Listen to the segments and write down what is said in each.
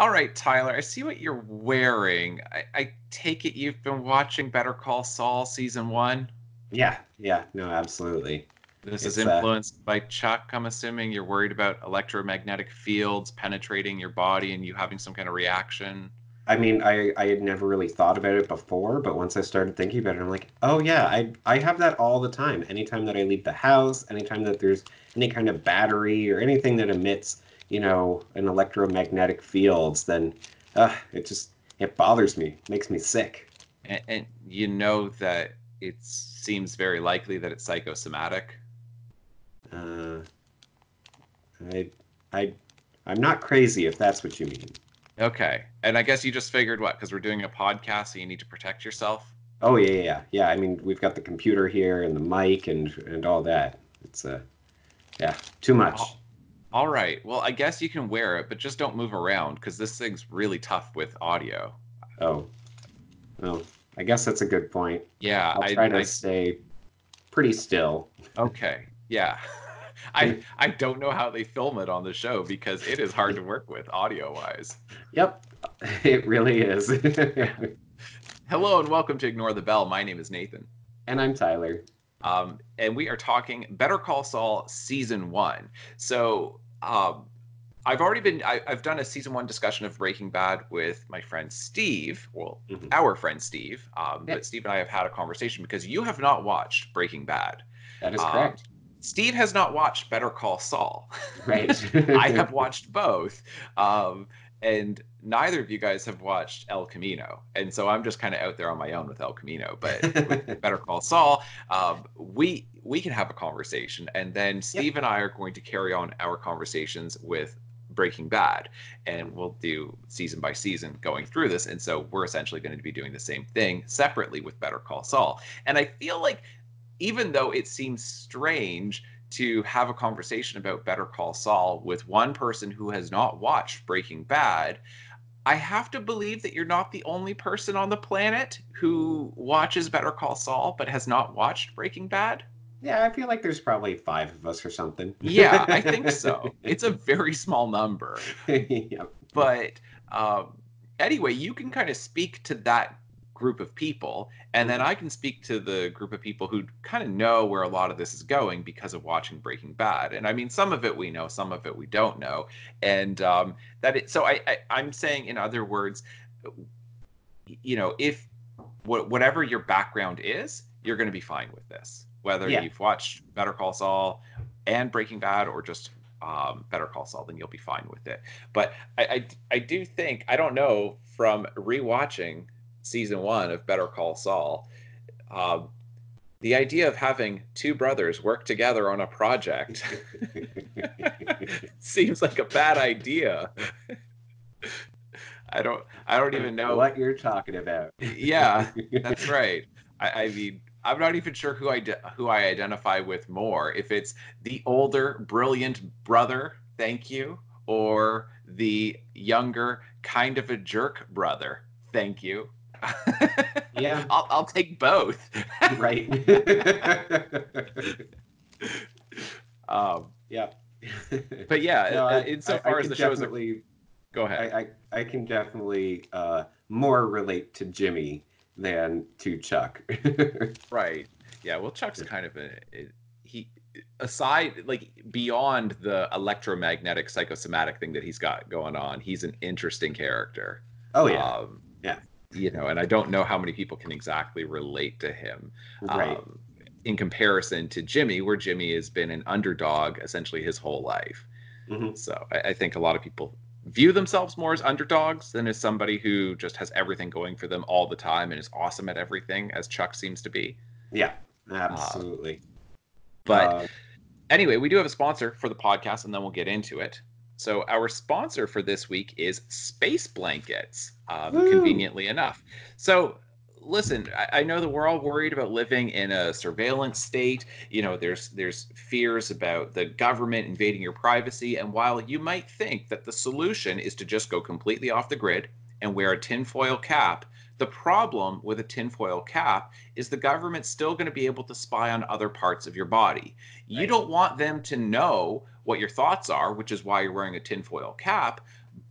All right, Tyler, I see what you're wearing. I, I take it you've been watching Better Call Saul season one? Yeah, yeah, no, absolutely. This is uh, influenced uh, by Chuck, I'm assuming. You're worried about electromagnetic fields penetrating your body and you having some kind of reaction. I mean, I, I had never really thought about it before, but once I started thinking about it, I'm like, oh yeah, I I have that all the time. Anytime that I leave the house, anytime that there's any kind of battery or anything that emits, you know, an electromagnetic fields, then uh, it just it bothers me, makes me sick. And, and you know that it seems very likely that it's psychosomatic. Uh, I, I, I'm not crazy if that's what you mean. Okay, and I guess you just figured what? Because we're doing a podcast, so you need to protect yourself. Oh yeah, yeah, yeah. I mean, we've got the computer here and the mic and and all that. It's uh, yeah, too much. All, right. Well, I guess you can wear it, but just don't move around because this thing's really tough with audio. Oh, well, I guess that's a good point. Yeah, I'll try I, to I, stay pretty still. Okay. Yeah. I I don't know how they film it on the show because it is hard to work with audio wise. Yep, it really is. Hello and welcome to Ignore the Bell. My name is Nathan. And I'm Tyler. Um, and we are talking Better Call Saul season one. So um, I've already been I, have done a season one discussion of Breaking Bad with my friend Steve. Well, mm-hmm. our friend Steve. Um, But Steve and I have had a conversation because you have not watched Breaking Bad. That is correct. Um, Steve has not watched Better Call Saul. Right. I have watched both. Um, and neither of you guys have watched El Camino. And so I'm just kind of out there on my own with El Camino. But with Better Call Saul, um, we we can have a conversation. And then Steve yep. and I are going to carry on our conversations with Breaking Bad. And we'll do season by season going through this. And so we're essentially going to be doing the same thing separately with Better Call Saul. And I feel like even though it seems strange to have a conversation about Better Call Saul with one person who has not watched Breaking Bad, I have to believe that you're not the only person on the planet who watches Better Call Saul but has not watched Breaking Bad. Yeah, I feel like there's probably five of us or something. yeah, I think so. It's a very small number. yep. But um, anyway, you can kind of speak to that group of people and then mm-hmm. i can speak to the group of people who kind of know where a lot of this is going because of watching breaking bad and i mean some of it we know some of it we don't know and um, that it so I, I i'm saying in other words you know if whatever your background is you're going to be fine with this whether yeah. you've watched better call saul and breaking bad or just um, Better Call Saul, then you'll be fine with it. But I, I, I do think I don't know from rewatching season one of Better Call Saul, uh, the idea of having two brothers work together on a project seems like a bad idea. I don't. I don't even know what you're talking about. yeah, that's right. I, I mean, I'm not even sure who I who I identify with more. If it's the older, brilliant brother, thank you, or the younger, kind of a jerk brother, thank you yeah, I'll, I'll take both. right. um, yeah. But yeah, no, uh, insofar I, I as the show is, go ahead. I, I, I can definitely uh, more relate to Jimmy than to Chuck. right. Yeah. Well, Chuck's kind of a, a he aside like beyond the electromagnetic psychosomatic thing that he's got going on he's an interesting character oh yeah um, yeah you know, and I don't know how many people can exactly relate to him. Right. Um, in comparison to Jimmy, where Jimmy has been an underdog essentially his whole life. Mm-hmm. So I, I, think a lot of people view themselves more as underdogs than as somebody who just has everything going for them all the time and is awesome at everything, as Chuck seems to be. Yeah, absolutely. Uh, but uh, anyway, we do have a sponsor for the podcast, and then we'll get into it. So our sponsor for this week is Space Blankets, um, conveniently enough. So listen, I, I, know that we're all worried about living in a surveillance state. You know, there's there's fears about the government invading your privacy. And while you might think that the solution is to just go completely off the grid and wear a tinfoil cap, the problem with a tinfoil cap is the government's still going to be able to spy on other parts of your body. You right. don't want them to know what your thoughts are, which is why you're wearing a tinfoil cap.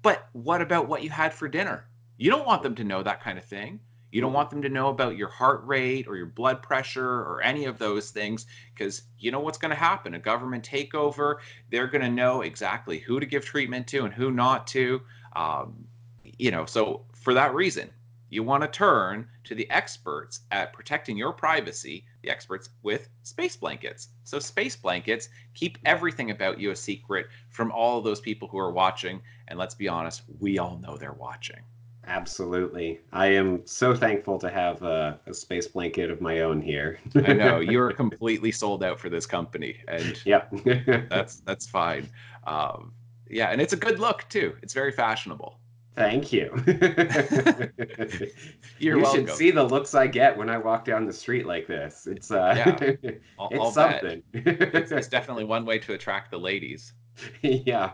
But what about what you had for dinner? You don't want them to know that kind of thing. You don't want them to know about your heart rate or your blood pressure or any of those things because you know what's going to happen. A government takeover, they're going to know exactly who to give treatment to and who not to. Um, you know, so for that reason, you want to turn to the experts at protecting your privacy, the experts with space blankets. So, space blankets keep everything about you a secret from all those people who are watching. And let's be honest, we all know they're watching. Absolutely. I am so thankful to have a, a space blanket of my own here. I know you're completely sold out for this company, and yeah, that's that's fine. Um, yeah, and it's a good look too. It's very fashionable. Thank you. You're you welcome. should see the looks I get when I walk down the street like this. It's uh, yeah, I'll, it's I'll something. It's, it's definitely one way to attract the ladies. yeah.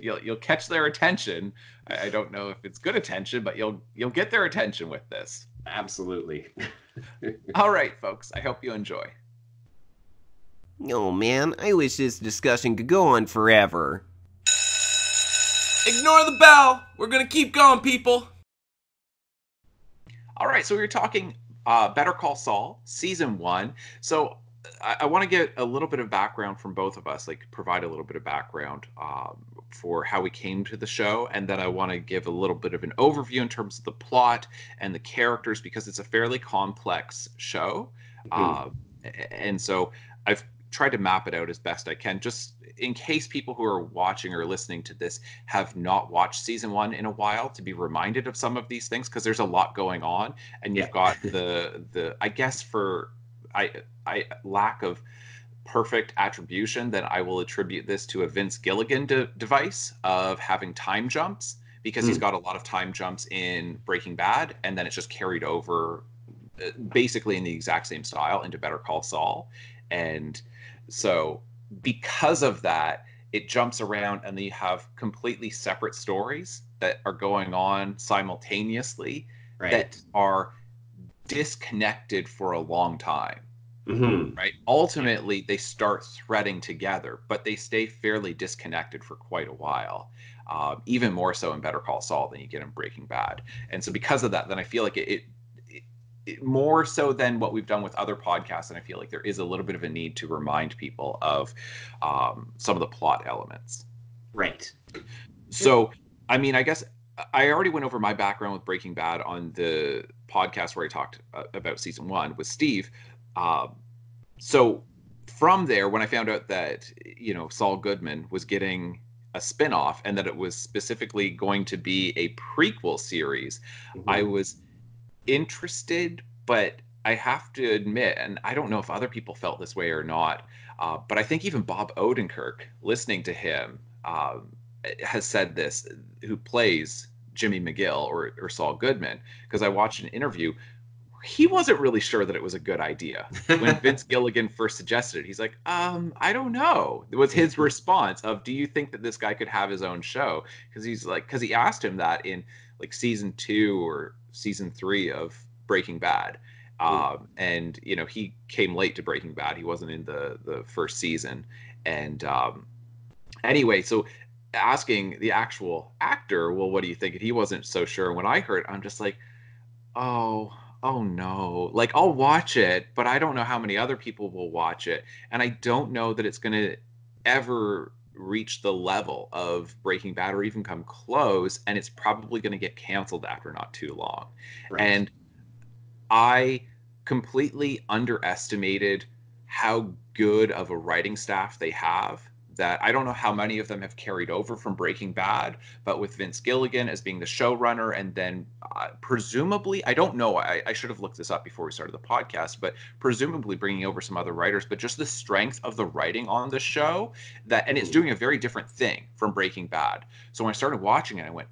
you'll you'll catch their attention. I, I don't know if it's good attention, but you'll you'll get their attention with this. Absolutely. All right, folks. I hope you enjoy. Oh man, I wish this discussion could go on forever. Ignore the bell. We're gonna keep going, people. All right, so we were talking uh, Better Call Saul, season one. So I, I want to get a little bit of background from both of us, like provide a little bit of background um, for how we came to the show, and then I want to give a little bit of an overview in terms of the plot and the characters because it's a fairly complex show, mm-hmm. uh, and so I've tried to map it out as best I can, just in case people who are watching or listening to this have not watched season one in a while to be reminded of some of these things because there's a lot going on and you've yeah. got the the i guess for i i lack of perfect attribution then i will attribute this to a vince gilligan de- device of having time jumps because mm. he's hmm. got a lot of time jumps in breaking bad and then it's just carried over uh, basically in the exact same style into better call saul and so because of that, it jumps around and you have completely separate stories that are going on simultaneously right. that are disconnected for a long time. Mm-hmm. Right. Ultimately, they start threading together, but they stay fairly disconnected for quite a while. Um, even more so in Better Call Saul than you get in Breaking Bad. And so, because of that, then I feel like it, it more so than what we've done with other podcasts and i feel like there is a little bit of a need to remind people of um, some of the plot elements. Right. So i mean i guess i already went over my background with breaking bad on the podcast where i talked uh, about season one with steve. Uh, so from there when i found out that you know saul goodman was getting a spin-off and that it was specifically going to be a prequel series mm-hmm. i was interested, but I have to admit, and I don't know if other people felt this way or not, uh, but I think even Bob Odenkirk, listening to him, um, has said this, who plays Jimmy McGill or, or Saul Goodman, because I watched an interview. He wasn't really sure that it was a good idea when Vince Gilligan first suggested it. He's like, um, I don't know. It was his response of, Do you think that this guy could have his own show? Because he's like, because he asked him that in like season two or season three of Breaking Bad. Um, and you know he came late to Breaking Bad. He wasn't in the the first season. And um, anyway, so asking the actual actor, well, what do you think? And he wasn't so sure. When I heard, I'm just like, oh, oh no. Like I'll watch it, but I don't know how many other people will watch it, and I don't know that it's going to ever reach the level of Breaking Bad or even come close, and it's probably going to get canceled after not too long. Right. And I completely underestimated how good of a writing staff they have that I don't know how many of them have carried over from Breaking Bad, but with Vince Gilligan as being the showrunner, and then uh, presumably, I don't know, I, I, should have looked this up before we started the podcast, but presumably bringing over some other writers, but just the strength of the writing on the show that, and it's doing a very different thing from Breaking Bad. So when I started watching it, I went,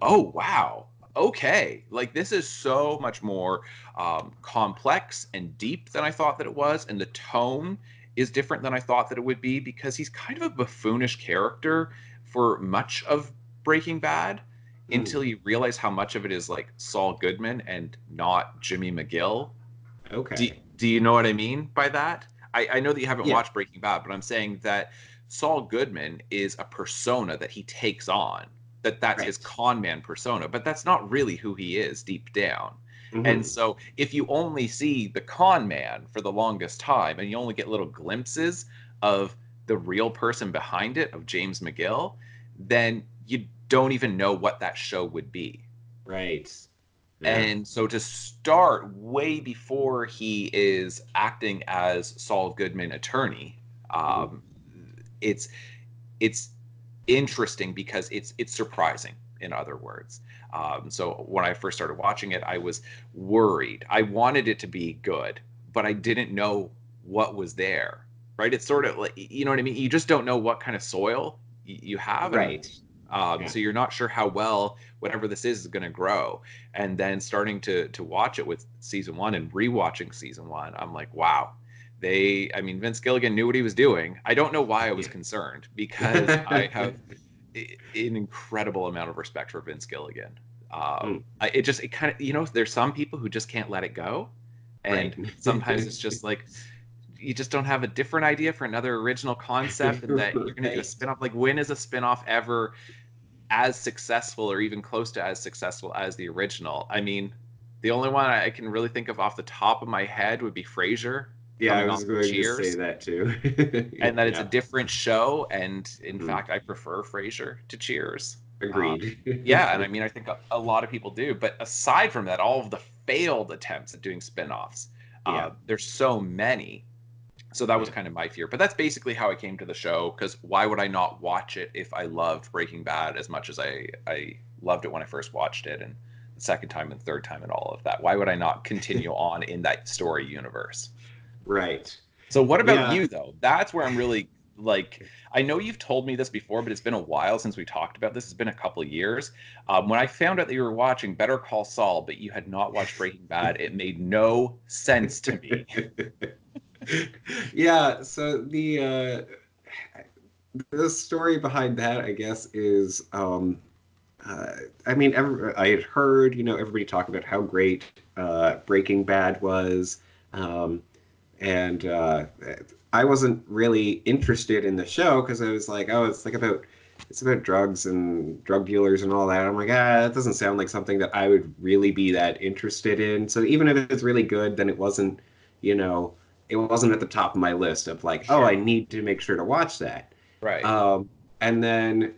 oh, wow. Okay, like this is so much more um, complex and deep than I thought that it was, and the tone is different than I thought that it would be because he's kind of a buffoonish character for much of Breaking Bad Ooh. until hmm. you realize how much of it is like Saul Goodman and not Jimmy McGill. Okay. Do, do you know what I mean by that? I, I know that you haven't yeah. watched Breaking Bad, but I'm saying that Saul Goodman is a persona that he takes on that that's Right. his con man persona, but that's not really who he is deep down. Mhm. And so if you only see the con man for the longest time and you only get little glimpses of the real person behind it, of James McGill, then you don't even know what that show would be. right. Yeah. And so to start way before he is acting as Saul Goodman attorney, um, it's it's interesting because it's it's surprising. In other words, um, so when I first started watching it, I was worried. I wanted it to be good, but I didn't know what was there. Right? It's sort of like you know what I mean. You just don't know what kind of soil you have. right. um, Yeah. So you're not sure how well whatever this is is going to grow. And then starting to to watch it with season one and rewatching season one, I'm like, wow. They, I mean, Vince Gilligan knew what he was doing. I don't know why I was concerned because I have an incredible amount of respect for Vince Gilligan. Um, Mm. I, it just, it kind of, you know, there's some people who just can't let it go, and Right. sometimes it's just like you just don't have a different idea for another original concept and that you're going to do a spin-off like when is a spin-off ever as successful or even close to as successful as the original i mean the only one i can really think of off the top of my head would be frasier Yeah, I was going to say that too. and that it's Yeah, a different show and in Mhm. fact i prefer frasier to cheers agreed. yeah and i mean i think a, a lot of people do but aside from that all of the failed attempts at doing spin-offs uh, Yeah. there's so many so that was kind of my fear but that's basically how i came to the show because why would i not watch it if i loved breaking bad as much as i i loved it when i first watched it and the second time and third time and all of that why would i not continue on in that story universe right. so what about Yeah. you though? That's where I'm really like I know you've told me this before, but it's been a while since we talked about this. It's been a couple of years. Um, when I found out that you were watching Better Call Saul, but you had not watched Breaking Bad, it made no sense to me. yeah, so the uh the story behind that, I guess, is um uh, I mean, every, I had heard, you know, everybody talk about how great uh, Breaking Bad was, um, and uh, I wasn't really interested in the show because I was like, oh, it's like about it's about drugs and drug dealers and all that. I'm like, ah, that doesn't sound like something that I would really be that interested in. So even if it's really good, then it wasn't, you know, it wasn't at the top of my list of like, oh, I need to make sure to watch that. Right. Um, and then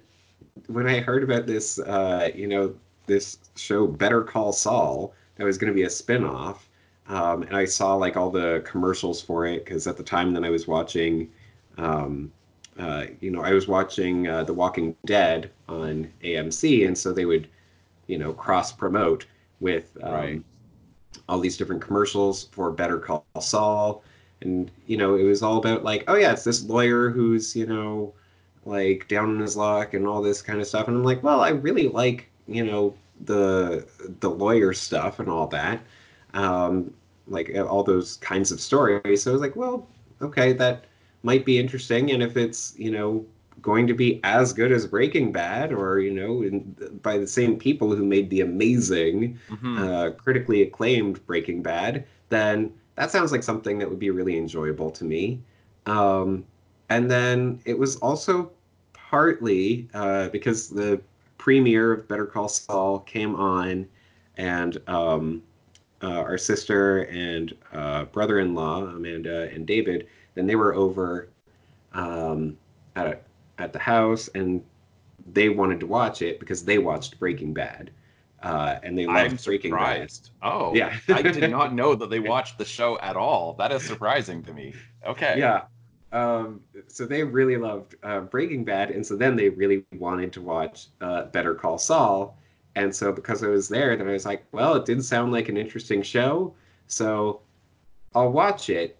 when I heard about this, uh, you know, this show Better Call Saul, that was going to be a spin-off, um, and I saw like all the commercials for it because at the time then I was watching, um, uh, you know, I was watching uh, The Walking Dead on AMC, and so they would, you know, cross promote with um, Right. all these different commercials for Better Call Saul, and you know, it was all about like, oh yeah, it's this lawyer who's you know, like down in his luck and all this kind of stuff, and I'm like, well, I really like you know the the lawyer stuff and all that, um, like all those kinds of stories. So I was like, well, okay, that might be interesting, and if it's you know going to be as good as Breaking Bad, or you know, in, by the same people who made the amazing Mhm. uh, critically acclaimed Breaking Bad, then that sounds like something that would be really enjoyable to me. Um, and then it was also partly uh, because the premiere of Better Call Saul came on, and um, uh, our sister and uh, brother-in-law Amanda and David, then they were over um, at at the house, and they wanted to watch it because they watched Breaking Bad, uh, and they loved I'm Breaking Bad. Oh, Yeah. I did not know that they watched the show at all. That is surprising to me. Okay. Yeah. Um, so they really loved uh, Breaking Bad, and so then they really wanted to watch uh, Better Call Saul. And so because I was there, then I was like, well, it did sound like an interesting show, so I'll watch it.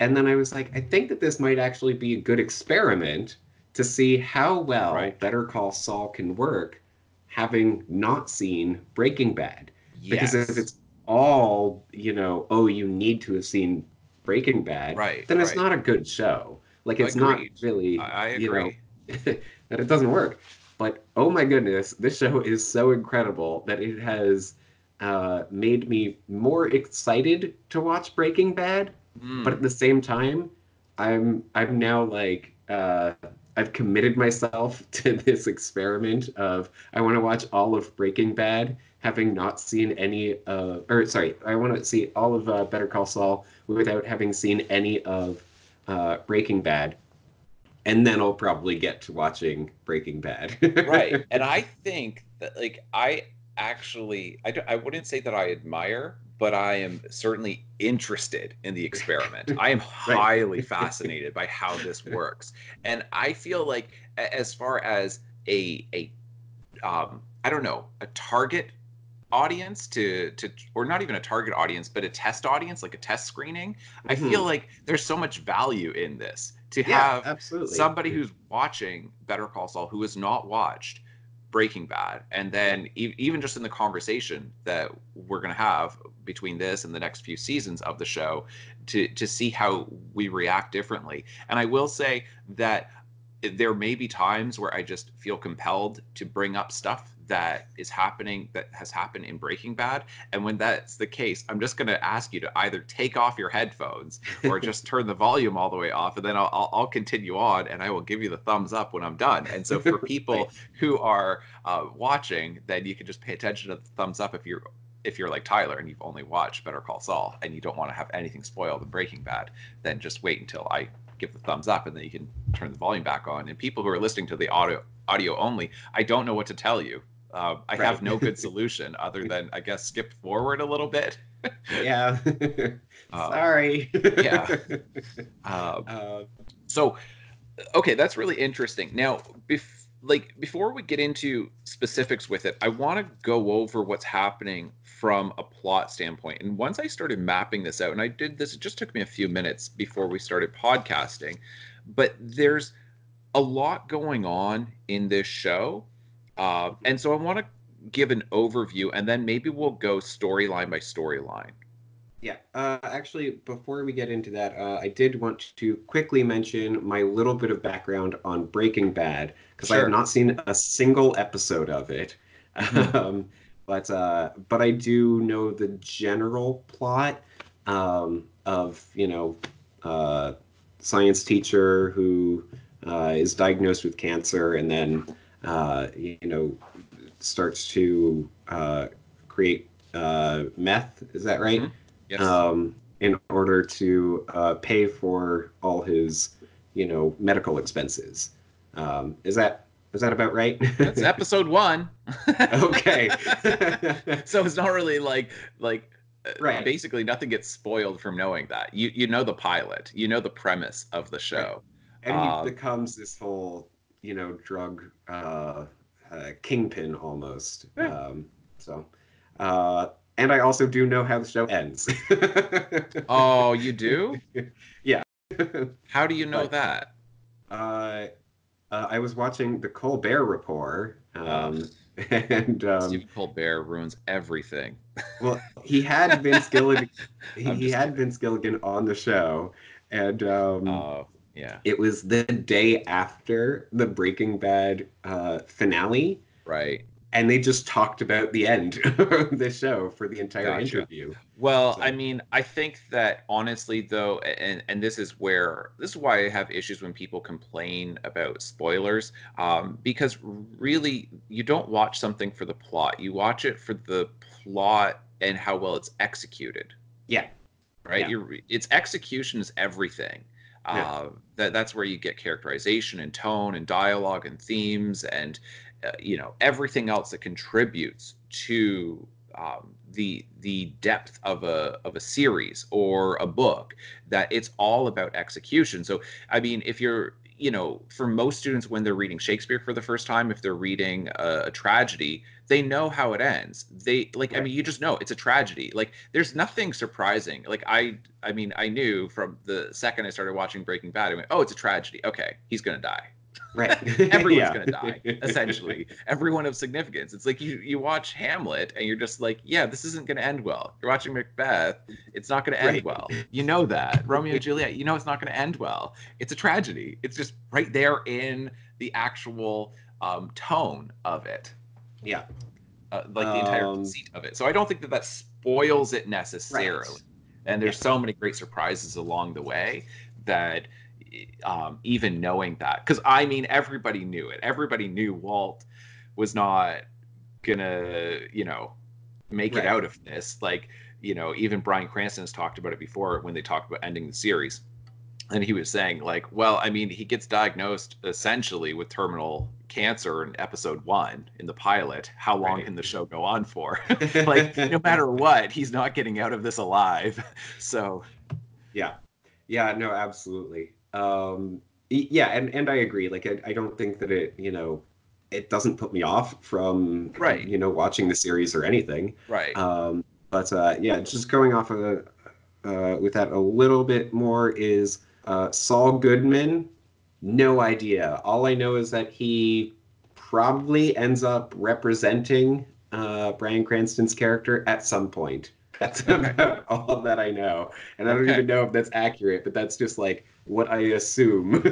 And then I was like, I think that this might actually be a good experiment to see how well Right. Better Call Saul can work, having not seen Breaking Bad. Because if it's all, you know, oh, you need to have seen Breaking Bad, right, then it's right. not a good show. Like it's Agreed. not really, I, I you know, that it doesn't work. But oh my goodness, this show is so incredible that it has uh, made me more excited to watch Breaking Bad. Mm. But at the same time, I'm I'm now like uh, I've committed myself to this experiment of I want to watch all of Breaking Bad, having not seen any uh or sorry, I want to see all of uh, Better Call Saul without having seen any of uh, Breaking Bad, and then I'll probably get to watching Breaking Bad. right, and I think that like I actually I, I wouldn't say that I admire but I am certainly interested in the experiment. I am highly fascinated by how this works, and I feel like as far as a a um, I don't know a target audience to to or not even a target audience but a test audience like a test screening mm-hmm. i feel like there's so much value in this to yeah, have absolutely. somebody who's watching better call saul who has not watched Breaking Bad, and then e- even just in the conversation that we're going to have between this and the next few seasons of the show, to to see how we react differently. And I will say that there may be times where I just feel compelled to bring up stuff that is happening that has happened in Breaking Bad. And when that's the case, I'm just going to ask you to either take off your headphones or just turn the volume all the way off, and then I'll, I'll, I'll, continue on and I will give you the thumbs up when I'm done. And so for people who are uh, watching, then you can just pay attention to the thumbs up if you're if you're like Tyler and you've only watched Better Call Saul and you don't want to have anything spoiled in Breaking Bad, then just wait until I give the thumbs up and then you can turn the volume back on. And people who are listening to the audio audio only, I don't know what to tell you uh, I right. have no good solution other than I guess skip forward a little bit. yeah. uh, Sorry. yeah. Uh, uh, so, okay, that's really interesting. Now, bef- like before we get into specifics with it, I want to go over what's happening from a plot standpoint. And once I started mapping this out, and I did this, it just took me a few minutes before we started podcasting, but there's a lot going on in this show uh, and so I want to give an overview, and then maybe we'll go storyline by storyline. Yeah. Uh, actually, before we get into that, uh, I did want to quickly mention my little bit of background on Breaking Bad because sure. I have not seen a single episode of it. Mm-hmm. um, but uh, but I do know the general plot um, of you know uh, science teacher who uh, is diagnosed with cancer and then uh, you know, starts to uh, create uh, meth. Is that right? Mm-hmm. Yes. Um, in order to uh, pay for all his, you know, medical expenses. Um, is that is that about right? That's episode one. okay. so it's not really like like uh, right. basically nothing gets spoiled from knowing that. You you know the pilot, you know the premise of the show. Right. And um, he becomes this whole you know drug uh, uh, kingpin almost. Yeah. Um, so, uh, and I also do know how the show ends. oh, you do? yeah. how do you know but, that? Uh, uh, I was watching the Colbert Report. Um, and um, Stephen Colbert ruins everything. well, he had Vince Gilligan. he, he had kidding. Vince Gilligan on the show, and um, oh. Yeah. It was the day after the Breaking Bad uh, finale. Right. And they just talked about the end of the show for the entire gotcha. interview. Well, so. I mean, I think that honestly, though, and and this is where this is why I have issues when people complain about spoilers, um, because really, you don't watch something for the plot. You watch it for the plot and how well it's executed. Yeah. Right. Yeah. You're, its execution is everything. Yeah. Uh, that that's where you get characterization and tone and dialogue and themes and uh, you know everything else that contributes to um, the the depth of a of a series or a book. That it's all about execution. So I mean, if you're you know, for most students when they're reading Shakespeare for the first time, if they're reading a, a tragedy, they know how it ends. They like, right. I mean, you just know it's a tragedy. Like, there's nothing surprising. Like, I, I mean, I knew from the second I started watching Breaking Bad, I went, oh, it's a tragedy. Okay, he's gonna die. Right. Everyone's yeah. gonna die, essentially. Everyone of significance. It's like you you watch Hamlet and you're just like, yeah, this isn't gonna end well. You're watching Macbeth, it's not gonna end right. well. You know that. Romeo and Juliet, you know it's not gonna end well. It's a tragedy. It's just right there in the actual um, tone of it. Yeah. Uh, like the entire um, conceit of it. So I don't think that that spoils it necessarily. Right. And there's yeah. so many great surprises along the way that um, even knowing that because I mean everybody knew it. Everybody knew Walt was not gonna you know make right. it out of this. Like you know even Bryan Cranston has talked about it before when they talked about ending the series and he was saying like well i mean he gets diagnosed essentially with terminal cancer in episode one in the pilot how long right. can the show go on for like no matter what he's not getting out of this alive so yeah yeah no absolutely um yeah and and i agree like i, I don't think that it you know it doesn't put me off from right you know watching the series or anything right um but uh yeah just going off of uh, with that a little bit more is uh, Saul Goodman, no idea. All I know is that he probably ends up representing uh, Bryan Cranston's character at some point. That's about all that I know. And I don't okay. even know if that's accurate, but that's just like what I assume.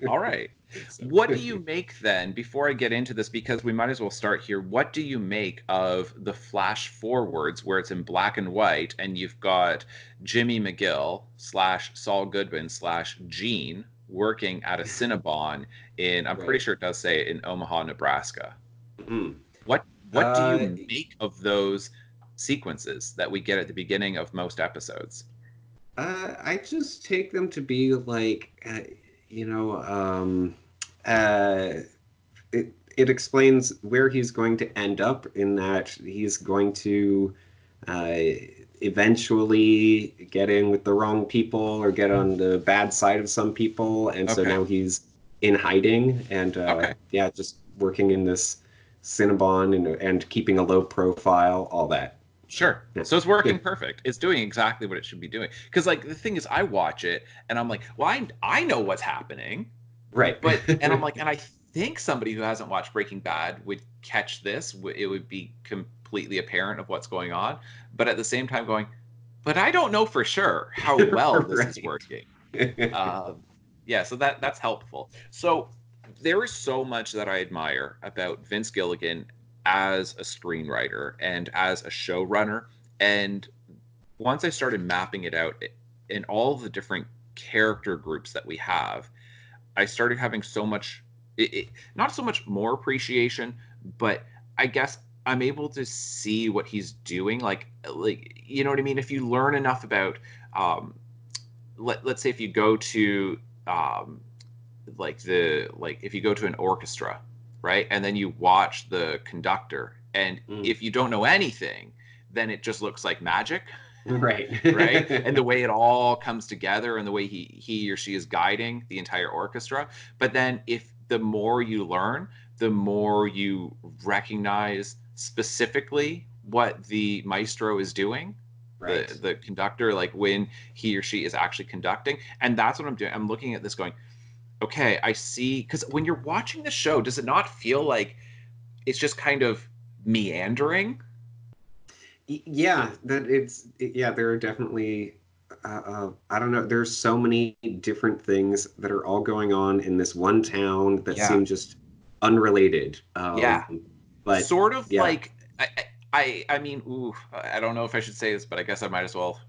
all right. What do you make then, before I get into this, because we might as well start here, what do you make of the flash forwards where it's in black and white and you've got Jimmy McGill slash Saul Goodman slash Gene working at a Cinnabon in, I'm right. pretty sure it does say in Omaha, Nebraska. Mm-hmm. What what do you uh, make of those sequences that we get at the beginning of most episodes? Uh, I just take them to be like, uh, you know, um, uh, it it explains where he's going to end up in that he's going to uh, eventually get in with the wrong people or get on the bad side of some people, and okay. so now he's in hiding and uh, okay. yeah, just working in this Cinnabon and and keeping a low profile, all that. Sure. So it's working yeah. perfect. It's doing exactly what it should be doing. Because like the thing is, I watch it and I'm like, well, I I know what's happening, right? But and I'm like, and I think somebody who hasn't watched Breaking Bad would catch this. It would be completely apparent of what's going on. But at the same time, going, but I don't know for sure how well this is working. um, yeah, so that that's helpful. So there is so much that I admire about Vince Gilligan as a screenwriter and as a showrunner. And once I started mapping it out in all the different character groups that we have, I started having so much, it, it, not so much more appreciation, but I guess I'm able to see what he's doing. Like, like you know what I mean? If you learn enough about, um, let, let's say if you go to, um, like the like if you go to an orchestra right? And then you watch the conductor, and mm. if you don't know anything, then it just looks like magic. Right. right. And the way it all comes together and the way he he or she is guiding the entire orchestra. But then if the more you learn, the more you recognize specifically what the maestro is doing. Right. The, the conductor, like when he or she is actually conducting. And that's what I'm doing. I'm looking at this going, okay, I see. Because when you're watching the show, does it not feel like it's just kind of meandering? Yeah, that it's yeah. There are definitely uh, uh, I don't know. There's so many different things that are all going on in this one town that yeah. seem just unrelated. Um, yeah, but sort of yeah. like I, I I mean, ooh, I don't know if I should say this, but I guess I might as well.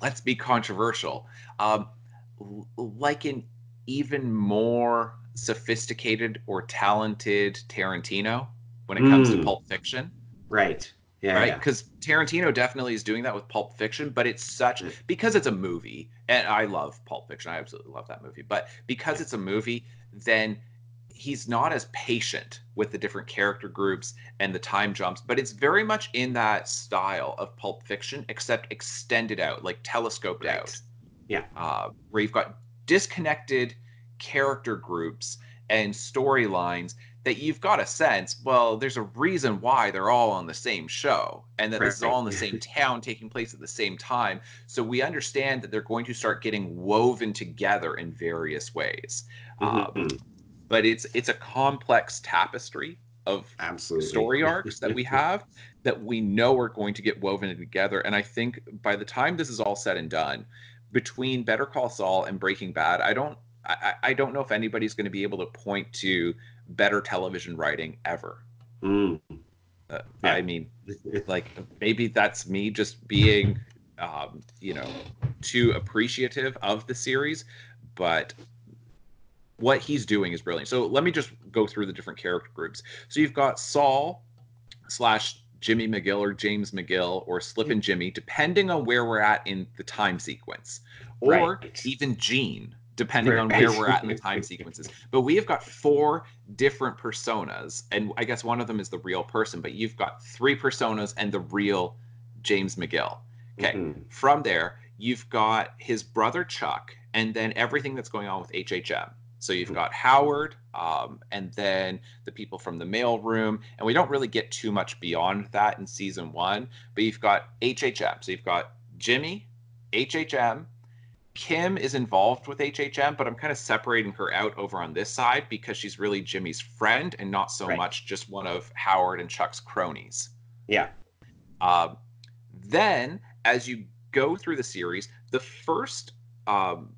Let's be controversial. Um, like in even more sophisticated or talented Tarantino when it comes mm. to hmm. Pulp Fiction. Right. Yeah. Right. Because yeah. Tarantino definitely is doing that with Pulp Fiction, but it's such because it's a movie, and I love Pulp Fiction. I absolutely love that movie. But because it's a movie, then he's not as patient with the different character groups and the time jumps, but it's very much in that style of Pulp Fiction, except extended out, like telescoped right. out. Yeah. Uh, where you've got disconnected character groups and storylines that you've got a sense well there's a reason why they're all on the same show and that right. this is all in the same town taking place at the same time so we understand that they're going to start getting woven together in various ways mm-hmm. um, but it's it's a complex tapestry of Absolutely. story arcs that we have that we know are going to get woven together and i think by the time this is all said and done between Better Call Saul and Breaking Bad, I don't I, I don't know if anybody's going to be able to point to better television writing ever. Mm. Uh, yeah. I mean, like maybe that's me just being, um, you know, too appreciative of the series, but what he's doing is brilliant. So let me just go through the different character groups. So you've got Saul slash Jimmy McGill or James McGill or Slippin' Jimmy, depending on where we're at in the time sequence, or right. even Gene, depending right. on where we're at in the time sequences. But we have got four different personas, and I guess one of them is the real person, but you've got three personas and the real James McGill. Okay. Mm-hmm. From there, you've got his brother Chuck, and then everything that's going on with HHM. So you've got Howard, um, and then the people from the mailroom, and we don't really get too much beyond that in season one. But you've got HHM, so you've got Jimmy, HHM. Kim is involved with HHM, but I'm kind of separating her out over on this side because she's really Jimmy's friend and not so right. much just one of Howard and Chuck's cronies. Yeah. Um, then, as you go through the series, the first um,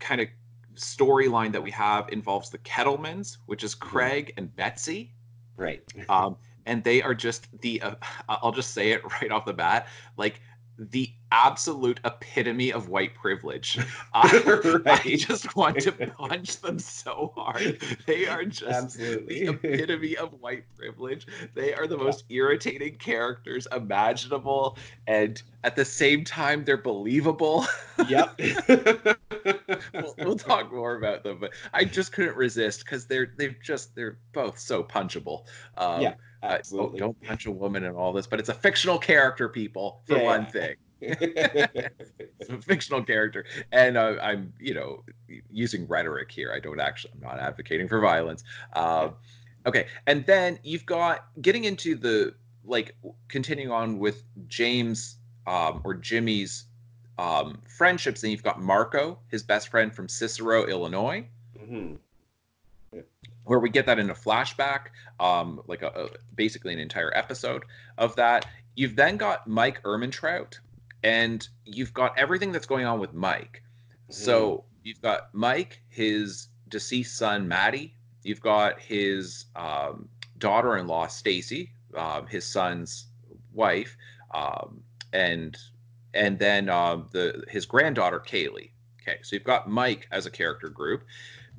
kind of storyline that we have involves the Kettlemans, which is. Craig and Betsy. Right. Um, and they are just the. Uh, I'll just say it right off the bat, like the absolute epitome of white privilege. I, right. I just want to punch them so hard. They are just Absolutely. the epitome of white privilege. They are the most irritating characters imaginable, and at the same time, they're believable. Yep. we'll, we'll, talk more about them, but I just couldn't resist because they're they've just they're both so punchable. Um, yeah. Absolutely. Uh, don't punch a woman and all this, but it's a fictional character, people, for yeah. one thing. it's a fictional character, and uh, I'm, you know, using rhetoric here. I don't actually, I'm not advocating for violence. Uh, okay, and then you've got getting into the like continuing on with James um, or Jimmy's um, friendships, and you've got Marco, his best friend from Cicero, Illinois. Mm-hmm where we get that in a flashback, um, like a, a, basically an entire episode of that. You've then got Mike Ehrmantraut, and you've got everything that's going on with Mike. Mm-hmm. So you've got Mike, his deceased son Maddie. You've got his um, daughter-in-law Stacy, um, his son's wife, um, and and then um, the his granddaughter Kaylee. Okay, so you've got Mike as a character group.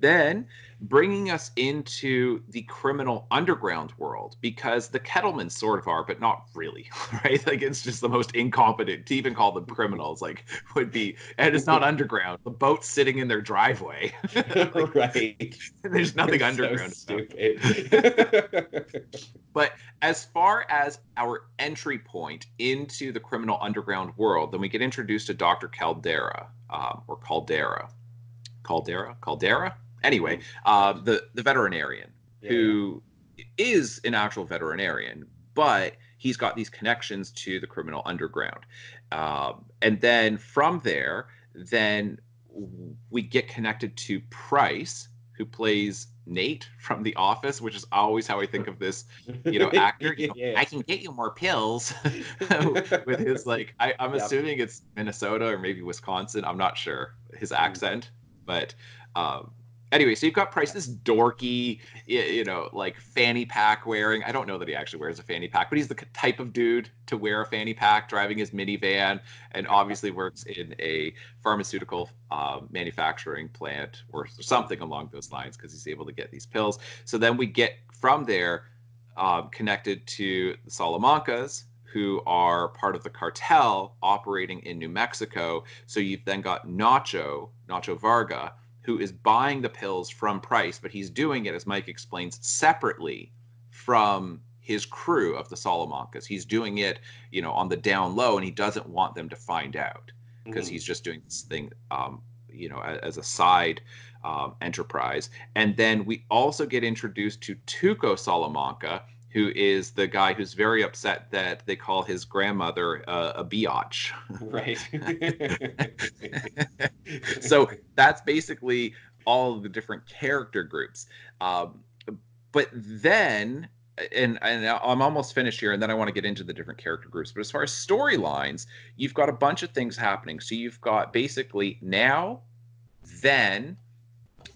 Then bringing us into the criminal underground world because the Kettlemans sort of are, but not really, right? Like it's just the most incompetent to even call them criminals, like would be, and it's not underground. The boat's sitting in their driveway, like, right? There's nothing You're underground. So stupid. but as far as our entry point into the criminal underground world, then we get introduced to Dr. Caldera, um, or Caldera, Caldera, Caldera Anyway, uh, the the veterinarian yeah. who is an actual veterinarian, but he's got these connections to the criminal underground, um, and then from there, then we get connected to Price, who plays Nate from The Office, which is always how I think of this, you know, actor. You know, yeah. I can get you more pills with his like. I, am assuming it's Minnesota or maybe Wisconsin. I'm not sure his mm. accent, but um, anyway, so you've got Price, this dorky, you know, like fanny pack wearing. I don't know that he actually wears a fanny pack, but he's the type of dude to wear a fanny pack, driving his minivan, and obviously works in a pharmaceutical uh, manufacturing plant or something along those lines because he's able to get these pills. So then we get from there um, connected to the Salamancas, who are part of the cartel operating in New Mexico. So you've then got Nacho, Nacho Varga who is buying the pills from Price, but he's doing it, as Mike explains, separately from his crew of the Salamancas. He's doing it, you know, on the down low, and he doesn't want them to find out because mm-hmm. he's just doing this thing, um, you know, as, as a side um, enterprise. And then we also get introduced to Tuco Salamanca, who is the guy who's very upset that they call his grandmother uh, a biatch. Right. so that's basically all the different character groups. Um, but then, and, and I'm almost finished here, and then I want to get into the different character groups. But as far as storylines, you've got a bunch of things happening. So you've got basically now, then,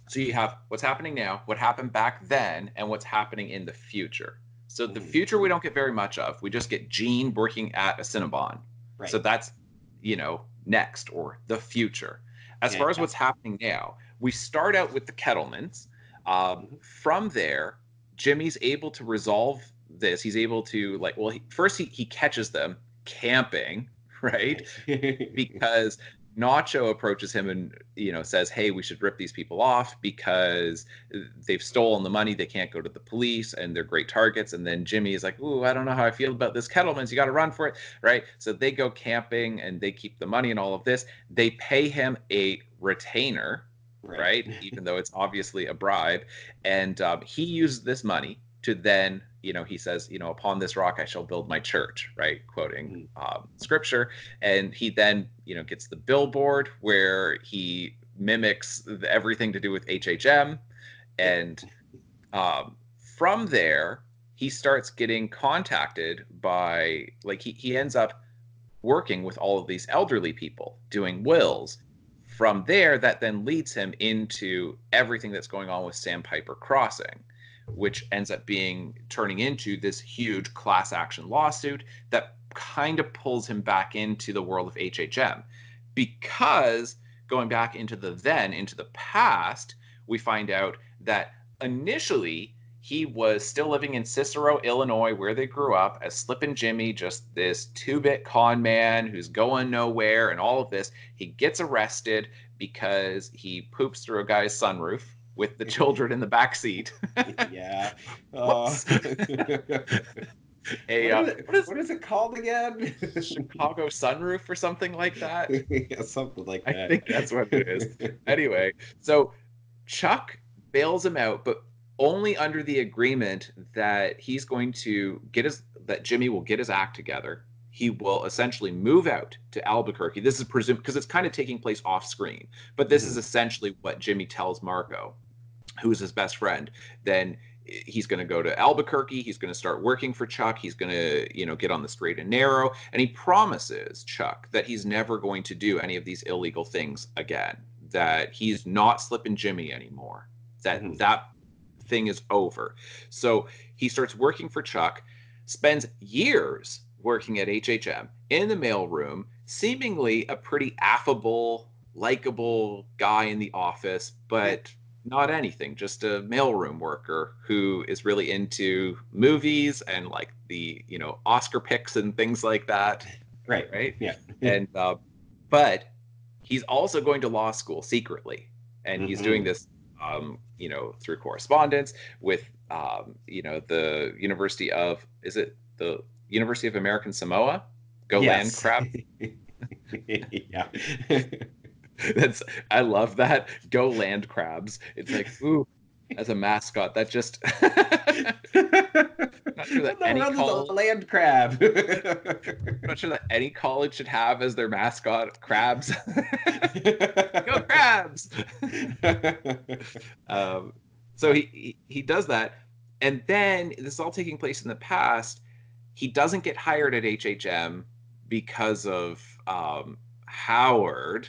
so you have what's happening now, what happened back then, and what's happening in the future. So the mm. future we don't get very much of. We just get Gene working at a Cinnabon. Right. So that's, you know, next or the future. As yeah, far as what's happening now, we start out with the Kettlemans. Um, from there, Jimmy's able to resolve this. He's able to like, well, he, first he, he catches them camping, right? because Nacho approaches him and you know says, "Hey, we should rip these people off because they've stolen the money. They can't go to the police, and they're great targets." And then Jimmy is like, "Ooh, I don't know how I feel about this Kettlemans. You got to run for it, right?" So they go camping and they keep the money and all of this. They pay him a retainer, right? right? Even though it's obviously a bribe, and um, he uses this money to then you know he says you know upon this rock i shall build my church right quoting mm. um, scripture. And he then you know gets the billboard where he mimics the, everything to do with hhm and um, from there he starts getting contacted by like he, he ends up working with all of these elderly people doing wills. From there that then leads him into everything that's going on with sandpiper crossing which ends up being turning into this huge class action lawsuit that kind of pulls him back into the world of HHM. Because going back into the then, into the past, we find out that initially he was still living in Cicero, Illinois, where they grew up as Slippin' Jimmy, just this two bit con man who's going nowhere and all of this. He gets arrested because he poops through a guy's sunroof with the children in the back seat. yeah. Uh, a, what, uh, it, what, is, what is it called again? Chicago sunroof or something like that. yeah, something like that. I think that's what it is. anyway, so Chuck bails him out, but only under the agreement that he's going to get his that Jimmy will get his act together. He will essentially move out to Albuquerque. This is presumed because it's kind of taking place off screen, but this mm-hmm. is essentially what Jimmy tells Marco who's his best friend, then he's going to go to Albuquerque. He's going to start working for Chuck. He's going to, you know, get on the straight and narrow. And he promises Chuck that he's never going to do any of these illegal things again. That he's not slipping Jimmy anymore. That mm-hmm. that thing is over. So he starts working for Chuck. Spends years working at HHM in the mailroom, seemingly a pretty affable, likable guy in the office, but not anything, just a mailroom worker who is really into movies and like the you know Oscar picks and things like that. Right. Right. Yeah. and uh, but he's also going to law school secretly, and mm-hmm. he's doing mm-hmm. this, um, you know, through correspondence with, um, you know, the University of is it the University of American Samoa? Go yes. land crab. yeah. That's I love that. Go land crabs. It's like ooh, as a mascot, that just not sure that any college land crab. not sure that any college should have as their mascot crabs. Go crabs. um, so he, he he does that, and then this is all taking place in the past. He doesn't get hired at HHM because of um, Howard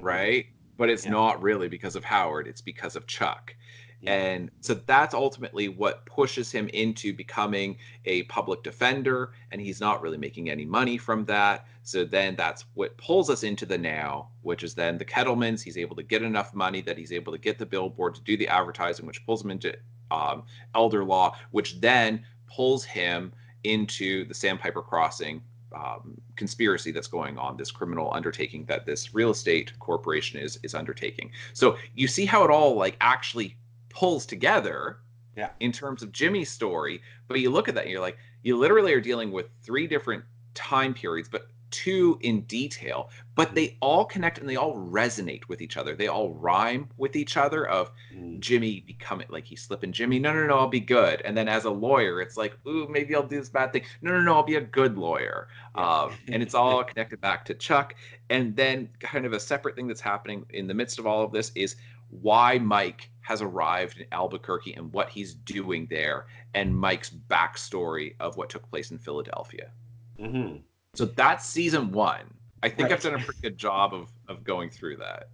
right? But it's yeah. not really because of Howard, it's because of Chuck. Yeah. And so that's ultimately what pushes him into becoming a public defender, and he's not really making any money from that. So then that's what pulls us into the now, which is then the Kettlemans. He's able to get enough money that he's able to get the billboard to do the advertising, which pulls him into um, elder law, which then pulls him into the Sandpiper Crossing um, conspiracy that's going on, this criminal undertaking that this real estate corporation is is undertaking. So you see how it all like actually pulls together yeah. in terms of Jimmy's story. But you look at that and you're like, you literally are dealing with three different time periods, but two in detail, but they all connect and they all resonate with each other. They all rhyme with each other of mm. Jimmy becoming like he's slipping Jimmy, no, no, no, I'll be good. And then as a lawyer, it's like, ooh, maybe I'll do this bad thing. No, no, no, I'll be a good lawyer. Um, and it's all connected back to Chuck. And then kind of a separate thing that's happening in the midst of all of this is why Mike has arrived in Albuquerque and what he's doing there, and Mike's backstory of what took place in Philadelphia. Mm-hmm. So that's season one. I think right. I've done a pretty good job of of going through that.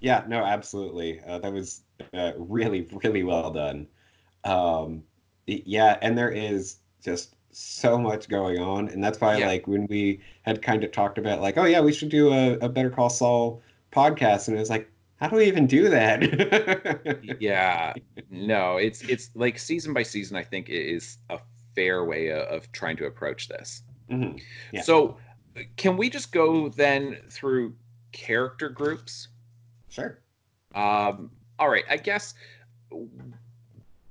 Yeah, no, absolutely. Uh, that was uh, really, really well done. Um, yeah, and there is just so much going on, and that's why, yeah. like, when we had kind of talked about, like, oh yeah, we should do a, a Better Call Saul podcast, and it was like, how do we even do that? yeah, no, it's it's like season by season. I think is a fair way of, of trying to approach this. Mhm. Yeah. So, can we just go then through character groups? Sure. Um, all right, I guess.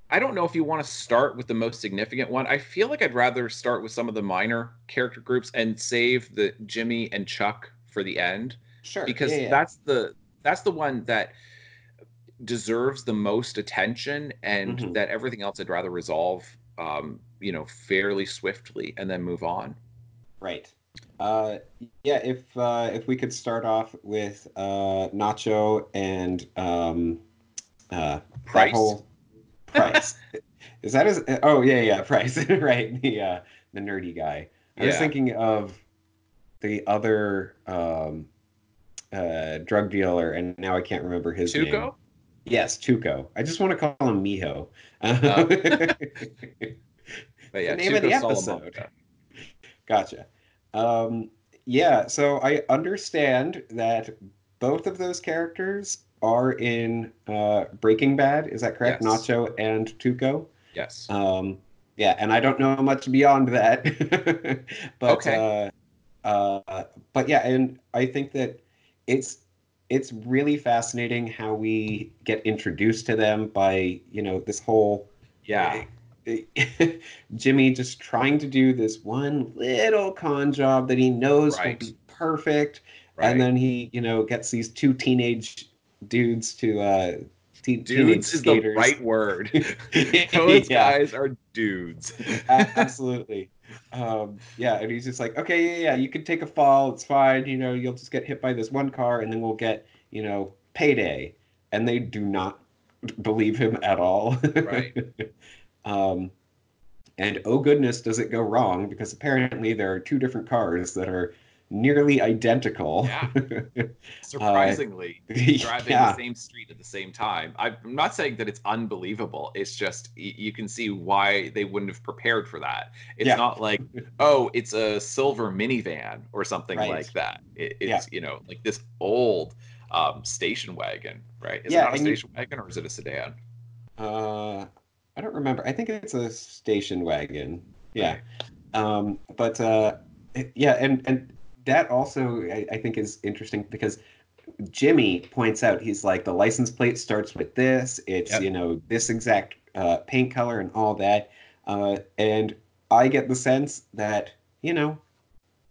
I don't know if you want to start with the most significant one. I feel like I'd rather start with some of the minor character groups and save the Jimmy and Chuck for the end Sure. because yeah, yeah. that's the that's the one that deserves the most attention and Mhm. that everything else I'd rather resolve um, you know fairly swiftly and then move on. Right. Uh, yeah, if uh, if we could start off with uh, Nacho and um, uh, Price. whole Price. Is that his? Oh yeah, yeah, Price. right, the uh, the nerdy guy. I was thinking of the other um, uh, drug dealer, and now I can't remember his name. Yes, Tuco. I just want to call him Mijo. Oh. But yeah, the name of the episode. Salamanca. Gotcha. Um, yeah, so I understand that both of those characters are in uh, Breaking Bad. Is that correct? Yes. Nacho and Tuco. Yes. Um, yeah, and I don't know much beyond that. but Okay. uh, uh, but yeah, and I think that it's it's really fascinating how we get introduced to them by you know this whole yeah. Jimmy just trying to do this one little con job that he knows Right. will be perfect, Right. and then he, you know, gets these two teenage dudes to uh, te- dudes is skaters. the right word. Those Yeah. guys are dudes. Absolutely. Um, yeah, and he's just like, okay, yeah, yeah, you can take a fall, it's fine. You know, you'll just get hit by this one car, and then we'll get, you know, payday. And they do not believe him at all. Right. Um, and oh goodness, does it go wrong? Because apparently there are two different cars that are nearly identical. Yeah. Surprisingly, driving yeah. the same street at the same time. I'm not saying that it's unbelievable. It's just you can see why they wouldn't have prepared for that. It's Yeah. not like, oh, it's a silver minivan or something Right. like that. It, it's Yeah. you know like this old um, station wagon, right? Is Yeah, it not a and you- station wagon or is it a sedan? Uh, I don't remember. I think it's a station wagon. Yeah. Um, but uh, yeah, and and that also I, I think is interesting because Jimmy points out he's like the license plate starts with this. It's Yep. you know this exact uh, paint color and all that. Uh, and I get the sense that you know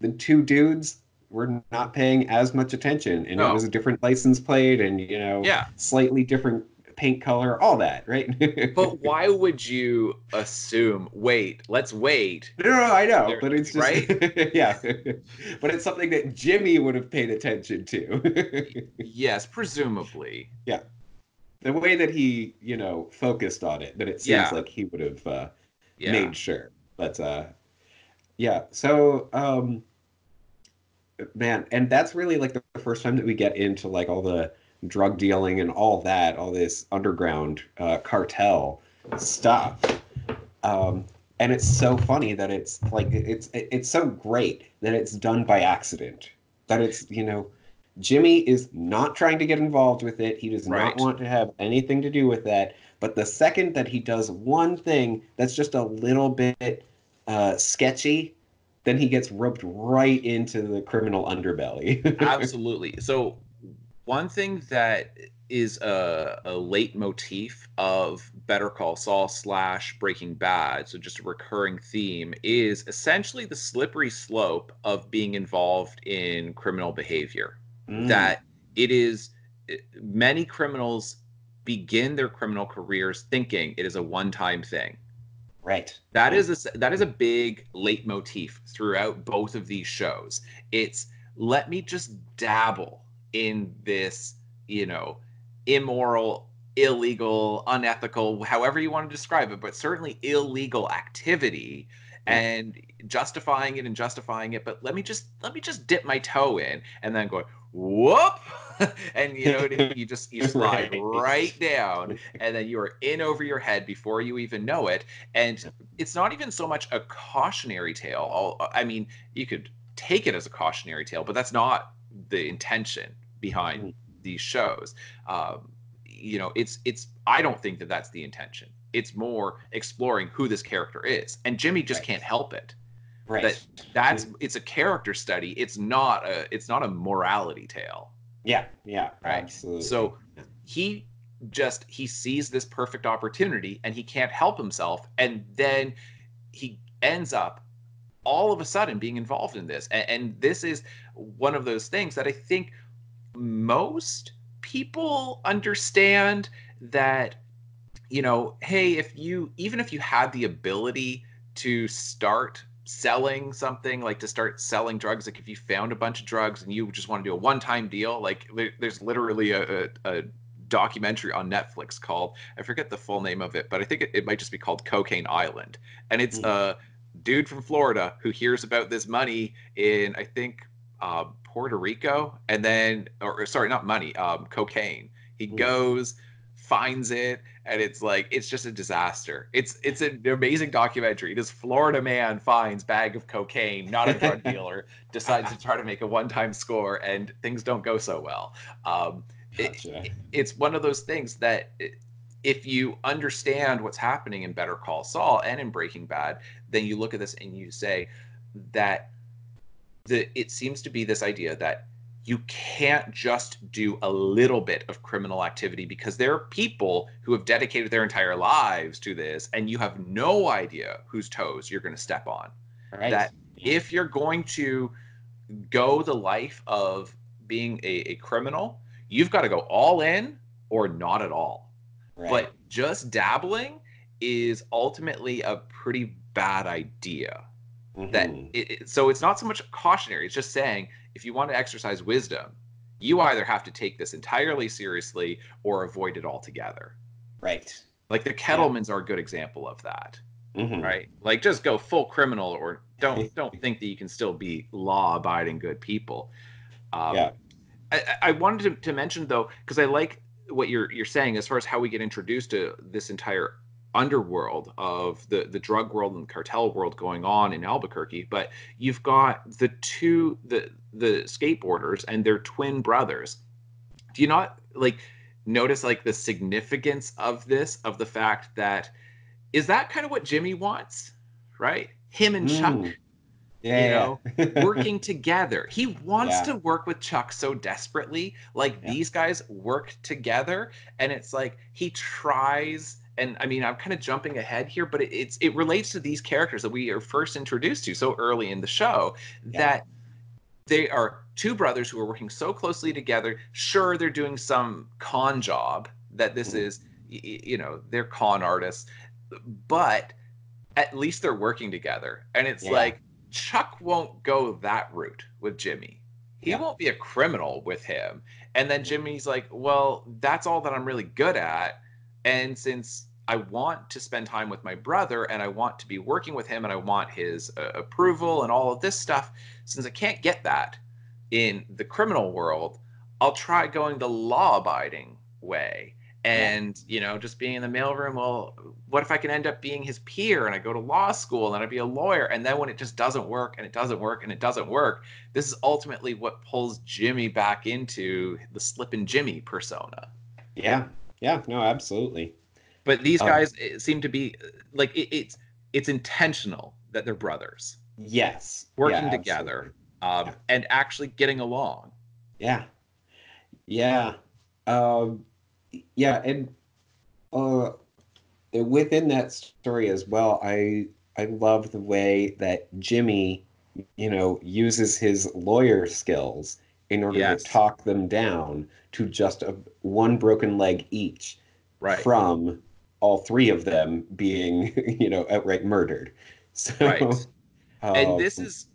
the two dudes were not paying as much attention, and it was a different license plate, and you know Yeah. slightly different paint color, all that, right? But why would you assume? Wait, let's wait. No, no, I know, There- but it's just right? yeah. but it's something that Jimmy would have paid attention to. Yes, presumably. Yeah, the way that he, you know, focused on it, that it seems Yeah. like he would have uh, Yeah. made sure. But uh, yeah, so um, man, and that's really like the first time that we get into like all the drug dealing and all that, all this underground uh, cartel stuff. Um, and it's so funny that it's like it's it's so great that it's done by accident. That it's you know, Jimmy is not trying to get involved with it. He does Right. not want to have anything to do with that. But the second that he does one thing that's just a little bit uh, sketchy, then he gets roped right into the criminal underbelly. Absolutely. So, one thing that is a, a leitmotif of Better Call Saul slash Breaking Bad, so just a recurring theme, is essentially the slippery slope of being involved in criminal behavior. Mm, That it is many criminals begin their criminal careers thinking it is a one-time thing. right. That is a that is a big leitmotif throughout both of these shows. It's let me just dabble in this, you know, immoral, illegal, unethical, however you want to describe it, but certainly illegal activity and justifying it and justifying it, but let me just let me just dip my toe in and then go whoop and you know you just you slide Right. right down and then you are in over your head before you even know it. And it's not even so much a cautionary tale i mean you could take it as a cautionary tale but that's not the intention behind these shows. Um, you know, it's it's. I don't think that that's the intention. It's more exploring who this character is, and Jimmy just right. can't help it. Right. That that's it's a character study. It's not a it's not a morality tale. Yeah. Yeah. Right. Absolutely. So he just he sees this perfect opportunity and he can't help himself and then he ends up all of a sudden being involved in this and, and, this is one of those things that i think most people understand that you know hey if you even if you had the ability to start selling something like to start selling drugs like if you found a bunch of drugs and you just want to do a one-time deal like there's literally a, a, a documentary on Netflix called I forget the full name of it, but I think it, it might just be called Cocaine Island, and it's mm. a dude from Florida who hears about this money in I think uh, Puerto Rico, and then or sorry, not money, um, cocaine. He mm. goes finds it and it's like it's just a disaster it's it's an amazing documentary this florida man finds bag of cocaine not a drug dealer decides to try to make a one-time score and things don't go so well um, Gotcha. It, it's one of those things that if you understand what's happening in Better Call Saul and in Breaking Bad, then you look at this and you say that the it seems to be this idea that you can't just do a little bit of criminal activity because there are people who have dedicated their entire lives to this and you have no idea whose toes you're going to step on. Right. That if you're going to go the life of being a, a criminal, you've got to go all in or not at all. Right. But just dabbling is ultimately a pretty bad idea. Mm-hmm. That it, so it's not so much cautionary. It's just saying if you want to exercise wisdom, you either have to take this entirely seriously or avoid it altogether. Right. Like the Kettlemans yeah. are a good example of that. Mm-hmm. Right. Like just go full criminal or don't don't think that you can still be law abiding good people. Um, yeah. I, I wanted to, to mention though, because I like what you're you're saying as far as how we get introduced to this entire underworld of the the drug world and the cartel world going on in Albuquerque. But you've got the two the the skateboarders and their twin brothers. Do you not like notice like the significance of this of the fact that is that kind of what Jimmy wants, right? Him and mm. Chuck yeah, you know, working together. He wants yeah. to work with Chuck so desperately. Like yeah. these guys work together, and it's like he tries. And I mean, I'm kind of jumping ahead here, but it, it's it relates to these characters that we are first introduced to so early in the show that they are two brothers who are working so closely together. Sure, they're doing some con job that this mm-hmm. is, you know, they're con artists, but at least they're working together. And it's like Chuck won't go that route with Jimmy. He yeah. won't be a criminal with him. And then Jimmy's like, well, that's all that I'm really good at. And since I want to spend time with my brother and I want to be working with him and I want his uh, approval and all of this stuff, since I can't get that in the criminal world, I'll try going the law abiding way and you know just being in the mailroom well what if i can end up being his peer and i go to law school and i be a lawyer? And then when it just doesn't work and it doesn't work and it doesn't work this is ultimately what pulls jimmy back into the slippin' jimmy persona. Yeah. Yeah. No absolutely but these um, guys um, seem to be like it, it's it's intentional that they're brothers yes working yeah, together um, yeah. and actually getting along yeah yeah um yeah, and uh, within that story as well, I I love the way that Jimmy, you know, uses his lawyer skills in order yes. to talk them down to just a, one broken leg each, right. from all three of them being, you know, outright murdered. So, right. Uh, and this is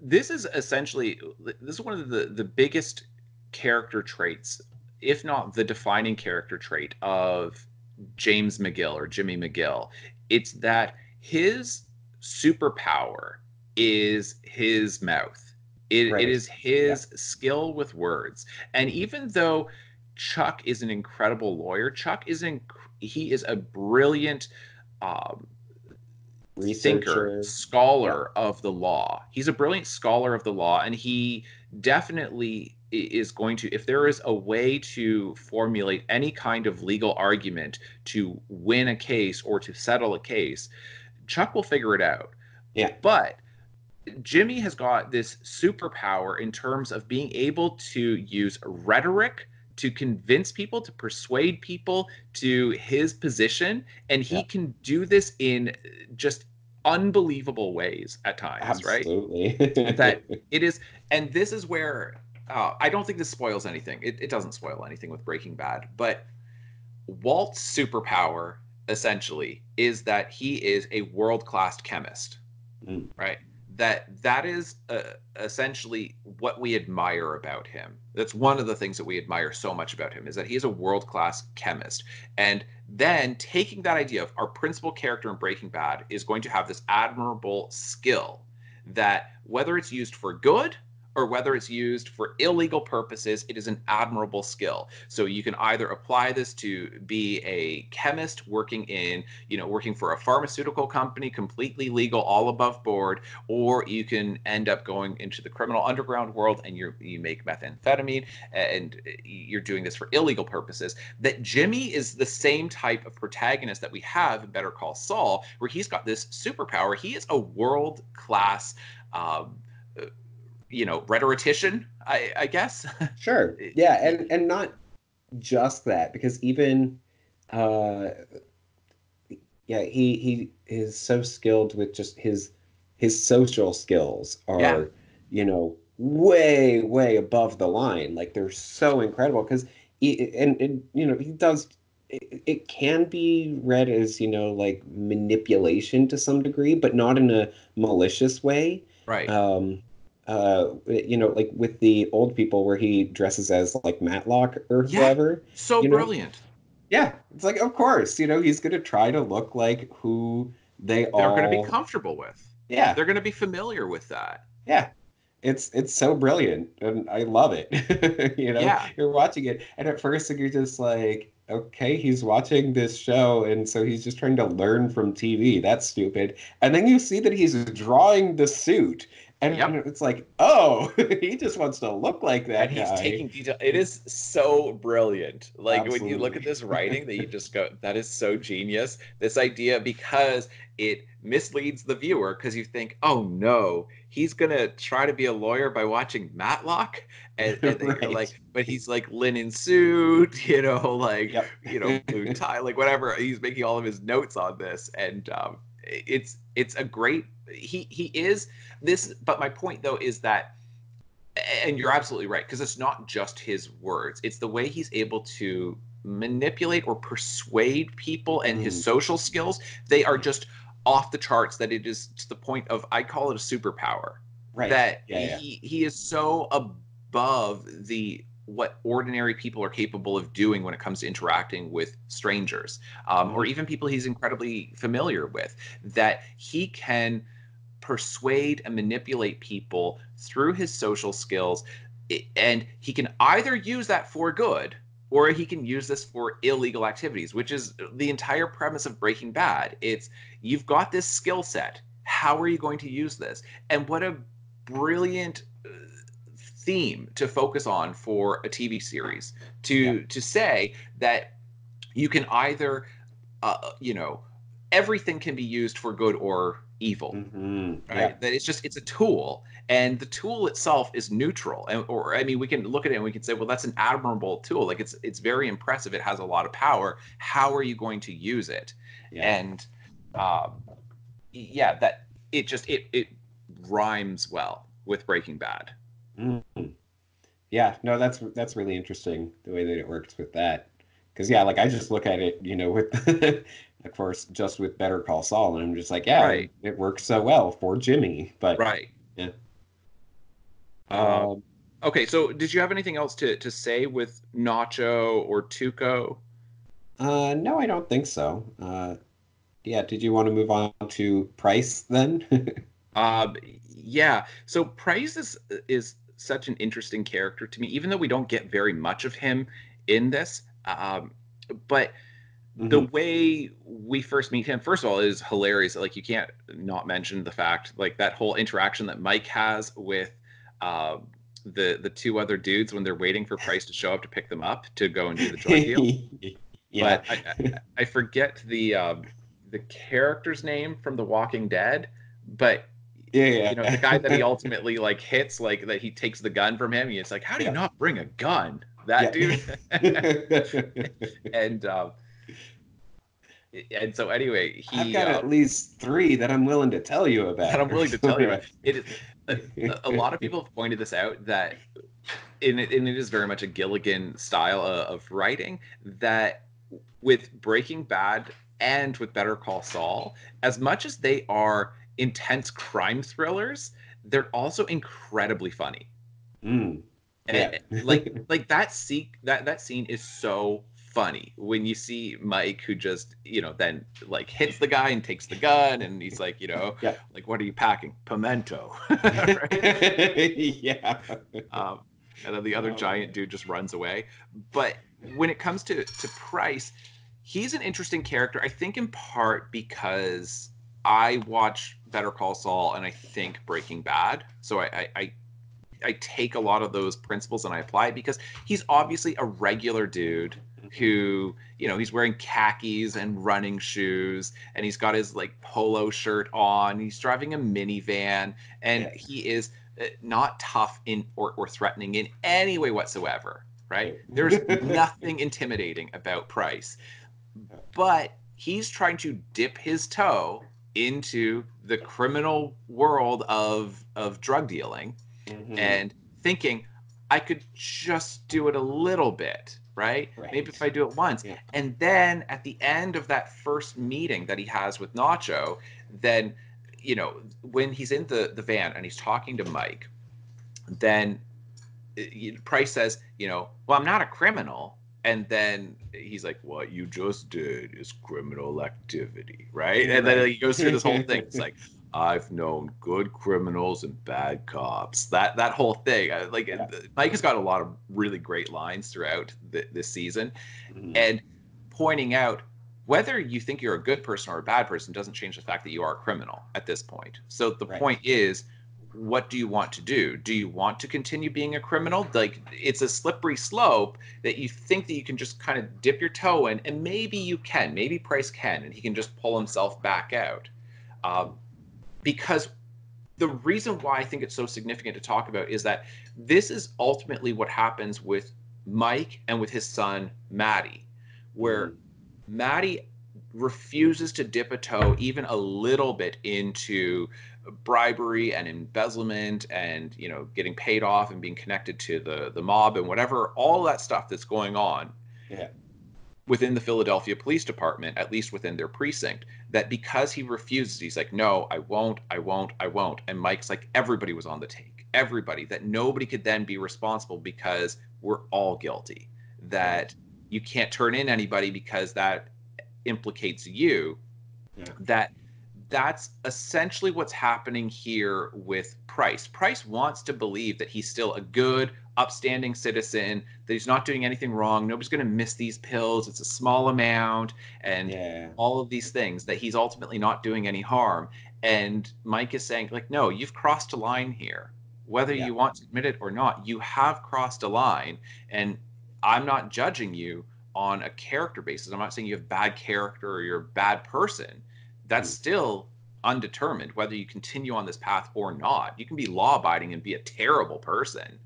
this is essentially this is one of the the biggest character traits if not the defining character trait of James McGill or Jimmy McGill. It's that his superpower is his mouth. It, right. it is his yeah. skill with words. And even though Chuck is an incredible lawyer, Chuck is in, he is a brilliant um, thinker, scholar yeah. of the law. He's a brilliant scholar of the law, and he definitely is going to, if there is a way to formulate any kind of legal argument to win a case or to settle a case, Chuck will figure it out. Yeah. But Jimmy has got this superpower in terms of being able to use rhetoric to convince people, to persuade people to his position. And he yeah. can do this in just unbelievable ways at times, right? Absolutely. right? that it is, and this is where uh, I don't think this spoils anything. It, it doesn't spoil anything with Breaking Bad, but Walt's superpower essentially is that he is a world class chemist, mm. right? That that is uh, essentially what we admire about him. That's one of the things that we admire so much about him is that he is a world class chemist. And then taking that idea of our principal character in breaking bad is going to have this admirable skill that whether it's used for good or whether it's used for illegal purposes, it is an admirable skill. So you can either apply this to be a chemist working in, you know, working for a pharmaceutical company, completely legal, all above board, or you can end up going into the criminal underground world and you you make methamphetamine and you're doing this for illegal purposes. That Jimmy is the same type of protagonist that we have in Better Call Saul, where he's got this superpower. He is a world class. Um, you know rhetorician i i guess. Sure. Yeah and and not just that because even uh yeah he he is so skilled with just his his social skills are yeah. you know way way above the line. Like they're so incredible because and, and you know he does it, it can be read as you know like manipulation to some degree but not in a malicious way. Right. Um uh you know like with the old people where he dresses as like matlock or yeah, whatever so you know? brilliant. Yeah. It's like of course you know he's gonna try to look like who they they're all... gonna be comfortable with. Yeah. They're gonna be familiar with that. Yeah. It's it's so brilliant and i love it you know? Yeah. you're watching it and at first you're just like okay he's watching this show and so he's just trying to learn from tv that's stupid. And then you see that he's drawing the suit and, yep. it's like, oh, he just wants to look like that. And he's guy. taking detail. It is so brilliant. Like Absolutely. when you look at this writing, that you just go, that is so genius. This idea because it misleads the viewer because you think, oh no, he's gonna try to be a lawyer by watching Matlock, and, and right. you're like, but he's like linen suit, you know, like yep. you know, blue tie, like whatever. He's making all of his notes on this, and um, it's it's a great he he is this but my point though is that and you're absolutely right because it's not just his words it's the way he's able to manipulate or persuade people and mm. his social skills they are just off the charts that it is to the point of i call it a superpower right that yeah, he yeah. he is so above the what ordinary people are capable of doing when it comes to interacting with strangers um, or mm-hmm. even people he's incredibly familiar with that he can persuade and manipulate people through his social skills and he can either use that for good or he can use this for illegal activities which is the entire premise of breaking bad. It's you've got this skill set. How are you going to use this? And what a brilliant theme to focus on for a TV series to yeah. to say that you can either uh, you know everything can be used for good or evil mm-hmm. right yeah. that it's just it's a tool and the tool itself is neutral and or i mean we can look at it and we can say well that's an admirable tool like it's it's very impressive it has a lot of power how are you going to use it yeah. and um yeah that it just it it rhymes well with breaking bad Mm-hmm. Yeah, no, that's that's really interesting the way that it works with that. Because yeah, like I just look at it, you know, with of course just with Better Call Saul, and I'm just like, yeah, right. it, it works so well for Jimmy. But right, yeah. Um, um, okay, so did you have anything else to to say with Nacho or Tuco? Uh, no, I don't think so. Uh, yeah, did you want to move on to Price then? um, yeah. So Price is is such an interesting character to me, even though we don't get very much of him in this. Um, but the way we first meet him, first of all, is hilarious. Like you can't not mention the fact, like that whole interaction that Mike has with uh, the the two other dudes when they're waiting for Price to show up to pick them up to go and do the drug deal. yeah. But I, I, I forget the um, the character's name from The Walking Dead, but yeah, yeah. you know the guy that he ultimately like hits, like that he takes the gun from him. It's like, how do you Yeah. not bring a gun? That Yeah. dude. and um, and so anyway, he I've got uh, at least three that I'm willing to tell you about. that I'm willing to tell you. Right. It is a, a lot of people have pointed this out that in it, and it is very much a Gilligan style of, of writing that with Breaking Bad and with Better Call Saul, as much as they are intense crime thrillers, they're also incredibly funny. Mm, And- Yeah. like like that scene that that scene is so funny when you see Mike who just you know then like hits the guy and takes the gun and he's like you know Yeah. like what are you packing pimento yeah. um, and then the other Oh, giant man. dude just runs away but when it comes to to Price he's an interesting character I think in part because I watch Better Call Saul and I think Breaking Bad so I, I, I I take a lot of those principles and I apply it because he's obviously a regular dude who, you know, he's wearing khakis and running shoes and he's got his like polo shirt on. He's driving a minivan and Yeah. he is uh, not tough in or, or threatening in any way whatsoever, right? Right. There's nothing intimidating about Price. But he's trying to dip his toe into the criminal world of of drug dealing Mhm. and thinking I could just do it a little bit, right? Right. Maybe if I do it once. Yeah. And then at the end of that first meeting that he has with Nacho, then you know, when he's in the the van and he's talking to Mike, then uh, Price says, you know, well, I'm not a criminal. And then he's like, what you just did is criminal activity, right? And then he goes through this whole thing. It's like, I've known good criminals and bad cops. That that whole thing, I- like Yeah. Mike has got a lot of really great lines throughout th- this season, Mhm. and pointing out whether you think you're a good person or a bad person doesn't change the fact that you are a criminal at this point. So the Right. point is, what do you want to do? Do you want to continue being a criminal? Like it's a slippery slope that you think that you can just kind of dip your toe in, and maybe you can, maybe Price can, and he can just pull himself back out. Um, because the reason why I think it's so significant to talk about is that this is ultimately what happens with Mike and with his son Matty, where Mhm. Matty refuses to dip a toe even a little bit into bribery and embezzlement and you know getting paid off and being connected to the the mob and whatever all that stuff that's going on Yeah. within the Philadelphia Police Department, at least within their precinct, that because he refuses, he's like, no, I won't, I won't, I won't. And Mike's like, everybody was on the take, everybody, that nobody could then be responsible because we're all guilty, that you can't turn in anybody because that implicates you. Yeah. That that's essentially what's happening here with Price. Price wants to believe that he's still a good, upstanding citizen, that he's not doing anything wrong. Nobody's going to miss these pills. It's a small amount, and yeah. all of these things that he's ultimately not doing any harm. And Mike is saying, like, no, you've crossed a line here. Whether Yeah. you want to admit it or not, you have crossed a line. And I'm not judging you on a character basis. I'm not saying you have bad character or you're a bad person. That's still undetermined whether you continue on this path or not. You can be law abiding and be a terrible person.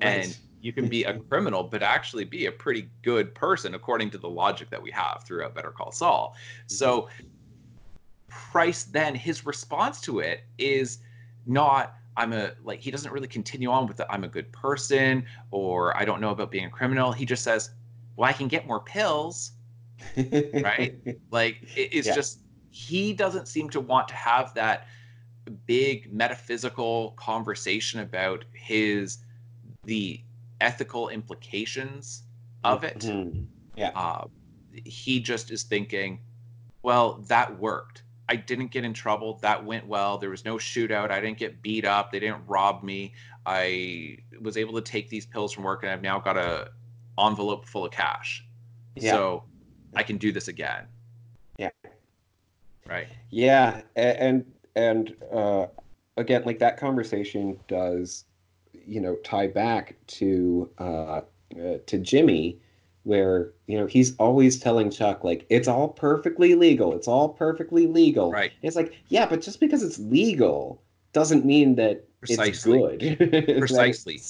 And you can be a criminal, but actually be a pretty good person according to the logic that we have throughout Better Call Saul. Mm-hmm. So, Price then, his response to it is not, I'm a, like, he doesn't really continue on with the, I'm a good person or I don't know about being a criminal. He just says, well, I can get more pills. Right. Like, it, it's Yeah. just, he doesn't seem to want to have that big metaphysical conversation about his, the ethical implications of it Mhm. uh, he just is thinking, well, that worked. I didn't get in trouble. That went well. There was no shootout. I didn't get beat up. They didn't rob me. I was able to take these pills from work, and I've now got a envelope full of cash. Yeah. So I can do this again. Yeah. Right. Yeah, and and uh, again, like that conversation does, you know, tie back to uh, uh, to Jimmy, where you know he's always telling Chuck like it's all perfectly legal, it's all perfectly legal. Right. It's like yeah, but just because it's legal doesn't mean that Precisely. it's good. Precisely.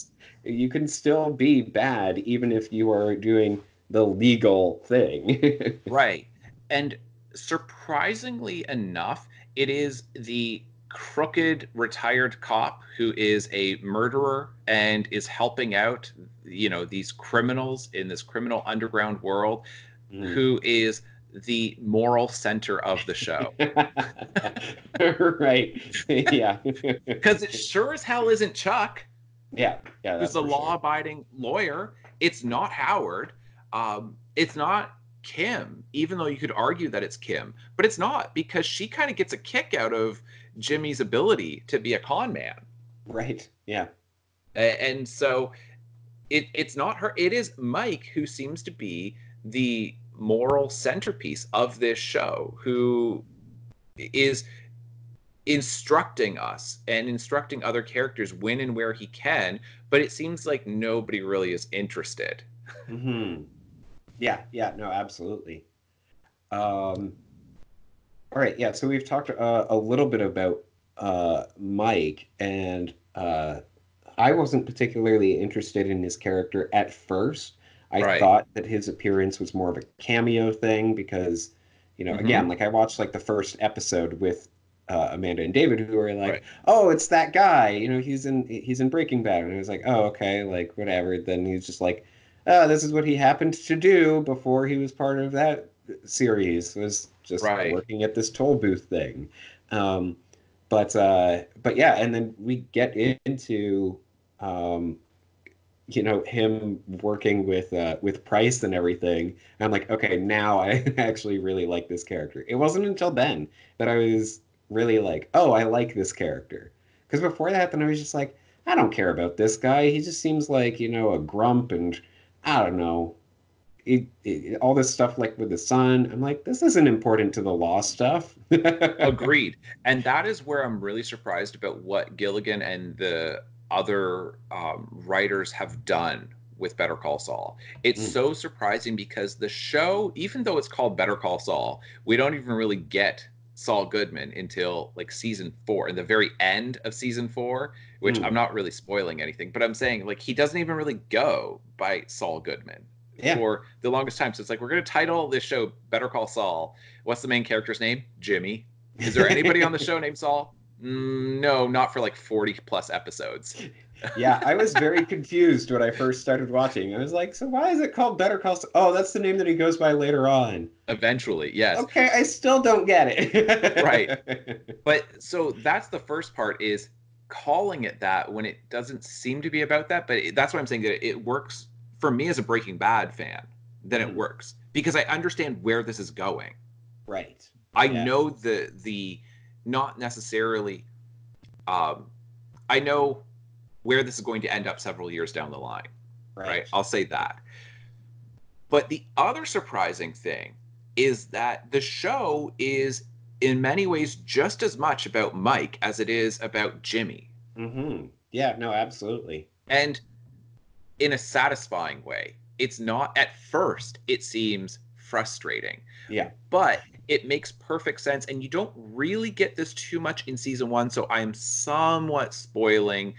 you can still be bad even if you are doing the legal thing. right. And surprisingly enough, it is the crooked retired cop who is a murderer and is helping out, you know, these criminals in this criminal underground world Mm. who is the moral center of the show. right. yeah. Because it sure as hell isn't Chuck. Yeah. Yeah. who's a law-abiding lawyer. It's not Howard. Um, it's not Kim, even though you could argue that it's Kim, but it's not because she kind of gets a kick out of Jimmy's ability to be a con man, Right. Yeah. And so it it's not her. It is Mike who seems to be the moral centerpiece of this show, who is instructing us and instructing other characters when and where he can but it seems like nobody really is interested hmm Yeah. Yeah. No. Absolutely. Um. All right. Yeah. So we've talked uh, a little bit about uh, Mike, and uh, I wasn't particularly interested in his character at first. I Right. thought that his appearance was more of a cameo thing because, you know, Mhm. again, like I watched like the first episode with uh, Amanda and David, who were like, Right. "Oh, it's that guy." You know, he's in he's in Breaking Bad, and I was like, "Oh, okay, like whatever." Then he's just like, "Oh, this is what he happened to do before he was part of that series. Was just Right. working at this toll booth thing." Um, but uh, but yeah, and then we get into um, you know him working with uh, with Price and everything. And I'm like, okay, now I actually really like this character. It wasn't until then that I was really like, oh, I like this character. Because before that, then I was just like, I don't care about this guy. He just seems like you know a grump, and I don't know. It, it, all this stuff like with the son I'm like, this isn't important to the law stuff. agreed and that is where i'm really surprised about what gilligan and the other um, writers have done with better call saul it's Mm. so surprising because the show even though it's called better call saul we don't even really get saul goodman until like season four in the very end of season four which Mm. i'm not really spoiling anything but i'm saying like he doesn't even really go by saul goodman Yeah. for the longest time so it's like we're going to title this show better call saul what's the main character's name jimmy is there anybody on the show named Saul? Mm, no, not for like 40 plus episodes. yeah, I was very confused when I first started watching. I was like, so why is it called Better Call Saul? Oh, that's the name that he goes by later on. Eventually, yes. Okay, I still don't get it. Right. But so that's the first part is calling it that when it doesn't seem to be about that. But it, that's why I'm saying that it works for me as a Breaking Bad fan. Then it Mhm. works because I understand where this is going. right. I Yeah. know the the not necessarily um I know where this is going to end up several years down the line. Right. right? I'll say that. But the other surprising thing is that the show is in many ways just as much about Mike as it is about Jimmy. Mm-hmm. Yeah, no, absolutely. And in a satisfying way. It's not at first it seems frustrating. Yeah. But it makes perfect sense and you don't really get this too much in season 1 so I'm somewhat spoiling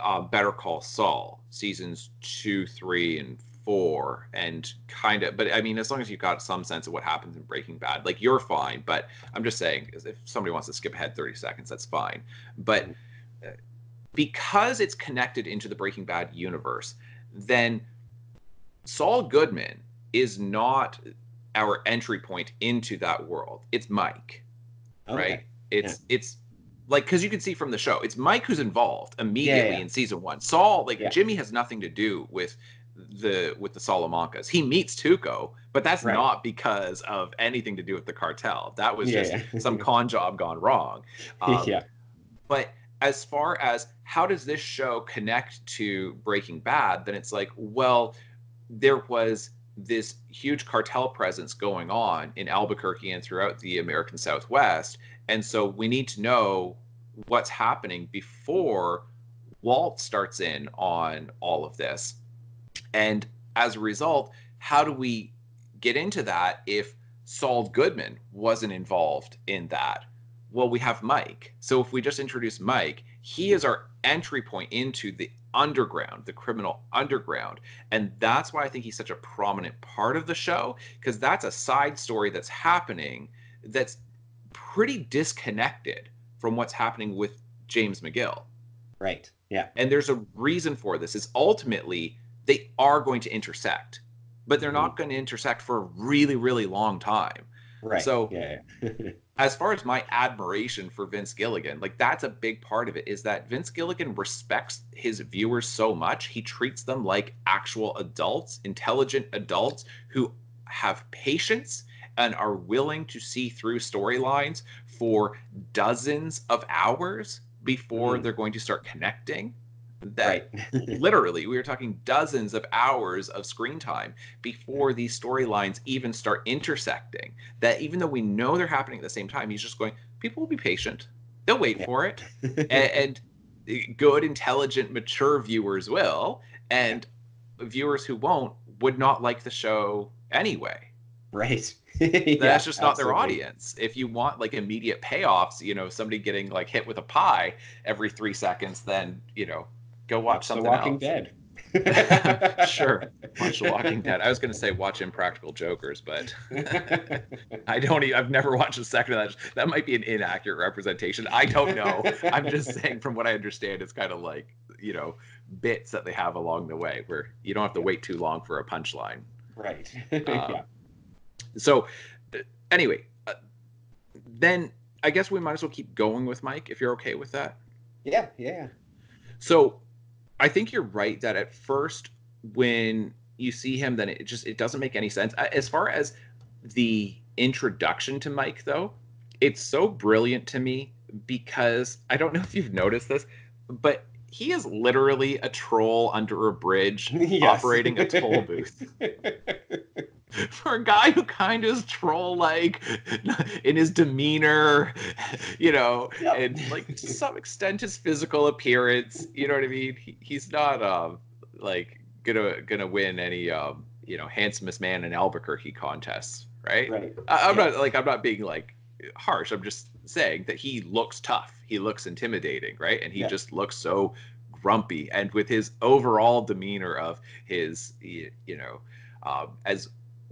uh, Better Call Saul seasons 2, 3 and 4 and kind of but I mean as long as you've got some sense of what happens in Breaking Bad like you're fine but I'm just saying if somebody wants to skip ahead 30 seconds that's fine. But uh, because it's connected into the Breaking Bad universe, then Saul Goodman is not our entry point into that world. It's Mike, Okay. right? It's it's like because you can see from the show, it's Mike who's involved immediately yeah. in season one. Saul, like Yeah. Jimmy, has nothing to do with the with the Salamancas. He meets Tuco, but that's Right. not because of anything to do with the cartel. That was Yeah, just yeah. some con job gone wrong. Um, yeah. but as far as how does this show connect to Breaking Bad, then it's like, well, there was this huge cartel presence going on in Albuquerque and throughout the American Southwest. And so we need to know what's happening before Walt starts in on all of this. And as a result, how do we get into that if Saul Goodman wasn't involved in that? Well, we have Mike. So if we just introduce Mike, he is our entry point into the underground, the criminal underground. And that's why I think he's such a prominent part of the show, because that's a side story that's happening that's pretty disconnected from what's happening with James McGill. Right. Yeah. And there's a reason for this is ultimately they are going to intersect, but they're not mm-hmm. going to intersect for a really, really long time. Right. So yeah. as far as my admiration for Vince Gilligan, like that's a big part of it is that Vince Gilligan respects his viewers so much. He treats them like actual adults, intelligent adults who have patience and are willing to see through storylines for dozens of hours before mm-hmm. they're going to start connecting that right. literally we were talking dozens of hours of screen time before these storylines even start intersecting that even though we know they're happening at the same time he's just going people will be patient they'll wait yeah. for it and, and, good intelligent mature viewers will and yeah. viewers who won't would not like the show anyway right yeah, that's just not absolutely. their audience. If you want like immediate payoffs, you know, somebody getting like hit with a pie every three seconds, then you know, go watch, watch something The Walking else. Dead. sure, watch The Walking Dead. I was going to say watch Impractical Jokers, but I don't. Even, I've never watched a second of that. That might be an inaccurate representation. I don't know. I'm just saying, from what I understand, it's kind of like you know bits that they have along the way where you don't have to wait too long for a punchline. Right. Um, yeah. So, anyway, uh, then I guess we might as well keep going with Mike if you're okay with that. Yeah. Yeah. So I think you're right that at first when you see him, then it just it doesn't make any sense. As far as the introduction to Mike, though, it's so brilliant to me because I don't know if you've noticed this, but he is literally a troll under a bridge yes. operating a toll booth. for a guy who kind of is troll like in his demeanor, you know, yep. and like to some extent his physical appearance, you know what I mean? He, he's not um like gonna gonna win any um you know handsomest man in Albuquerque contests, right? Right. I, am yeah. not like I'm not being like harsh. I'm just saying that he looks tough. He looks intimidating, right? And he yeah. just looks so grumpy and with his overall demeanor of his you know um, as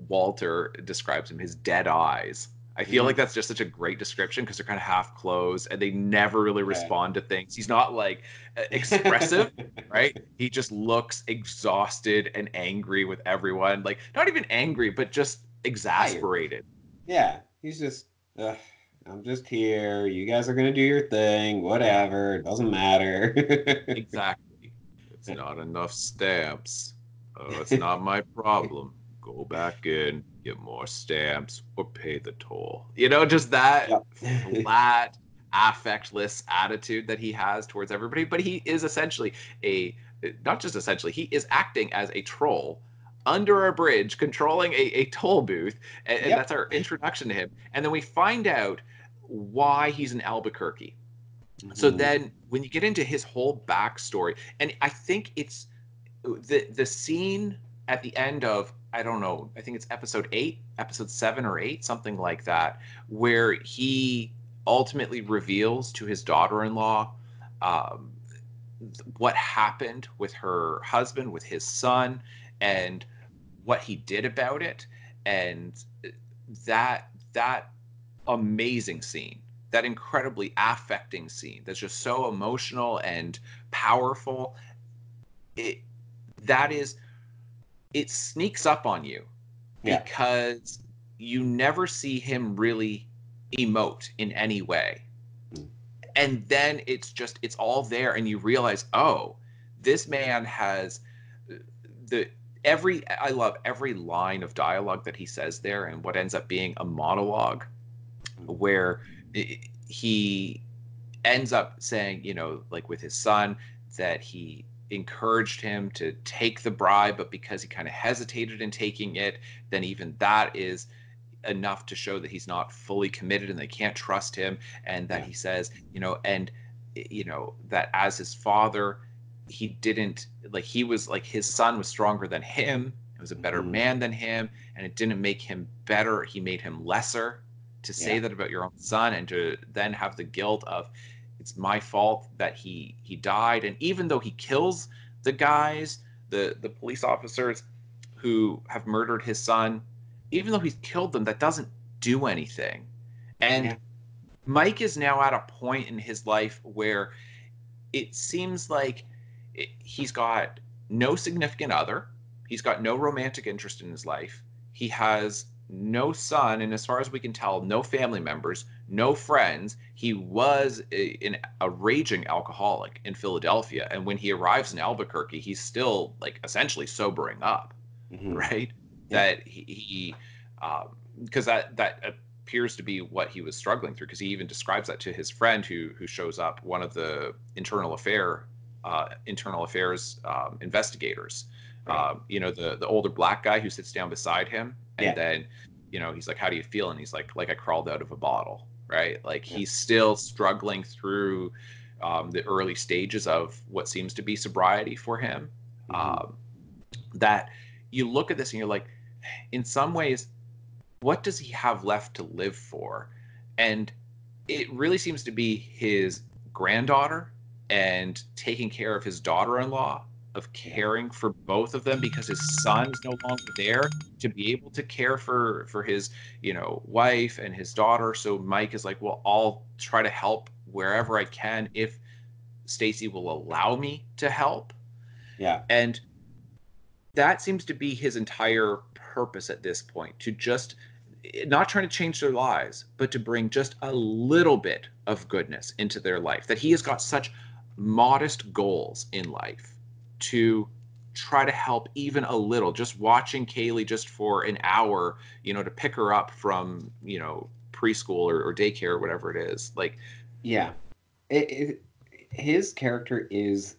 Walter describes him, his dead eyes. I feel mm-hmm. like that's just such a great description because they're kind of half closed and they never really respond to things. He's not like expressive, right? He just looks exhausted and angry with everyone. Like not even angry, but just exasperated. Yeah, he's just. I'm just here. You guys are gonna do your thing. Whatever. It doesn't matter. exactly. It's not enough stamps. Oh, it's not my problem go back in, get more stamps, or pay the toll. You know, just that yep. flat, affectless attitude that he has towards everybody. But he is essentially a, not just essentially, he is acting as a troll under a bridge, controlling a, a toll booth. And, and yep. that's our introduction to him. And then we find out why he's in Albuquerque. Mm-hmm. So then when you get into his whole backstory, and I think it's the the scene at the end of I don't know, I think it's episode eight, episode seven or eight, something like that, where he ultimately reveals to his daughter in law um, what happened with her husband, with his son, and what he did about it. And that, that amazing scene, that incredibly affecting scene that's just so emotional and powerful. It, that is it sneaks up on you yeah. because you never see him really emote in any way. Mm. And then it's just it's all there and you realize, "Oh, this man has the every I love every line of dialogue that he says there and what ends up being a monologue where he ends up saying, you know, like with his son that he encouraged him to take the bribe, but because he kind of hesitated in taking it, then even that is enough to show that he's not fully committed and they can't trust him. And that he says, you know, and, you know, that as his father, he didn't like, he was like, his son was stronger than him. It was a better mm-hmm. man than him. And it didn't make him better. He made him lesser to say yeah. that about your own son and to then have the guilt of, it's my fault that he he died. And even though he kills the guys the the police officers who have murdered his son even though he's killed them that doesn't do anything. And yeah. mike is now at a point in his life where it seems like it, he's got no significant other. He's got no romantic interest in his life. He has no son, and as far as we can tell, no family members, no friends. He was a, a raging alcoholic in Philadelphia, and when he arrives in Albuquerque, he's still like essentially sobering up, mm-hmm. right? Yeah. That he, because um, that that appears to be what he was struggling through. Because he even describes that to his friend who who shows up, one of the internal affair uh, internal affairs um, investigators. Right. Um, you know, the the older black guy who sits down beside him and yeah. then you know he's like how do you feel and he's like like i crawled out of a bottle right like yeah. he's still struggling through um, the early stages of what seems to be sobriety for him mm-hmm. um, that you look at this and you're like in some ways what does he have left to live for and it really seems to be his granddaughter and taking care of his daughter-in-law of caring for both of them because his son is no longer there to be able to care for for his you know wife and his daughter. So mike is like well i'll try to help wherever i can if stacy will allow me to help. Yeah. And that seems to be his entire purpose at this point to just not trying to change their lives but to bring just a little bit of goodness into their life that he has got such modest goals in life to try to help even a little. Just watching kaylee just for an hour you know to pick her up from you know preschool or, or daycare or whatever it is like yeah. It, it, his character is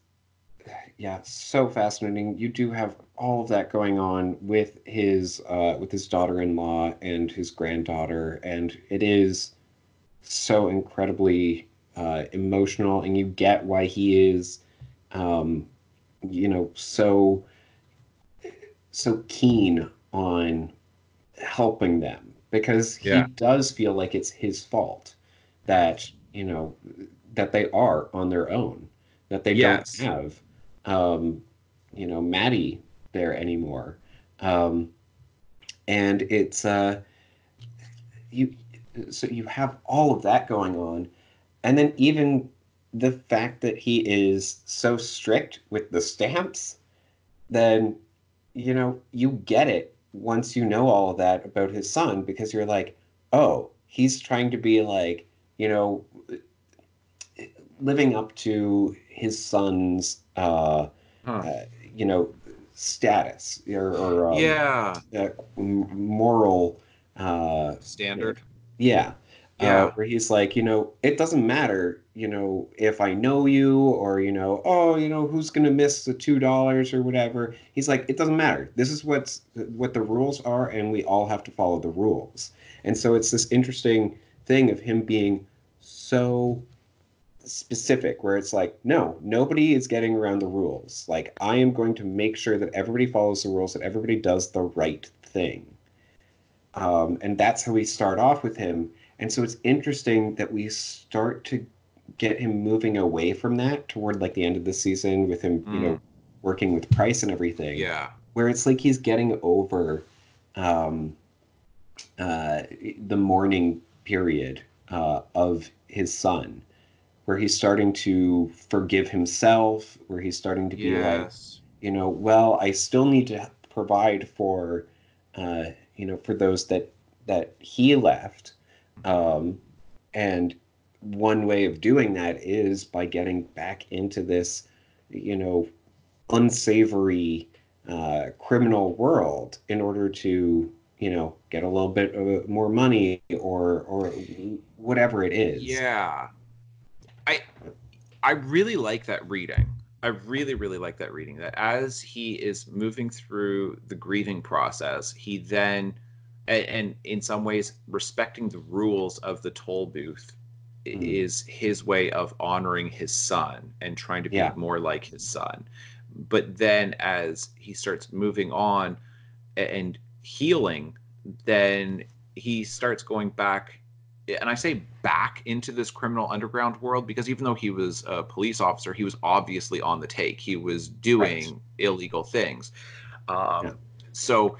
yeah so fascinating. You do have all of that going on with his uh with his daughter-in-law and his granddaughter and it is so incredibly uh emotional and you get why he is um you know so so keen on helping them because yeah. he does feel like it's his fault that you know that they are on their own that they yes. don't have um you know Matty there anymore um and it's uh you so you have all of that going on and then even the fact that he is so strict with the stamps, then you know you get it once you know all of that about his son because you're like, oh, he's trying to be like, you know, living up to his son's, uh, huh. uh you know, status or, or um, yeah, uh, moral uh, standard. Yeah. Yeah. Uh, where he's like, you know, it doesn't matter, you know, if I know you or, you know, oh, you know, who's going to miss the $2 or whatever. He's like, it doesn't matter. This is what's what the rules are and we all have to follow the rules. And so it's this interesting thing of him being so specific where it's like, no, nobody is getting around the rules. Like I am going to make sure that everybody follows the rules, that everybody does the right thing. Um, and that's how we start off with him and so it's interesting that we start to get him moving away from that toward like the end of the season with him, mm. you know, mm. working with Pryce and everything. Yeah. Where it's like he's getting over um, uh, the mourning period uh, of his son, where he's starting to forgive himself, where he's starting to be yes. like, you know, well, I still need to provide for, uh, you know, for those that that he left um, and one way of doing that is by getting back into this, you know, unsavory uh, criminal world in order to, you know, get a little bit of more money or or whatever it is. Yeah, I I really like that reading I really, really like that reading. That as he is moving through the grieving process, he then, and, and in some ways, respecting the rules of the toll booth mm. is his way of honoring his son and trying to be yeah. more like his son. But then as he starts moving on and healing, then he starts going back and I say back into this criminal underground world because even though he was a police officer, he was obviously on the take. He was doing right. illegal things. Um, yeah. So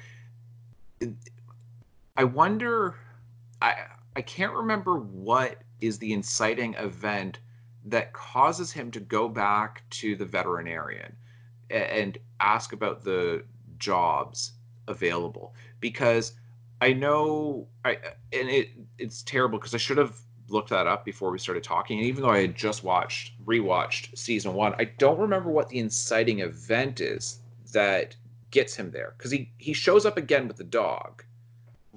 I wonder. I I can't remember what is the inciting event that causes him to go back to the veterinarian and ask about the jobs available because I know I and it it's terrible because I should have looked that up before we started talking. And even though I had just watched rewatched season one, I don't remember what the inciting event is that gets him there because he he shows up again with the dog,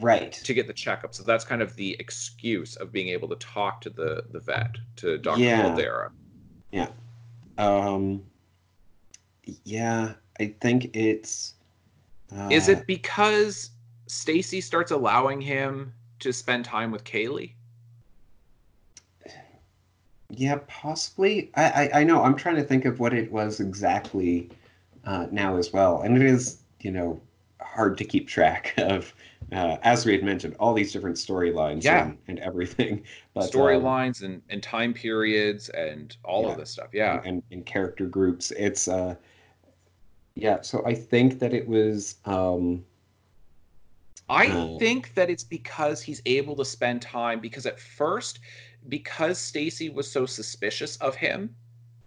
right, to get the checkup. So that's kind of the excuse of being able to talk to the the vet to Doctor yeah. Caldera. Yeah. Um. Yeah, I think it's. Uh, is it because Stacy starts allowing him to spend time with Kaylee? Yeah, possibly. I, I, I know. I'm trying to think of what it was exactly uh, now as well, and it is you know hard to keep track of. Uh, as we had mentioned, all these different storylines yeah. and, and everything. Storylines um, and, and time periods and all yeah. of this stuff. Yeah. And, and, and, character groups. It's, uh, yeah. So I think that it was, um, I oh. think that it's because he's able to spend time because at first because Stacy was so suspicious of him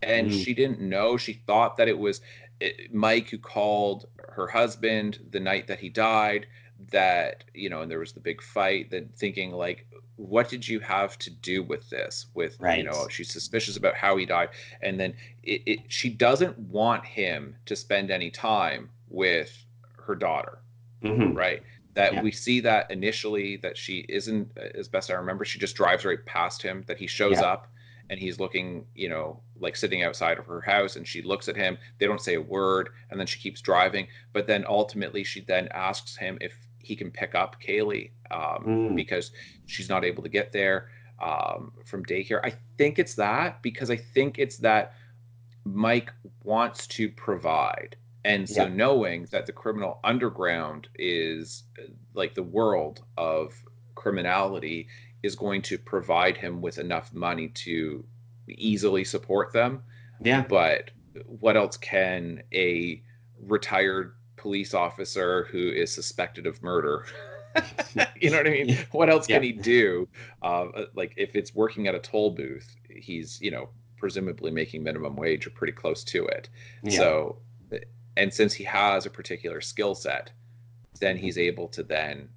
and mm. she didn't know she thought that it was eh, Mike who called her husband the night that he died that you know and there was the big fight that thinking like what did you have to do with this with right. you know she's suspicious about how he died and then it, it, she doesn't want him to spend any time with her daughter mm-hmm. right that yeah. we see that initially that she isn't as best i remember she just drives right past him that he shows yeah. up and he's looking you know like sitting outside of her house and she looks at him they don't say a word and then she keeps driving but then ultimately she then asks him if he can pick up kaylee um, mm. because she's not able to get there um, from daycare i think it's that because i think it's that mike wants to provide and so, yeah. knowing that the criminal underground is like the world of criminality is going to provide him with enough money to easily support them. Yeah. But what else can a retired police officer who is suspected of murder? you know what I mean? What else yeah. can he do? Uh, like if it's working at a toll booth, he's you know presumably making minimum wage or pretty close to it. Yeah. So and since he has a particular skill set then he's able to then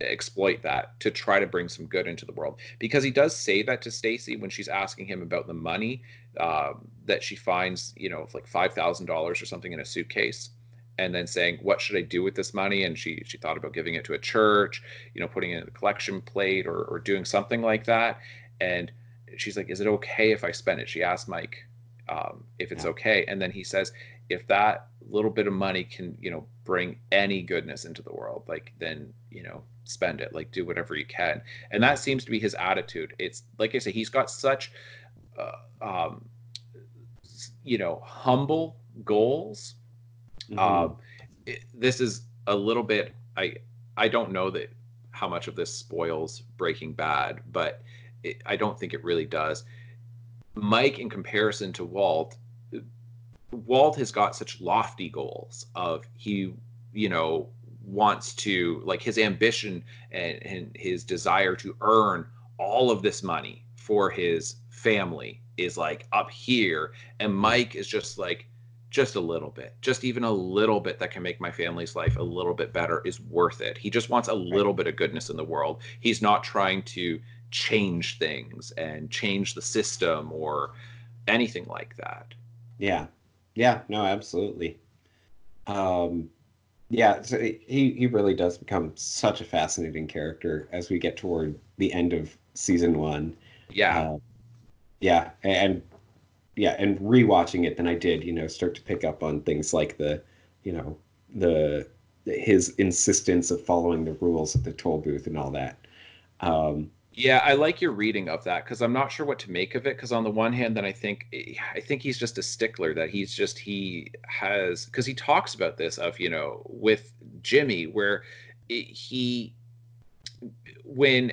exploit that to try to bring some good into the world. Because he does say that to Stacy when she's asking him about the money um, that she finds you know like five thousand dollars or something in a suitcase and then saying what should I do with this money? And she she thought about giving it to a church you know putting it in a collection plate or, or doing something like that. And she's like is it okay if I spend it? She asked Mike um, if it's okay? And then he says if that little bit of money can you know bring any goodness into the world like then you know spend it like do whatever you can. And that seems to be his attitude. It's like i say he's got such uh, um you know humble goals. Mm-hmm. um it, this is a little bit i i don't know that how much of this spoils breaking bad but it, i don't think it really does. Mike in comparison to walt Walt has got such lofty goals of he, you know, wants to like his ambition and, and his desire to earn all of this money for his family is like up here. And Mike is just like just a little bit just even a little bit that can make my family's life a little bit better is worth it. He just wants a little bit of goodness in the world. He's not trying to change things and change the system or anything like that. Yeah yeah, no, absolutely. Um, yeah, so he he really does become such a fascinating character as we get toward the end of season one. Yeah, uh, yeah, and yeah, and rewatching it, then I did, you know, start to pick up on things like the, you know, the his insistence of following the rules at the toll booth and all that. Um, yeah, I like your reading of that because I'm not sure what to make of it. Because on the one hand, then I think I think he's just a stickler that he's just he has because he talks about this of you know with Jimmy where it, he when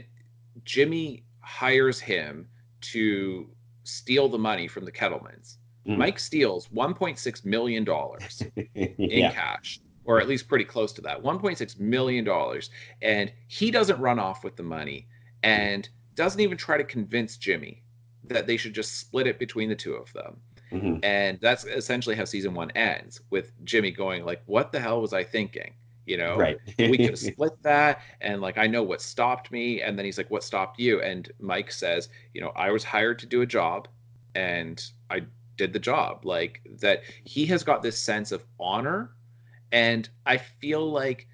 Jimmy hires him to steal the money from the Kettlemans, mm. Mike steals 1.6 million dollars in yeah. cash or at least pretty close to that 1.6 million dollars and he doesn't run off with the money and doesn't even try to convince Jimmy that they should just split it between the two of them. Mm-hmm. And that's essentially how season one ends with Jimmy going like, "What the hell was I thinking?" You know, right? we could have split that, and like I know what stopped me. And then he's like, "What stopped you?" And Mike says, "You know, I was hired to do a job, and I did the job." Like that, he has got this sense of honor, and I feel like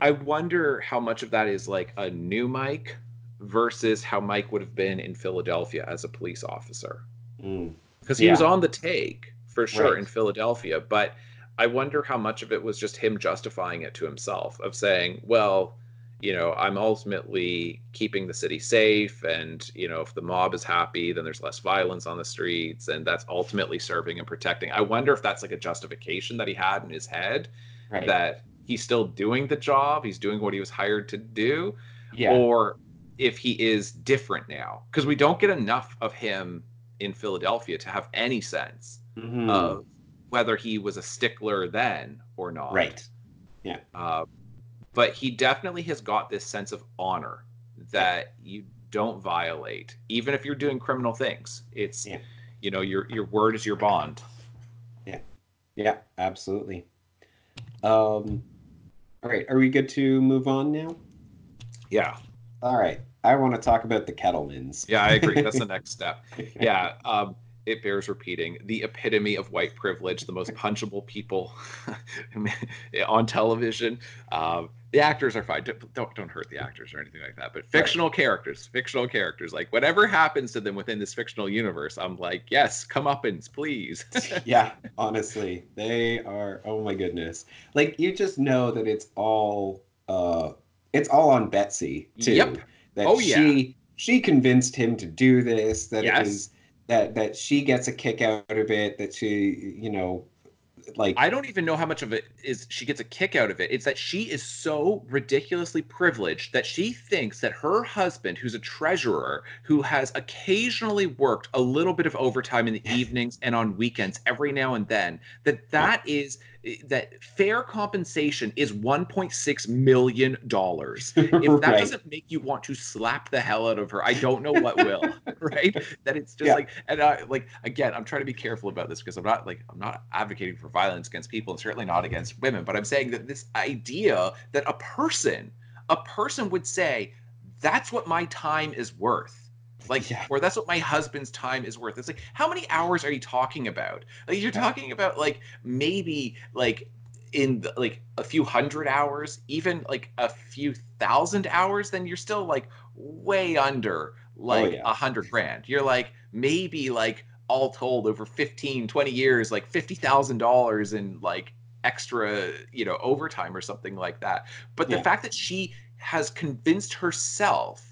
I wonder how much of that is like a new Mike versus how Mike would have been in Philadelphia as a police officer. Because mm. he yeah. was on the take for sure right. in Philadelphia, but I wonder how much of it was just him justifying it to himself of saying, well, you know, I'm ultimately keeping the city safe. And, you know, if the mob is happy, then there's less violence on the streets. And that's ultimately serving and protecting. I wonder if that's like a justification that he had in his head right. that he's still doing the job, he's doing what he was hired to do, yeah. or if he is different now because we don't get enough of him in Philadelphia to have any sense mm-hmm. of whether he was a stickler then or not. Right. Yeah. Uh, but he definitely has got this sense of honor that you don't violate, even if you're doing criminal things. It's, yeah. you know, your your word is your bond. Yeah. Yeah. Absolutely. Um, all right, are we good to move on now? Yeah. All right. I want to talk about the Kettlemans. Yeah, I agree. That's the next step. Yeah. Um, it bears repeating. The epitome of white privilege, the most punchable people on television. Um, the actors are fine. Don't, don't, don't hurt the actors or anything like that. But fictional right. characters, fictional characters, like whatever happens to them within this fictional universe, I'm like, yes, come up and please. yeah, honestly, they are. Oh my goodness! Like you just know that it's all, uh, it's all on Betsy too. Yep. That oh yeah. She she convinced him to do this. That yes. it is that that she gets a kick out of it. That she, you know, like I don't even know how much of it is she gets a kick out of it. It's that she is so ridiculously privileged that she thinks that her husband, who's a treasurer, who has occasionally worked a little bit of overtime in the evenings and on weekends every now and then, that that is Eh, that fair compensation is 1.6 million dollars. If that right. doesn't make you want to slap the hell out of her, I don't know what will. right? That it's just yeah. like, and I like again, I'm trying to be careful about this because I'm not like I'm not advocating for violence against people and certainly not against women, but I'm saying that this idea that a person, a person would say, that's what my time is worth like yeah. or that's what my husband's time is worth. It's like how many hours are you talking about? Like you're talking about like maybe like in the, like a few hundred hours even like a few thousand hours then you're still like way under oh, like a oh, yeah. hundred grand. You're like maybe like all told over 15 20 years like $50000 in like extra you know overtime or something like that. But the fact that she has convinced herself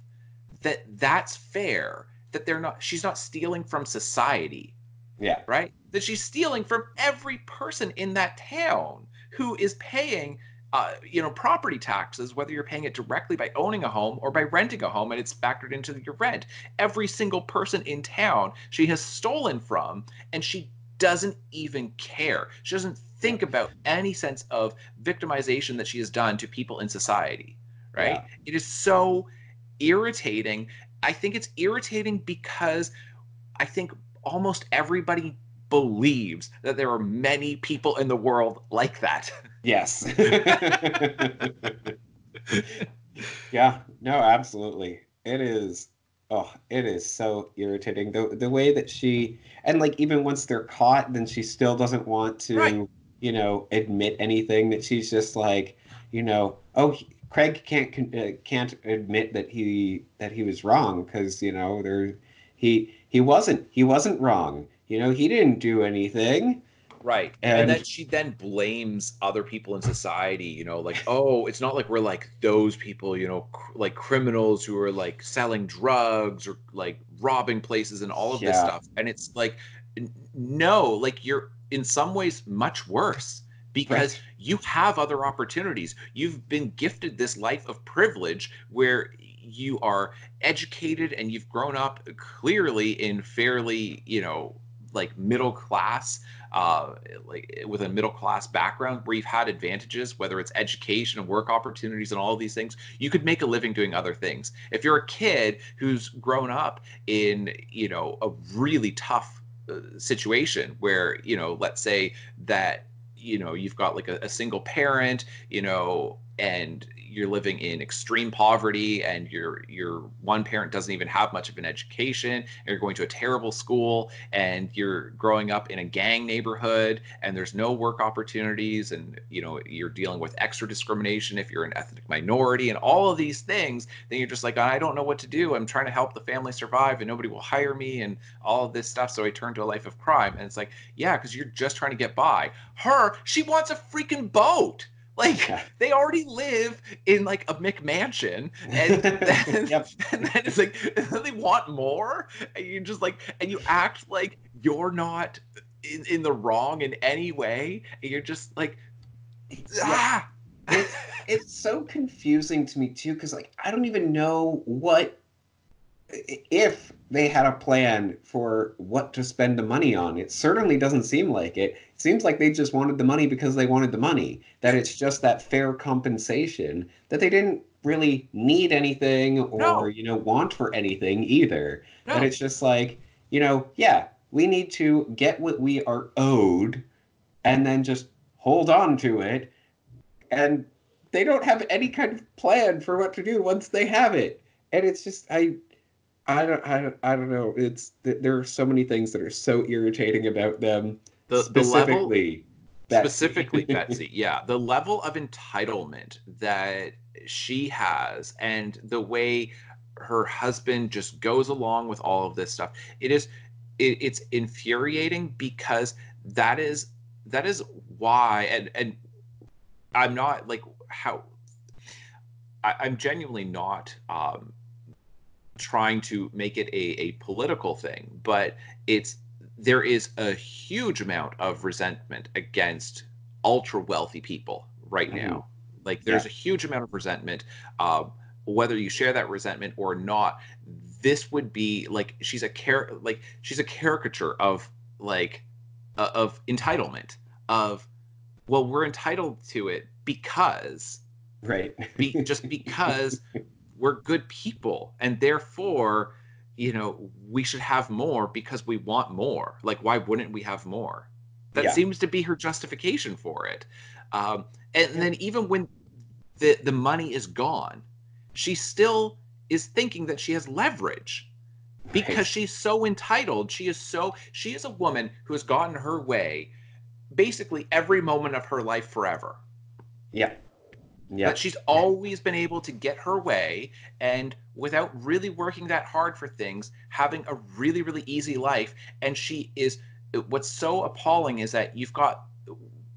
that that's fair that they're not she's not stealing from society. Yeah. Right? That she's stealing from every person in that town who is paying uh, you know property taxes whether you're paying it directly by owning a home or by renting a home and it's factored into your rent. Every single person in town she has stolen from and she doesn't even care. She doesn't think about any sense of victimization that she has done to people in society. Right? Yeah. it is so irritating. I think it's irritating because I think almost everybody believes that there are many people in the world like that. Yes. yeah, no, absolutely. It is oh, it is so irritating. The the way that she and like even once they're caught, then she still doesn't want to, right. you know, admit anything that she's just like, you know, oh, Craig can't uh, can't admit that he that he was wrong because you know there he he wasn't he wasn't wrong. You know, he didn't do anything. Right. And, and, then she then blames other people in society, you know, like, oh, it's not like we're like those people, you know, cr- like criminals who are like selling drugs or like robbing places and all of yeah. this stuff. And it's like, no, like you're in some ways much worse because right. you have other opportunities. You've been gifted this life of privilege where you are educated and you've grown up clearly in fairly, you know, like middle class uh, like with a middle class background where you've had advantages, whether it's education and work opportunities and all of these things, you could make a living doing other things. If you're a kid who's grown up in, you know, a really tough uh, situation where, you know, let's say that, you know, you've got like a, a single parent, you know, and you're living in extreme poverty and your your one parent doesn't even have much of an education you're going to a terrible school and you're growing up in a gang neighborhood and there's no work opportunities and you know you're dealing with extra discrimination if you're an ethnic minority and all of these things then you're just like I don't know what to do. I'm trying to help the family survive and nobody will hire me and all of this stuff. So I turn to a life of crime and it's like yeah because you're just trying to get by. Her she wants a freaking boat like yeah. they already live in like a McMansion, and then, yep. and then it's like they want more, and you just like and you act like you're not in, in the wrong in any way, and you're just like, yeah. ah. It's, it's so confusing to me too, because like I don't even know what if they had a plan for what to spend the money on. It certainly doesn't seem like it. It seems like they just wanted the money because they wanted the money. That it's just that fair compensation that they didn't really need anything or no. you know want for anything either. No. That it's just like, you know, yeah, we need to get what we are owed and then just hold on to it. And they don't have any kind of plan for what to do once they have it. And it's just I I don't, I don't, I don't know. It's there are so many things that are so irritating about them. The specifically, the level, specifically Betsy. Yeah, the level of entitlement that she has, and the way her husband just goes along with all of this stuff. It is, it, it's infuriating because that is that is why, and and I'm not like how. I, I'm genuinely not um, trying to make it a, a political thing, but it's there is a huge amount of resentment against ultra wealthy people right mm-hmm. now. Like there's yeah. a huge amount of resentment. Uh, whether you share that resentment or not, this would be like she's a car like she's a caricature of like uh, of entitlement of well we're entitled to it because right be, just because we're good people and therefore you know we should have more because we want more like why wouldn't we have more that yeah. seems to be her justification for it um, and yeah. then even when the the money is gone she still is thinking that she has leverage because right. she's so entitled she is so she is a woman who has gotten her way basically every moment of her life forever yeah yeah. That she's always been able to get her way and without really working that hard for things, having a really, really easy life. And she is what's so appalling is that you've got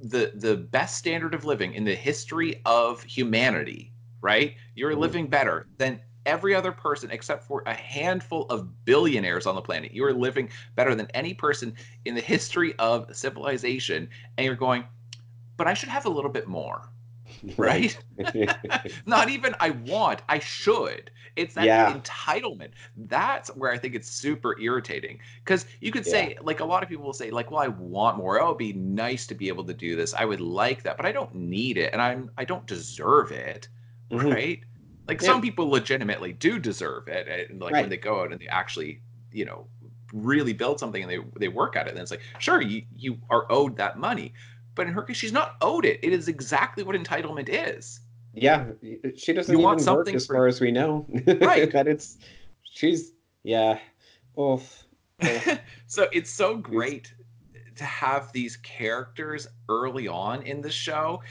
the the best standard of living in the history of humanity, right? You're mm-hmm. living better than every other person except for a handful of billionaires on the planet. You are living better than any person in the history of civilization. And you're going, but I should have a little bit more right? Not even I want, I should. It's that yeah. entitlement. That's where I think it's super irritating. Because you could say, yeah. like a lot of people will say, like, well, I want more. Oh, it'd be nice to be able to do this. I would like that, but I don't need it, and I'm I don't deserve it, mm-hmm. right? Like yeah. some people legitimately do deserve it, and like right. when they go out and they actually, you know, really build something and they they work at it, then it's like, sure, you you are owed that money. But in her case, she's not owed it. It is exactly what entitlement is. Yeah, she doesn't you want something as for... far as we know. Right. that it's she's yeah. So it's so great to have these characters early on in the show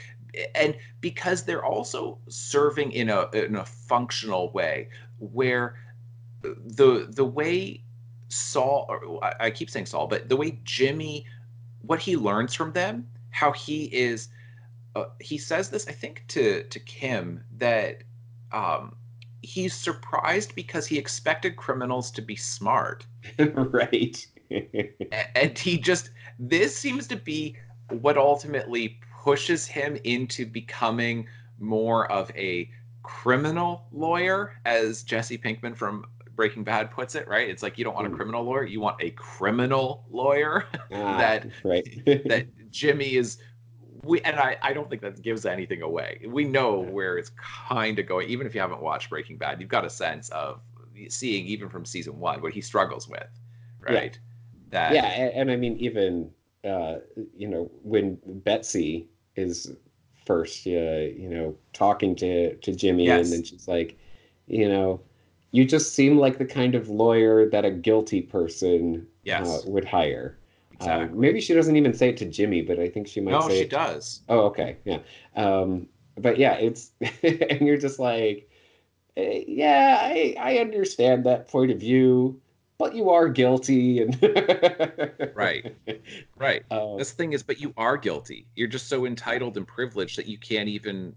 and because they're also serving in a in a functional way where the the way Saul, I keep saying Saul, but the way Jimmy, what he learns from them, how he is, uh, he says this, I think, to to Kim that um, he's surprised because he expected criminals to be smart. right. and he just this seems to be what ultimately pushes him into becoming more of a criminal lawyer as Jesse Pinkman from Breaking Bad puts it, right? It's like you don't want a criminal lawyer, you want a criminal lawyer ah, that right. that Jimmy is we and I, I don't think that gives anything away. We know where it's kind of going. Even if you haven't watched Breaking Bad, you've got a sense of seeing even from season one what he struggles with, right? Yeah. That yeah, and, and I mean even uh, you know when Betsy is first, uh, you know, talking to to Jimmy, yes. and then she's like, you know, you just seem like the kind of lawyer that a guilty person yes. uh, would hire. Exactly. Um, maybe she doesn't even say it to Jimmy, but I think she might. No, she it. does. Oh, okay, yeah. Um, but yeah, it's and you're just like, eh, yeah, I I understand that point of view, but you are guilty and right, right. Um, this thing is, but you are guilty. You're just so entitled and privileged that you can't even,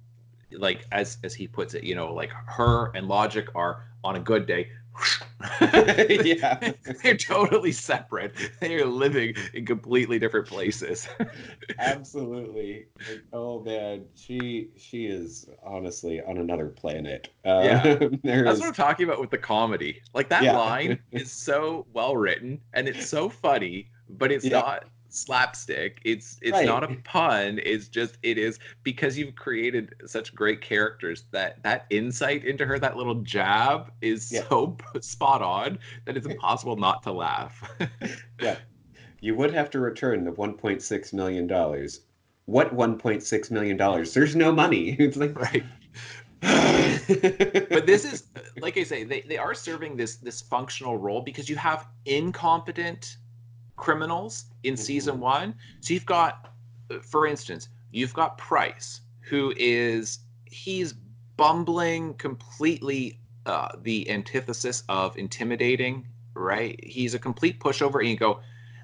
like, as as he puts it, you know, like her and logic are on a good day yeah. They're totally separate. They are living in completely different places. Absolutely. Like, oh man, she she is honestly on another planet. Uh, yeah. That's is... what I'm talking about with the comedy. Like that yeah. line is so well written and it's so funny, but it's yeah. not slapstick. It's it's right. not a pun. It's just it is because you've created such great characters that that insight into her, that little jab, is yeah. so spot on that it's impossible not to laugh. yeah, you would have to return the 1.6 million dollars. What 1.6 million dollars? There's no money. It's like right. but this is like I say, they, they are serving this this functional role because you have incompetent criminals in mm-hmm. season one. So you've got, for instance, you've got Pryce, who is he's bumbling completely uh, the antithesis of intimidating, right? He's a complete pushover, and you go,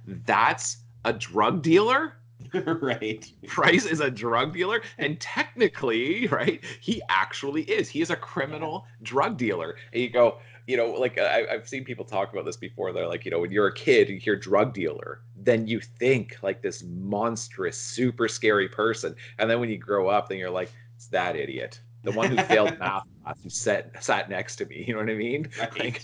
that's a drug dealer. right. Pryce is a drug dealer, and technically, right, he actually is. He is a criminal drug dealer. And you go, you know, like uh, I, have seen people talk about this before. They're like, you know, when you're a kid, you hear drug dealer, then you think like this monstrous, super scary person, and then when you grow up, then you're like, it's that idiot, the one who failed math class, who sat sat next to me. You know what I mean? Right.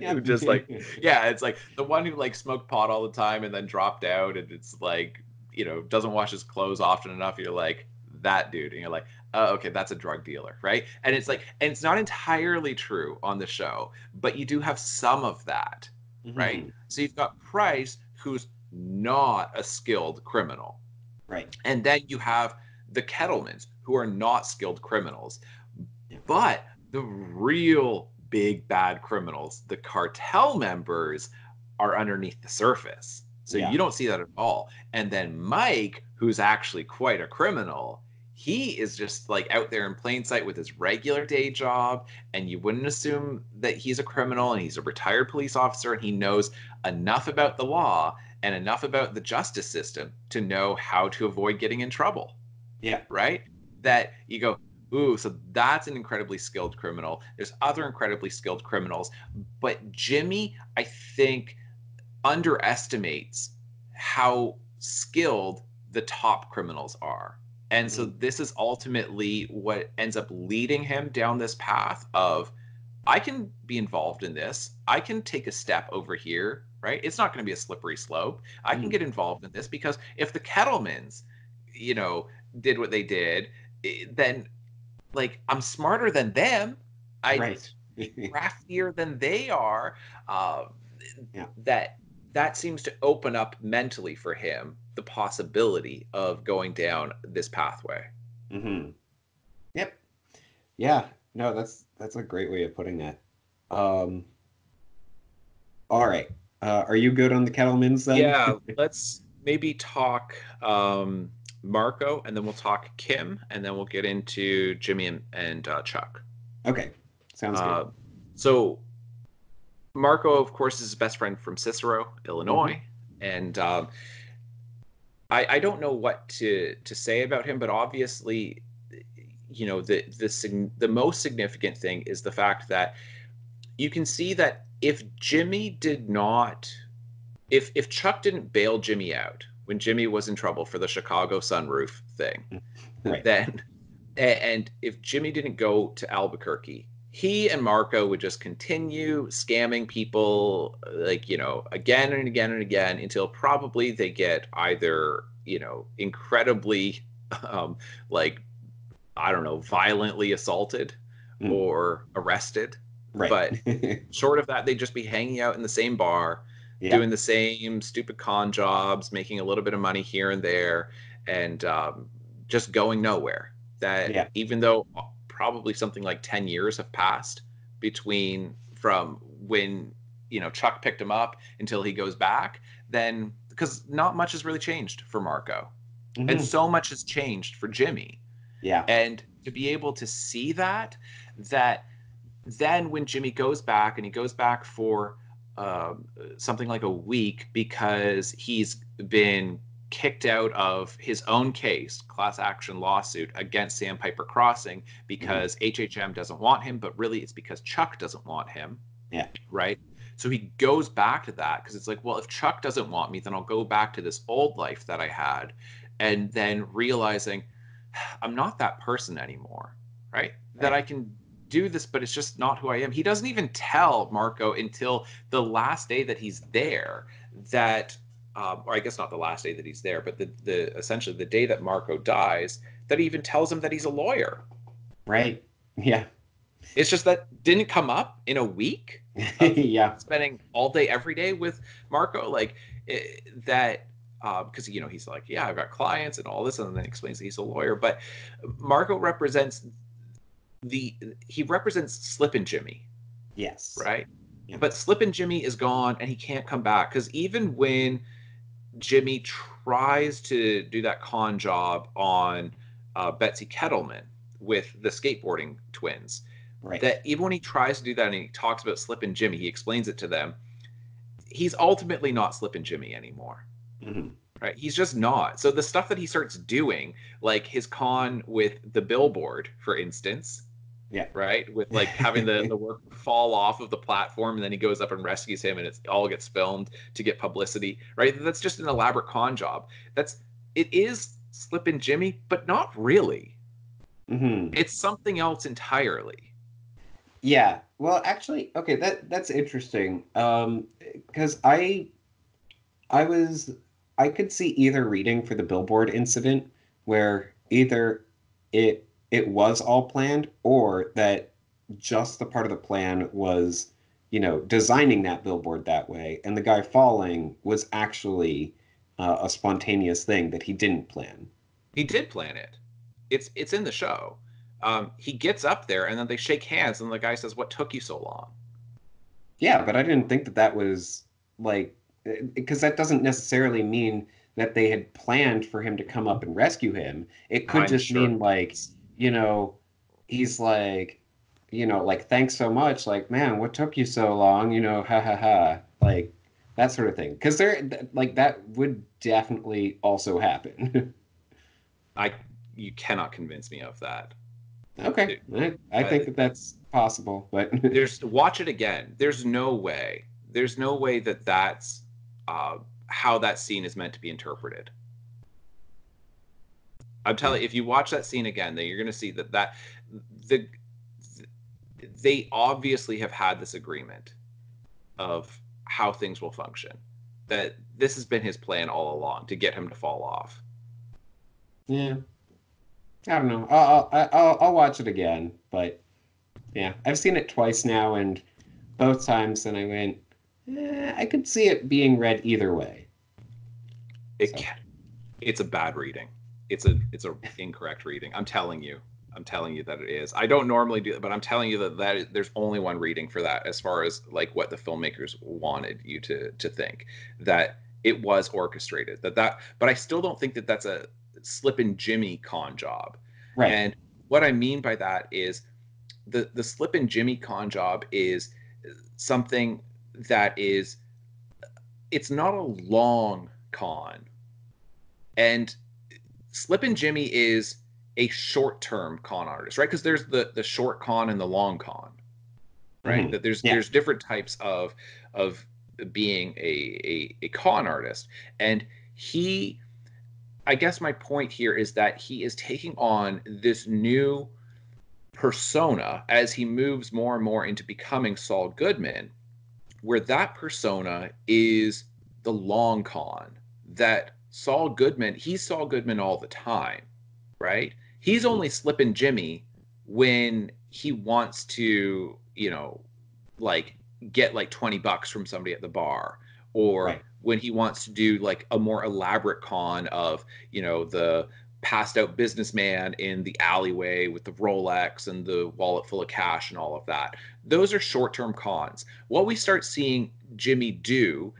Like, just like, yeah, it's like the one who like smoked pot all the time and then dropped out, and it's like, you know, doesn't wash his clothes often enough. You're like, that dude, and you're like, oh, okay, that's a drug dealer, right? And it's like, and it's not entirely true on the show, but you do have some of that, mm-hmm. right? So you've got Pryce, who's not a skilled criminal, right? And then you have the Kettlemans, who are not skilled criminals, but the real big bad criminals, the cartel members, are underneath the surface. So yeah. you don't see that at all. And then Mike, who's actually quite a criminal, he is just like out there in plain sight with his regular day job and you wouldn't assume that he's a criminal and he's a retired police officer and he knows enough about the law and enough about the justice system to know how to avoid getting in trouble yeah. right? That you go ooh so that's an incredibly skilled criminal. There's other incredibly skilled criminals. But jimmy i think underestimates how skilled the top criminals are and so mm-hmm. this is ultimately what ends up leading him down this path of I can be involved in this. I can take a step over here, right? It's not going to be a slippery slope. I can mm. get involved in this because if the Kettlemans, you know, did what they did, then like I'm smarter than them. I right. craftier than they are. Uh, yeah. That that seems to open up mentally for him the possibility of going down this pathway. Mm-hmm. Yep. Yeah. No, that's that's a great way of putting that. Um, all right. Uh, are you good on the Kettlemans then? Yeah. let's maybe talk um, Marco, and then we'll talk Kim, and then we'll get into Jimmy and, and uh, Chuck. Okay. Sounds good. Uh, so Marco, of course, is his best friend from Cicero, Illinois, mm-hmm. and um, I, I don't know what to to say about him, but obviously, you know, the the the most significant thing is the fact that you can see that if Jimmy did not, if if Chuck didn't bail Jimmy out when Jimmy was in trouble for the Chicago sunroof thing, right. then and if Jimmy didn't go to Albuquerque, he and Marco would just continue scamming people like, you know, again and again and again until probably they get either, you know, incredibly um like I don't know, violently assaulted mm. or arrested. Right. But short of that, they'd just be hanging out in the same bar, yeah. doing the same stupid con jobs, making a little bit of money here and there, and um, just going nowhere that yeah. even though probably something like 10 years have passed between from when you know Chuck picked him up until he goes back, then because not much has really changed for Marco. Mm-hmm. And so much has changed for Jimmy. Yeah. And to be able to see that, that then when Jimmy goes back and he goes back for uh, something like a week because he's been kicked out of his own case, class action lawsuit against Sandpiper Crossing because mm-hmm. HHM doesn't want him, but really it's because Chuck doesn't want him. Yeah. Right. So he goes back to that because it's like, well, if Chuck doesn't want me, then I'll go back to this old life that I had. And then realizing I'm not that person anymore. Right. right. That I can do this, but it's just not who I am. He doesn't even tell Marco until the last day that he's there that um, or I guess not the last day that he's there, but the, the essentially the day that Marco dies, that he even tells him that he's a lawyer. Right. Yeah. It's just that didn't come up in a week. yeah. Spending all day every day with Marco, like it, eh, that because uh, you know he's like, yeah, I've got clients and all this, and then explains that he's a lawyer. But Marco represents the he represents Slippin' Jimmy. Yes. Right. Yeah. But Slippin' Jimmy is gone, and he can't come back because even when Jimmy tries to do that con job on uh, Betsy Kettleman with the skateboarding twins. Right. That even when he tries to do that and he talks about Slippin' Jimmy, he explains it to them. He's ultimately not Slippin' Jimmy anymore. Mm-hmm. Right. He's just not. So the stuff that he starts doing, like his con with the billboard, for instance, yeah. Right. With like having the, the work fall off of the platform and then he goes up and rescues him and it all gets filmed to get publicity. Right. That's just an elaborate con job. That's it is Slippin' Jimmy, but not really. Mm-hmm. It's something else entirely. Yeah. Well, actually, okay, that that's interesting. Um, because I, I was, I could see either reading for the billboard incident where either it it was all planned or that just the part of the plan was you know designing that billboard that way and the guy falling was actually uh, a spontaneous thing that he didn't plan. He did plan it. It's it's in the show. Um, he gets up there and then they shake hands and the guy says what took you so long? Yeah but i didn't think that that was like because that doesn't necessarily mean that they had planned for him to come up and rescue him. It could I'm just sure. mean like you know, he's like, you know, like, thanks so much. Like, man, what took you so long? You know, ha ha ha. Like, that sort of thing. Because there, like, that would definitely also happen. I, you cannot convince me of that. Okay, I, I think that that's possible, but there's watch it again. There's no way. There's no way that that's uh, how that scene is meant to be interpreted. I'm telling you, if you watch that scene again, then you're going to see that that the they obviously have had this agreement of how things will function. That this has been his plan all along to get him to fall off. Yeah, I don't know. I'll I'll, I'll watch it again, but yeah, I've seen it twice now, and both times, and I went, eh, I could see it being read either way. It so. can, it's a bad reading it's a it's a incorrect reading. I'm telling you. I'm telling you that it is. I don't normally do that, but I'm telling you that that is, there's only one reading for that as far as like what the filmmakers wanted you to to think that it was orchestrated. That that but I still don't think that that's a Slippin' Jimmy con job. Right. And what I mean by that is the the Slippin' Jimmy con job is something that is it's not a long con. And Slippin' Jimmy is a short-term con artist, right? Because there's the the short con and the long con, right? Mm-hmm. That there's yeah. there's different types of of being a, a a con artist, and he, I guess my point here is that he is taking on this new persona as he moves more and more into becoming Saul Goodman, where that persona is the long con that Saul Goodman, he's Saul Goodman all the time, right? He's mm-hmm. only slipping Jimmy when he wants to, you know, like get like 20 bucks from somebody at the bar or right. when he wants to do like a more elaborate con of, you know, the passed out businessman in the alleyway with the Rolex and the wallet full of cash and all of that. Those are short term cons. What we start seeing Jimmy do,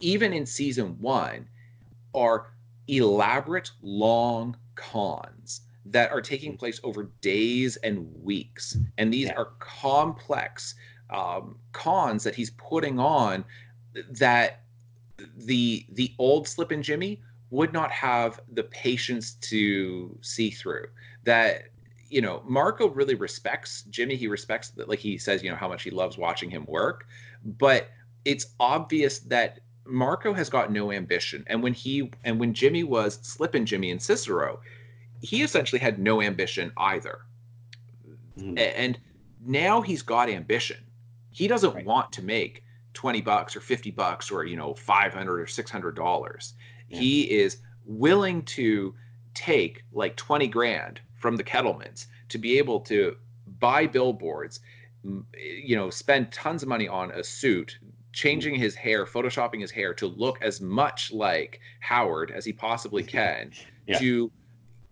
even in season one, are elaborate, long cons that are taking place over days and weeks. And these yeah. are complex um, cons that he's putting on that the the old Slippin' Jimmy would not have the patience to see through. That you know, Marco really respects Jimmy. He respects that, like he says, you know, how much he loves watching him work. But it's obvious that Marco has got no ambition. And when he and when Jimmy was slipping Jimmy and Cicero, he essentially had no ambition either. Mm. And now he's got ambition. He doesn't right. want to make 20 bucks or 50 bucks or, you know, 500 or 600 dollars. Yeah. He is willing to take like 20 grand from the Kettlemans to be able to buy billboards, you know, spend tons of money on a suit, changing his hair, photoshopping his hair to look as much like Howard as he possibly can yeah. to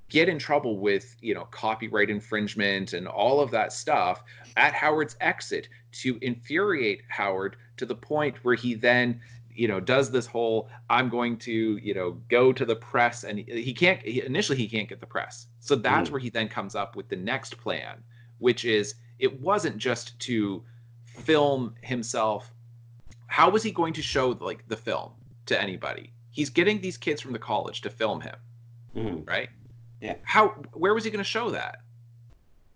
get in trouble with, you know, copyright infringement and all of that stuff at Howard's exit to infuriate Howard to the point where he then you know does this whole i'm going to you know go to the press and he, he can't he, initially he can't get the press so that's mm. where he then comes up with the next plan which is it wasn't just to film himself how was he going to show like the film to anybody? He's getting these kids from the college to film him, mm-hmm. right? Yeah. How? Where was he going to show that?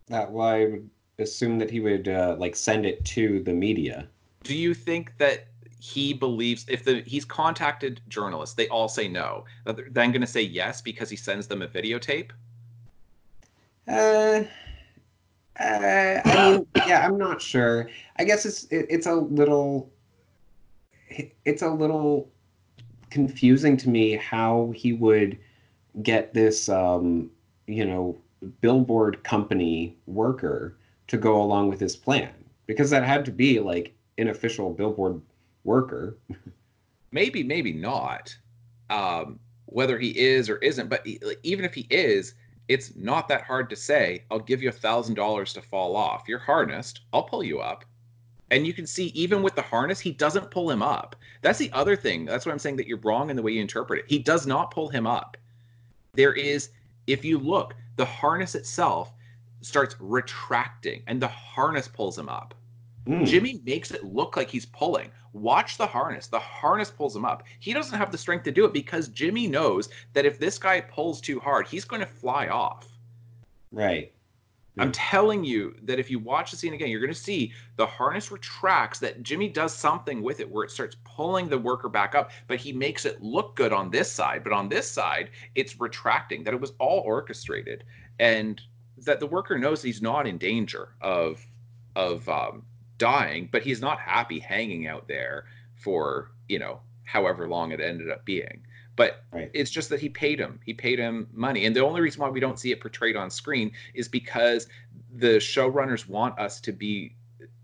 That well, I would assume that he would uh, like send it to the media. Do you think that he believes if the he's contacted journalists, they all say no, that they're then going to say yes because he sends them a videotape? Uh. Uh, I mean, yeah, I'm not sure. I guess it's it, it's a little it's a little confusing to me how he would get this um, you know billboard company worker to go along with his plan. Because that had to be like an official billboard worker. Maybe maybe not um, whether he is or isn't but even if he is it's not that hard to say i'll give you a thousand dollars to fall off. You're harnessed. I'll pull you up and you can see even with the harness, he doesn't pull him up. That's the other thing. That's what I'm saying that you're wrong in the way you interpret it. He does not pull him up. There is, if you look, the harness itself starts retracting and the harness pulls him up. Mm. Jimmy makes it look like he's pulling. Watch the harness. The harness pulls him up. He doesn't have the strength to do it because Jimmy knows that if this guy pulls too hard, he's going to fly off. Right. I'm telling you that if you watch the scene again, you're going to see the harness retracts, that Jimmy does something with it where it starts pulling the worker back up, but he makes it look good on this side. But on this side, it's retracting, that it was all orchestrated. And that the worker knows he's not in danger of of um, dying, but he's not happy hanging out there for, you know, however long it ended up being. But right. it's just that he paid him. He paid him money. And the only reason why we don't see it portrayed on screen is because the showrunners want us to be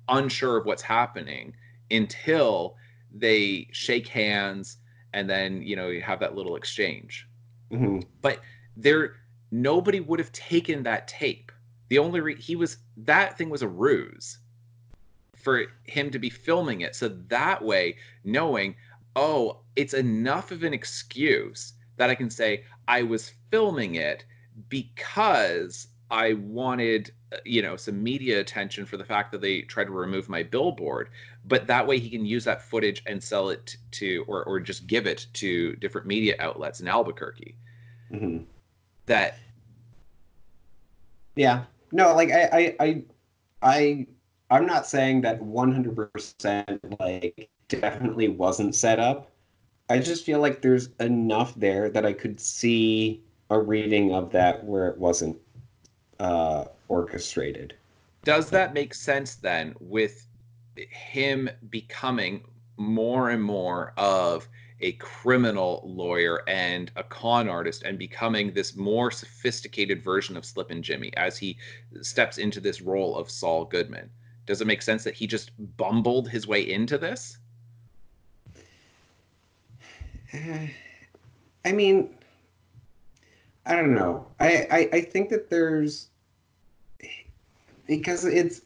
unsure of what's happening until they shake hands and then, you know, you have that little exchange. Mm-hmm. But there nobody would have taken that tape. The only re- he was that thing was a ruse for him to be filming it. So that way, knowing oh, it's enough of an excuse that I can say I was filming it because I wanted uh, you know some media attention for the fact that they tried to remove my billboard. But that way he can use that footage and sell it to or, or just give it to different media outlets in albuquerque. Mm-hmm. that yeah. No like I, I i i i'm not saying that 100% like definitely wasn't set up i just feel like there's enough there that i could see a reading of that where it wasn't uh, orchestrated. Does that make sense then with him becoming more and more of a criminal lawyer and a con artist and becoming this more sophisticated version of Slippin' Jimmy as he steps into this role of Saul Goodman? Does it make sense that he just bumbled his way into this? I mean, I don't know. I, I, I think that there's because it's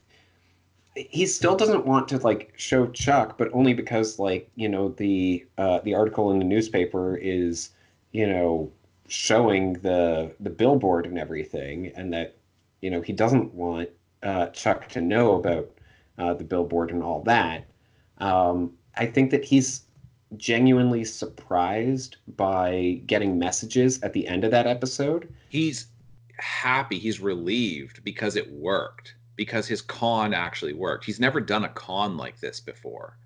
he still doesn't want to like show Chuck, but only because like you know the uh, the article in the newspaper is you know showing the the billboard and everything, and that you know he doesn't want uh, Chuck to know about uh, the billboard and all that. Um, I think that he's genuinely surprised by getting messages at the end of that episode. He's happy, he's relieved because it worked, because his con actually worked. He's never done a con like this before.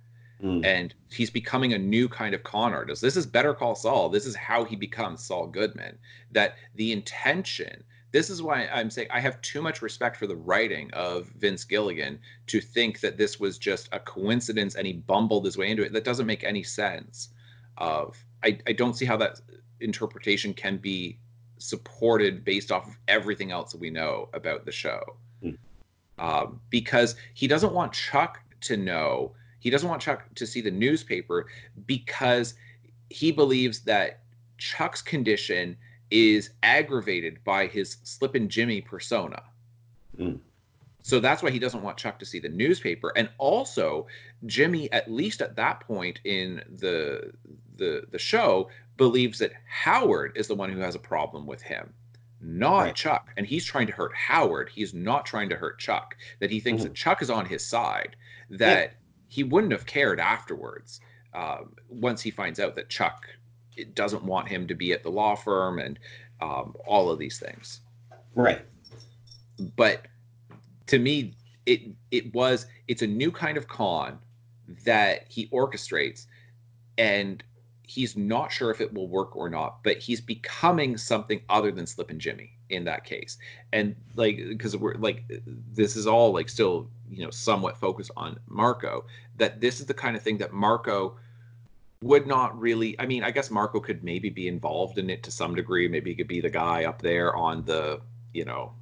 Mm. And he's becoming a new kind of con artist. This is Better Call Saul. This is how he becomes Saul Goodman. That the intention this is why I'm saying I have too much respect for the writing of Vince Gilligan to think that this was just a coincidence and he bumbled his way into it. That doesn't make any sense. Of I, I don't see how that interpretation can be supported based off of everything else that we know about the show. Mm. Um, because he doesn't want Chuck to know, he doesn't want Chuck to see the newspaper because he believes that Chuck's condition is aggravated by his Slippin' Jimmy persona. Mm. So that's why he doesn't want Chuck to see the newspaper. And also, Jimmy, at least at that point in the the the show, believes that Howard is the one who has a problem with him, not right. Chuck. And he's trying to hurt Howard. He's not trying to hurt Chuck. That he thinks mm-hmm. that Chuck is on his side. That yeah. he wouldn't have cared afterwards um, once he finds out that Chuck doesn't want him to be at the law firm and um, all of these things. Right. But to me, it it was it's a new kind of con that he orchestrates, and he's not sure if it will work or not. But he's becoming something other than Slippin' Jimmy in that case, and like because we're like this is all like still you know somewhat focused on Marco. That this is the kind of thing that Marco would not really i mean i guess marco could maybe be involved in it to some degree. Maybe he could be the guy up there on the you know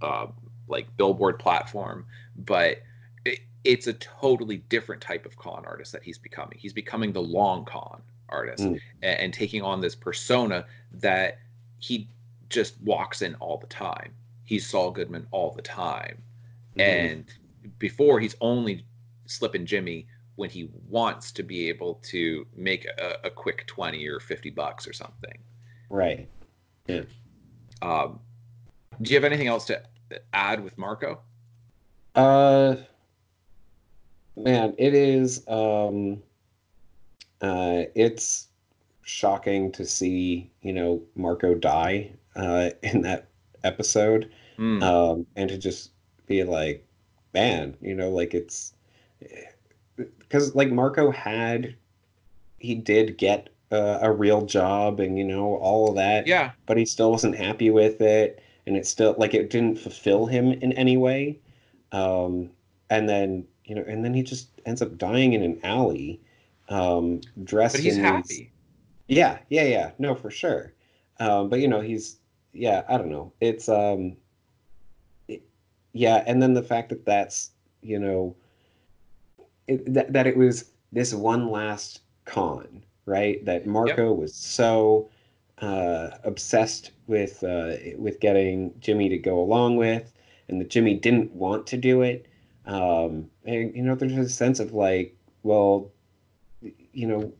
uh, like billboard platform. But it, it's a totally different type of con artist that he's becoming. He's becoming the long con artist mm. and, and taking on this persona that he just walks in all the time. He's saul goodman all the time. Mm. and before he's only slipping jimmy when he wants to be able to make a, a quick 20 or 50 bucks or something. Right. Yeah. Um, do you have anything else to add with Marco? Uh, man, it is, um, uh, it's shocking to see, you know, Marco die, uh, in that episode. Mm. Um, and to just be like, man, you know, like it's, because like Marco had, he did get uh, a real job and you know all of that. Yeah. But he still wasn't happy with it, and it still like it didn't fulfill him in any way. Um, and then you know, and then he just ends up dying in an alley, um, dressed. But he's in happy. These... Yeah, yeah, yeah. No, for sure. Um, but you know, he's yeah. I don't know. It's um, it, yeah, and then the fact that that's you know it, that, that it was this one last con, right? That Marco yep. was so uh, obsessed with uh, with getting Jimmy to go along with, and that Jimmy didn't want to do it. Um, and you know, there's a sense of like, well, you know,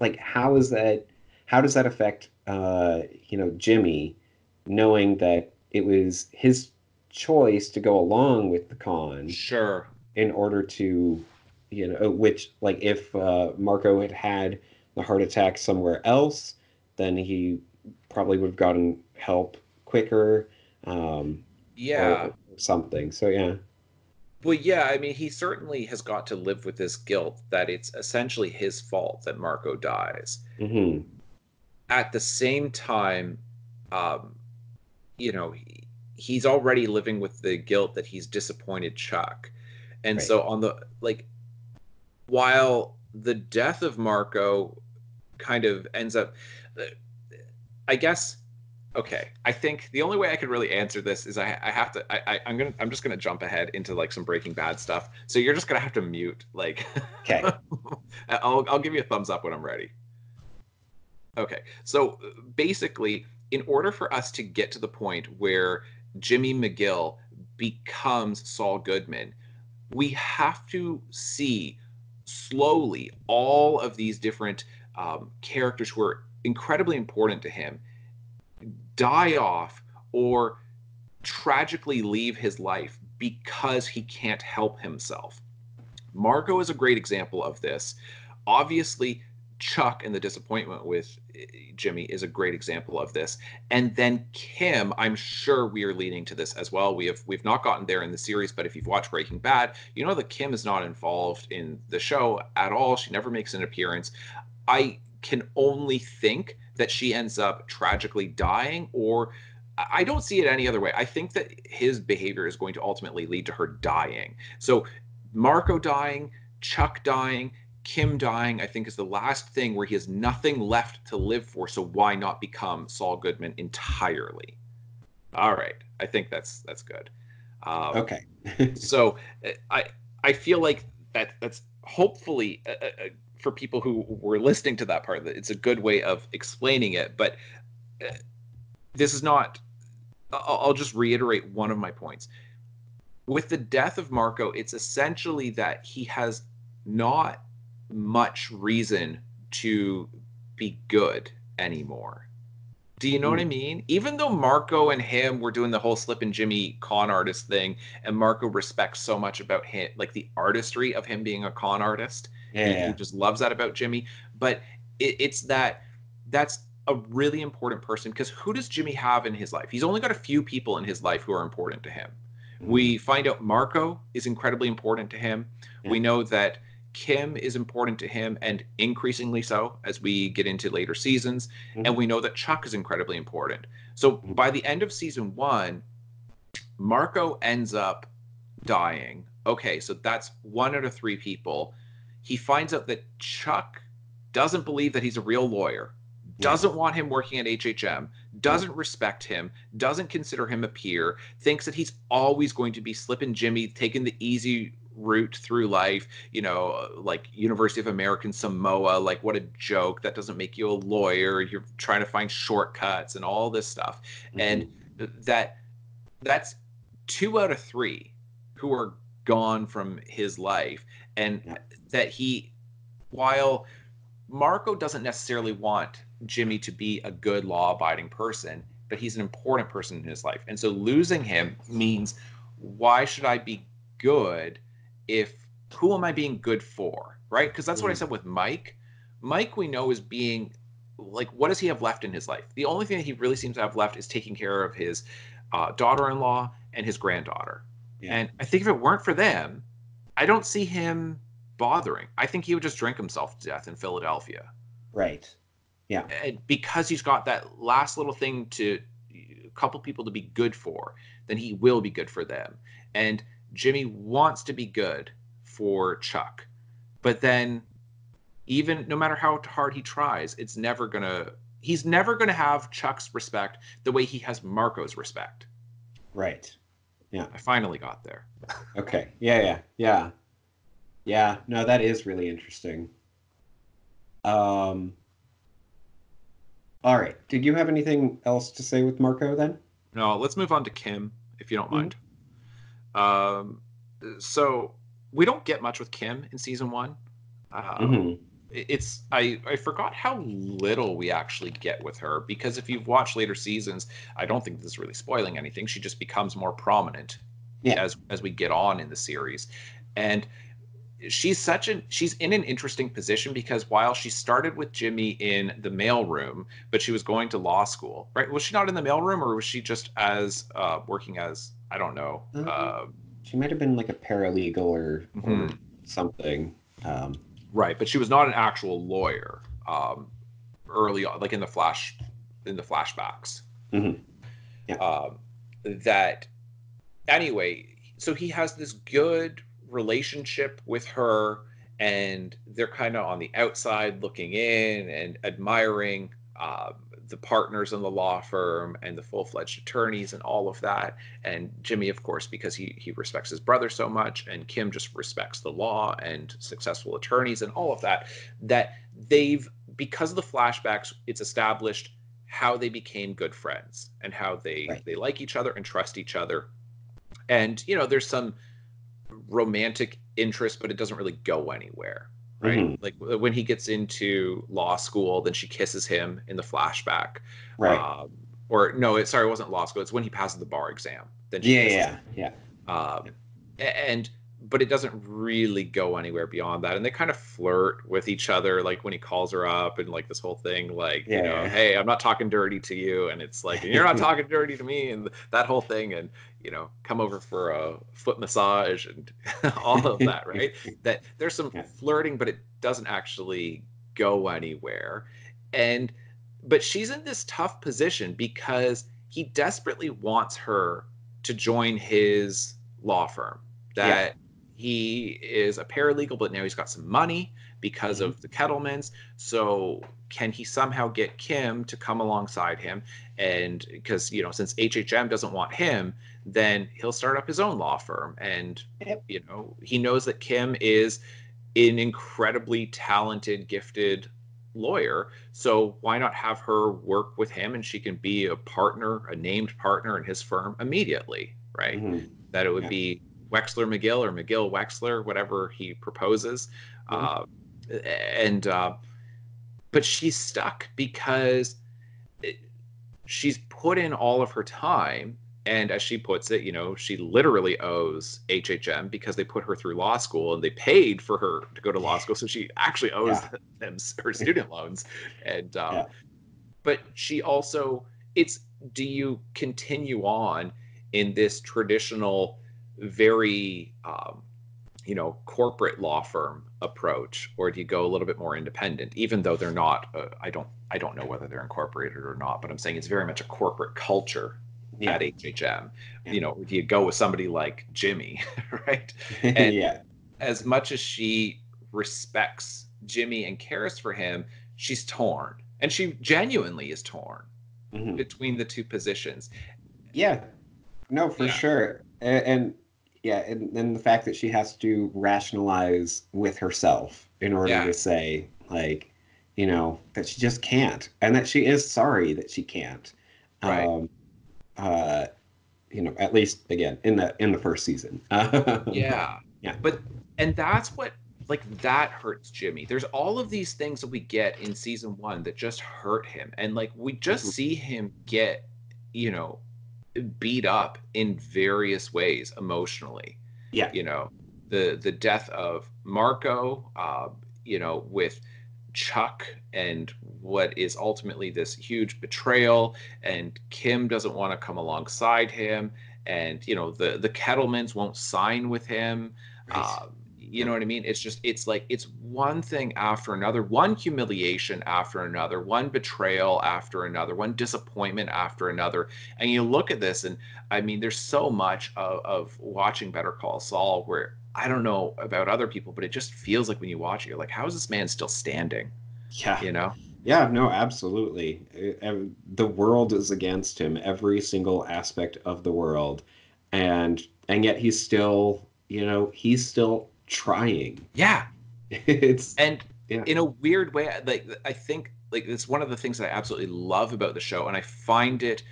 like how is that? How does that affect uh, you know Jimmy, knowing that it was his choice to go along with the con Sure. in order to, you know, which like if uh, Marco had had the heart attack somewhere else, then he probably would have gotten help quicker. Um, Yeah. or something. So yeah. Well, yeah, I mean, he certainly has got to live with this guilt that it's essentially his fault that Marco dies. hmm At the same time, um, you know, he, he's already living with the guilt that he's disappointed Chuck. And Right. so, on the like, while the death of Marco kind of ends up, uh, I guess, okay i think the only way i could really answer this is i, I have to I, I i'm gonna i'm just gonna jump ahead into like some breaking bad stuff so you're just gonna have to mute like Okay. I'll, I'll give you a thumbs up when i'm ready okay so uh, basically in order for us to get to the point where jimmy mcgill becomes saul goodman we have to see slowly all of these different um, characters who are incredibly important to him die off or tragically leave his life because he can't help himself. Marco is a great example of this. Obviously, Chuck and the disappointment with Jimmy is a great example of this. And then Kim, I'm sure we are leading to this as well. We have we've not gotten there in the series, but if you've watched Breaking Bad, you know that Kim is not involved in the show at all. She never makes an appearance. I can only think that she ends up tragically dying or I don't see it any other way. I think that his behavior is going to ultimately lead to her dying. So Marco dying, Chuck dying, Kim dying, I think is the last thing where he has nothing left to live for. So why not become Saul Goodman entirely? All right, I think that's that's good. Um, Okay. so uh, I I feel like that that's hopefully uh, uh, for people who were listening to that part that it's a good way of explaining it. But uh, this is not. I'll, I'll just reiterate one of my points. With the death of Marco, it's essentially that he has not much reason to be good anymore. Do you know what I hmm. mean? Even though Marco and him were doing the whole Slippin' Jimmy con artist thing, and Marco respects so much about him, like the artistry of him being a con artist, Yeah. he, he just loves that about Jimmy. But it, it's that that's a really important person because who does Jimmy have in his life? He's only got a few people in his life who are important to him. We hmm. find out Marco is incredibly important to him. Yeah. We know that Kim is important to him and increasingly so as we get into later seasons. Mhm. And we know that Chuck is incredibly important. So Mhm. by the end of season one, Marco ends up dying. Okay, so that's one out of three people. He finds out that Chuck doesn't believe that he's a real lawyer, doesn't want him working at HHM, doesn't respect him, doesn't consider him a peer, thinks that he's always going to be slipping Jimmy, taking the easy route through life, you know, uh, like University of American Samoa, like what a joke. That doesn't make you a lawyer. You're trying to find shortcuts and all this stuff. And mm-hmm. that that's two out of three who are gone from his life. And Yeah. that he while Marco doesn't necessarily want Jimmy to be a good law abiding person, but he's an important person in his life. And so losing him means why should I be good if who am I being good for? Right? Because that's what I Mm. said with Mike. Mike, we know, is being like, what does he have left in his life? The only thing that he really seems to have left is taking care of his uh, daughter in law and his granddaughter. Yeah. And I think if it weren't for them, I don't see him bothering. I think he would just drink himself to death in Philadelphia right. Yeah. And because he's got that last little thing to a couple people to be good for, then he will be good for them. And Jimmy wants to be good for Chuck, but then even no matter how hard he tries, it's never gonna. He's never gonna have Chuck's respect the way he has Marco's respect. Right. Yeah. I finally got there. Okay. Yeah, yeah, yeah. Yeah, no, that is really interesting. Um All right. Did you have anything else to say with Marco then? No, let's move on to Kim, if you don't mind. Um, so we don't get much with Kim in season one. Um, Mhm. it's I I forgot how little we actually get with her because if you've watched later seasons, I don't think this is really spoiling anything. She just becomes more prominent Yeah. as as we get on in the series, and she's such an she's in an interesting position because while she started with Jimmy in the mailroom, but she was going to law school, right? Was she not in the mailroom, or was she just as uh, working as I don't know? Uh, She might have been like a paralegal or, or Mhm. something. Um, Right, but she was not an actual lawyer. Um, early on, like in the flash, in the flashbacks. Mhm. Yeah. Um, that anyway. So he has this good relationship with her, and they're kind of on the outside looking in and admiring um, the partners in the law firm and the full-fledged attorneys and all of that. And Jimmy, of course, because he he respects his brother so much, and Kim just respects the law and successful attorneys and all of that. That they've because of the flashbacks, it's established how they became good friends and how they Right. they like each other and trust each other. And you know, there's some romantic interest, but it doesn't really go anywhere. Right. Mhm. Like when he gets into law school, then she kisses him in the flashback. right. Um, or no, it sorry, it wasn't law school. It's when he passes the bar exam. Then she yeah, kisses yeah, him. yeah. Um, and but it doesn't really go anywhere beyond that. And they kind of flirt with each other, like when he calls her up and like this whole thing, like you know, hey, I'm not talking dirty to you, and it's like you're not talking dirty to me, and that whole thing, and you know, come over for a foot massage and all of that, right? that there's some Yeah. flirting, but it doesn't actually go anywhere. And but she's in this tough position because he desperately wants her to join his law firm. That he is a paralegal, but now he's got some money because of the Kettlemans. So can he somehow get Kim to come alongside him? And because you know, since HHM doesn't want him, then he'll start up his own law firm. And Yep. you know, he knows that Kim is an incredibly talented, gifted lawyer. So why not have her work with him and she can be a partner, a named partner in his firm immediately, right? Mhm. That it would Yeah. be Wexler McGill or McGill Wexler, whatever he proposes. Mhm. Uh, and uh, but she's stuck because it, she's put in all of her time and as she puts it you know she literally owes hhm because they put her through law school and they paid for her to go to law school so she actually owes Yeah. them her student loans and um, Yeah. but she also it's do you continue on in this traditional very um, you know corporate law firm approach or do you go a little bit more independent even though they're not uh, i don't i don't know whether they're incorporated or not but i'm saying it's very much a corporate culture Yeah. at hhm Yeah. you know do you go with somebody like jimmy right And- yeah. as much as she respects jimmy and cares for him she's torn and she genuinely is torn Mhm. between the two positions Yeah. No, for Yeah. sure. And, and yeah, and then the fact that she has to rationalize with herself in order Yeah. to say, like, you know, that she just can't, and that she is sorry that she can't. Right. Um, uh, you know, at least again in the in the first season. yeah Yeah. but and that's what like that hurts jimmy there's all of these things that we get in season one that just hurt him and like we just Mhm. see him get you know beat up in various ways emotionally Yeah. you know the the death of marco uh, you know with chuck and what is ultimately this huge betrayal and kim doesn't want to come alongside him and you know the the kettlemans won't sign with him Right. um, you know what i mean it's just it's like it's one thing after another one humiliation after another one betrayal after another one disappointment after another and you look at this and i mean there's so much of, of watching better call saul where i don't know about other people but it just feels like when you watch it you're like how is this man still standing yeah. you know Yeah, no, absolutely. Uh, uh, The world is against him, every single aspect of the world. And and yet he's still, you know, he's still trying. yeah It's and Yeah. in a weird way like i think like it's one of the things that i absolutely love about the show and i find it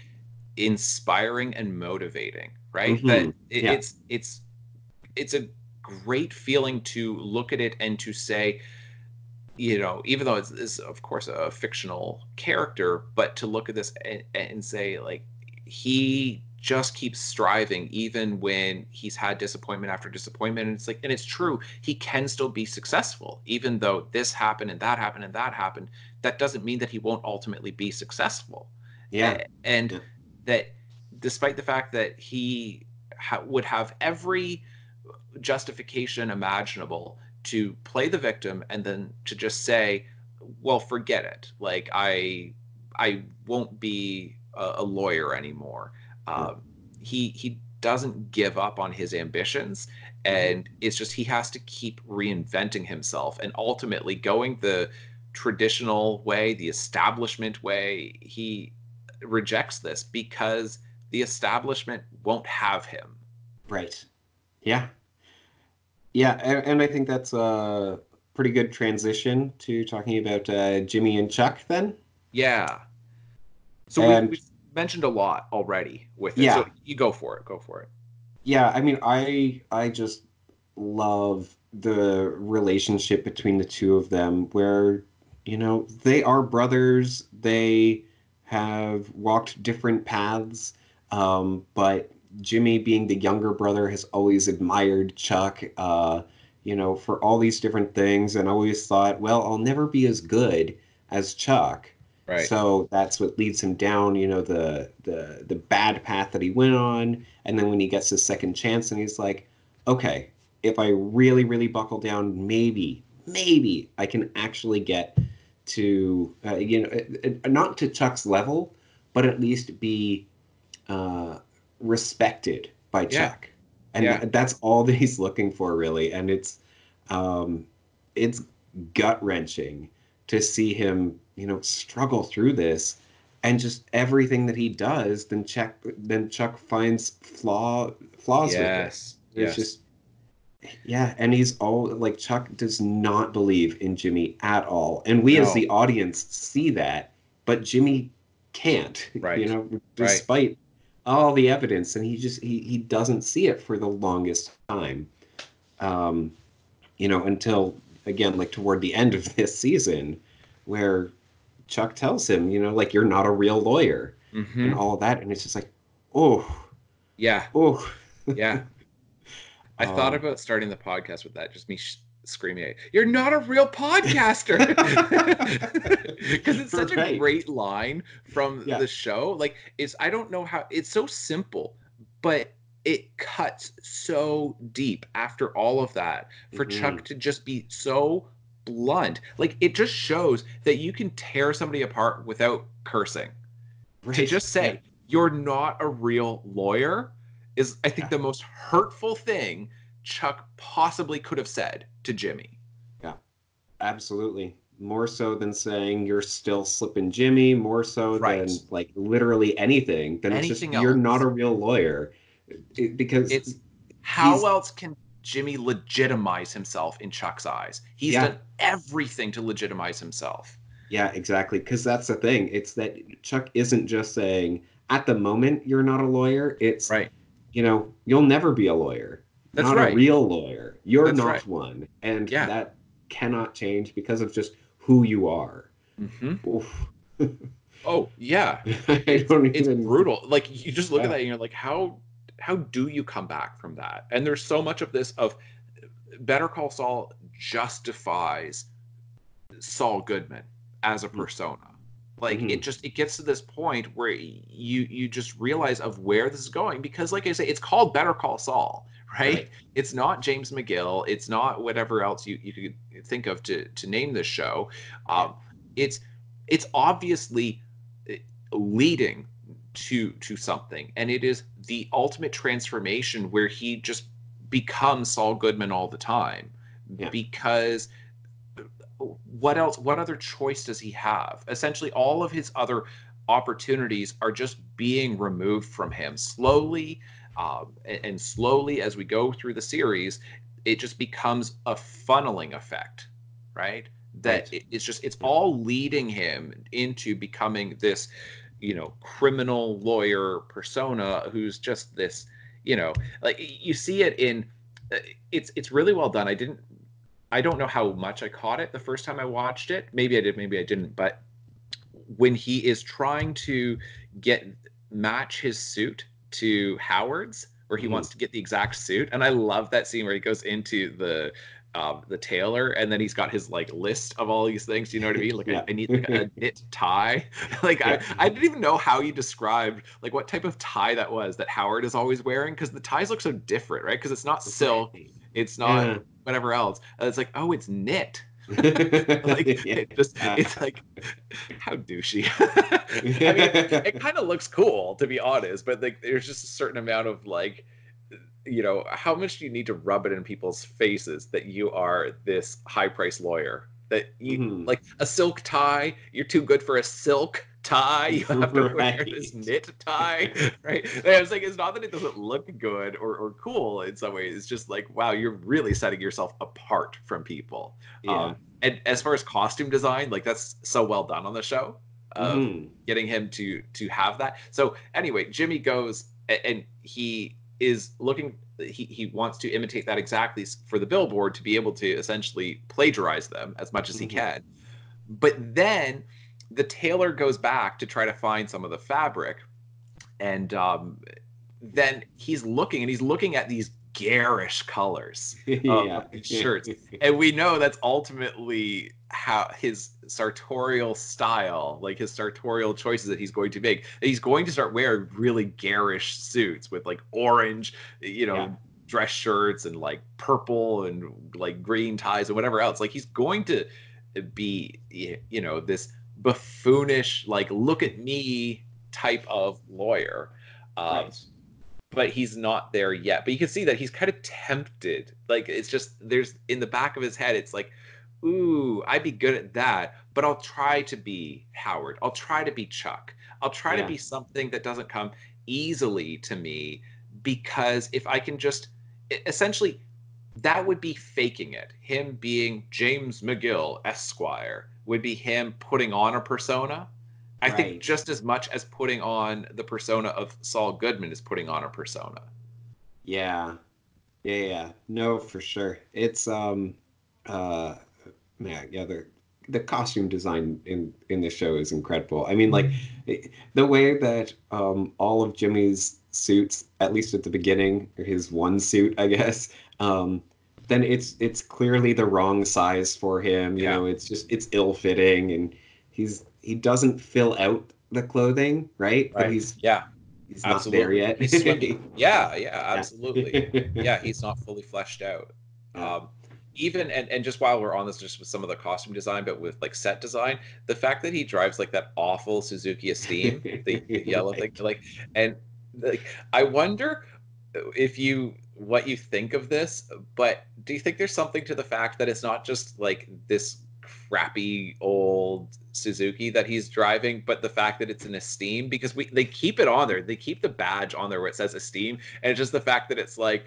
inspiring and motivating right Mhm. that it, Yeah. it's it's it's a great feeling to look at it and to say you know, even though it's, it's of course a fictional character, but to look at this and, and say like he just keeps striving even when he's had disappointment after disappointment. And it's like and it's true he can still be successful even though this happened and that happened and that happened. That doesn't mean that he won't ultimately be successful. Yeah. and Yeah. that despite the fact that he ha- would have every justification imaginable to play the victim and then to just say well forget it. Like i i won't be a, a lawyer anymore um, he he doesn't give up on his ambitions and it's just he has to keep reinventing himself and ultimately going the traditional way the establishment way he rejects this because the establishment won't have him Right. Yeah. Yeah, and, and I think that's a pretty good transition to talking about uh, Jimmy and Chuck then. yeah so And- we, we've mentioned a lot already with it Yeah. so you go for it go for it Yeah, I mean, I I just love the relationship between the two of them where, you know, they are brothers, they have walked different paths, um, but Jimmy being the younger brother has always admired Chuck, uh, you know, for all these different things and always thought, well, I'll never be as good as Chuck. Right So that's what leads him down, you know, the the the bad path that he went on. And then when he gets his second chance, and he's like, okay, if I really, really buckle down, maybe, maybe I can actually get to, uh, you know, not to Chuck's level, but at least be uh, respected by Yeah. Chuck. And Yeah. th- that's all that he's looking for, really. And it's, um, it's gut wrenching to see him, you know, struggle through this, and just everything that he does, then Chuck, then Chuck finds flaw flaws with it. It's yes just, yeah, and he's all like Chuck does not believe in Jimmy at all, and we as the audience see that, but Jimmy can't, Right. you know, despite all the evidence, and he just he he doesn't see it for the longest time, um, you know, until again like toward the end of this season, where Chuck tells him, you know, like you're not a real lawyer Mhm. and all of that, and it's just like, oh, yeah oh. yeah I thought Um, about starting the podcast with that, just me sh- screaming, at, "You're not a real podcaster," because it's such a great line from Yeah. the show. Like, it's I don't know how it's so simple, but it cuts so deep after all of that for Mhm. Chuck to just be so blunt. Like, it just shows that you can tear somebody apart without cursing Right. to just say you're not a real lawyer is i think Yeah. the most hurtful thing chuck possibly could have said to jimmy Yeah. Absolutely. More so than saying you're still slipping Jimmy, more so Right. than like literally anything. Then it's just Anything you're not a real lawyer. It- because it's how else can jimmy legitimize himself in chuck's eyes he's Yeah. done everything to legitimize himself yeah, exactly. Because that's the thing. It's that Chuck isn't just saying at the moment you're not a lawyer. It's right you know you'll never be a lawyer. That's not right. a real lawyer. You're That's not right. one, and Yeah. that cannot change because of just who you are. hmm oh yeah I don't it's brutal like you just look at that and you're like how how do you come back from that and there's so much of this of better call saul justifies saul goodman as a Mm. persona like Mhm. it just it gets to this point where you you just realize of where this is going because like i say it's called better call saul right, Right. it's not james mcgill it's not whatever else you, you could think of to to name this show um it's it's obviously uh, leading to to something and it is the ultimate transformation where he just becomes Saul Goodman all the time Yeah. because what else what other choice does he have essentially all of his other opportunities are just being removed from him slowly um, and, and slowly as we go through the series it just becomes a funneling effect right that Right. it's just it's all leading him into becoming this you know criminal lawyer persona who's just this you know like you see it in uh, it's it's really well done i didn't I don't know how much I caught it the first time I watched it. Maybe I did, maybe I didn't. But when he is trying to get match his suit to Howard's, where he mm-hmm. wants to get the exact suit, and I love that scene where he goes into the um, the tailor, and then he's got his like list of all these things. You know what I mean? Like yeah. I, I, need like a knit tie. like yeah. I, I didn't even know how you described like what type of tie that was that Howard is always wearing because the ties look so different, right? Because it's not silk, it's not yeah. whatever else. And it's like oh, it's knit. like it just it's like how douchey. I mean, it kind of looks cool to be honest, but like there's just a certain amount of like you know, how much do you need to rub it in people's faces that you are this high priced lawyer? That you mm-hmm. like a silk tie, you're too good for a silk tie. You have to right. wear this knit tie, right? And I was like, it's not that it doesn't look good or, or cool in some ways. It's just like, wow, you're really setting yourself apart from people. Yeah. Um, and as far as costume design, like that's so well done on the show. mm. Getting him to to have that. So anyway, Jimmy goes and he is looking he, he wants to imitate that exactly for the billboard to be able to essentially plagiarize them as much as he mm-hmm. can but then the tailor goes back to try to find some of the fabric and um, then he's looking and he's looking at these garish colors yeah. shirts. And we know that's ultimately how his sartorial style like his sartorial choices that he's going to make. He's going to start wearing really garish suits with like orange you know yeah. dress shirts and like purple and like green ties and whatever else. Like he's going to be you know this buffoonish like look at me type of lawyer. Um, right but he's not there yet. But you can see that he's kind of tempted. Like it's just there's in the back of his head, it's like, ooh, I'd be good at that, but I'll try to be Howard. I'll try to be Chuck. I'll try yeah. to be something that doesn't come easily to me because if I can just essentially that would be faking it. Him being James McGill Esquire would be him putting on a persona I right. think just as much as putting on the persona of Saul Goodman is putting on a persona. Yeah. Yeah, yeah. No, for sure. It's um uh man, yeah, the the costume design in in the show is incredible. I mean like the way that um all of Jimmy's suits at least at the beginning his one suit, I guess, um then it's it's clearly the wrong size for him, you yeah. know, it's just it's ill-fitting and he's he doesn't fill out the clothing, right? right. But he's yeah, he's absolutely. not there yet. yeah, yeah, absolutely. yeah, he's not fully fleshed out. Um, even and, and just while we're on this, just with some of the costume design, but with like set design, the fact that he drives like that awful Suzuki Esteem, the, the yellow thing, like, and like, I wonder if you what you think of this, but do you think there's something to the fact that it's not just like this crappy old Suzuki that he's driving, but the fact that it's an Esteem because we they keep it on there. They keep the badge on there where it says Esteem, and it's just the fact that it's like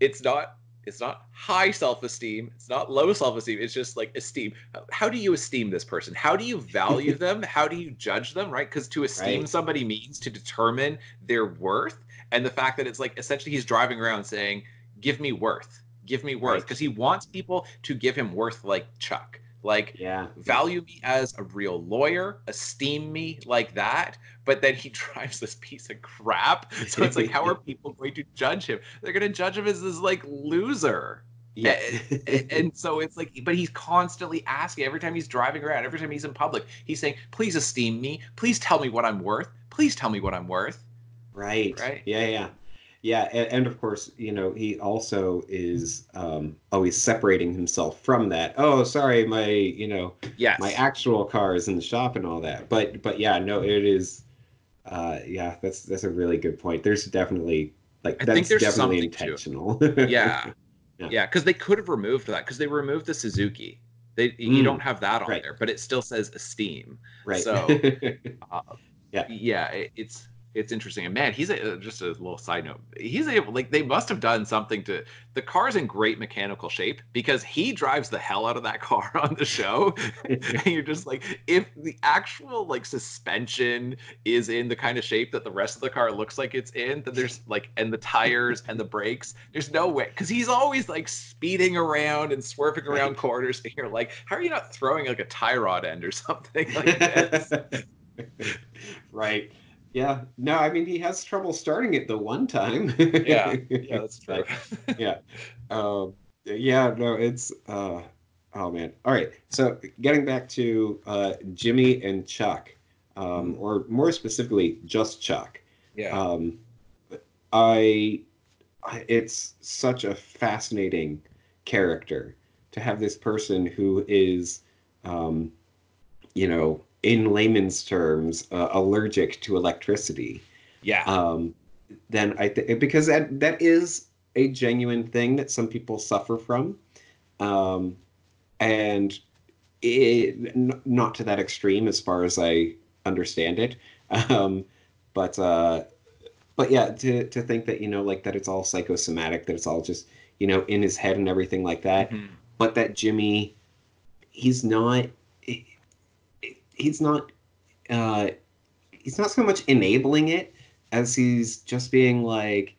it's not it's not high self-esteem it's not low self-esteem it's just like esteem. How do you esteem this person? How do you value them? How do you judge them right? Because to esteem right. somebody means to determine their worth and the fact that it's like essentially he's driving around saying give me worth give me worth because he wants people to give him worth like chuck like, yeah, value me as a real lawyer, esteem me like that. But then he drives this piece of crap. So it's like, how are people going to judge him? They're going to judge him as this like loser. Yeah. and, and so it's like, but he's constantly asking every time he's driving around, every time he's in public, he's saying, please esteem me. Please tell me what I'm worth. Please tell me what I'm worth. Right. Right. Yeah. Yeah. Yeah, and, and, of course, you know, he also is um, always separating himself from that. Oh, sorry, my, you know, yes. my actual car is in the shop and all that. But, but yeah, no, it is. Uh, yeah, that's that's a really good point. There's definitely like I that's definitely intentional. yeah, yeah, because they could have removed that because they removed the Suzuki. They mm. you don't have that on right. there, but it still says Esteem. Right. So, uh, yeah, yeah, it, it's it's interesting. And man, he's a, uh, just a little side note. He's able, like, they must have done something to the car's in great mechanical shape because he drives the hell out of that car on the show. and you're just like, if the actual like suspension is in the kind of shape that the rest of the car looks like it's in, then there's like, and the tires and the brakes, there's no way because he's always like speeding around and swerving around corners. And you're like, how are you not throwing like a tie rod end or something like this? right. Yeah. No, I mean he has trouble starting it the one time. yeah. Yeah, that's true. yeah. Um, yeah. No, it's. Uh, oh man. All right. So getting back to uh, Jimmy and Chuck, um, mm. or more specifically, just Chuck. Yeah. Um, I. It's such a fascinating character to have this person who is, um, you know, in layman's terms, uh, allergic to electricity. Yeah. Um, then I think because that that is a genuine thing that some people suffer from, um, and it, n- not to that extreme as far as I understand it, um, but uh, but yeah, to to think that you know like that it's all psychosomatic, that it's all just you know in his head and everything like that, mm-hmm. but that Jimmy, he's not he's not uh, he's not so much enabling it as he's just being like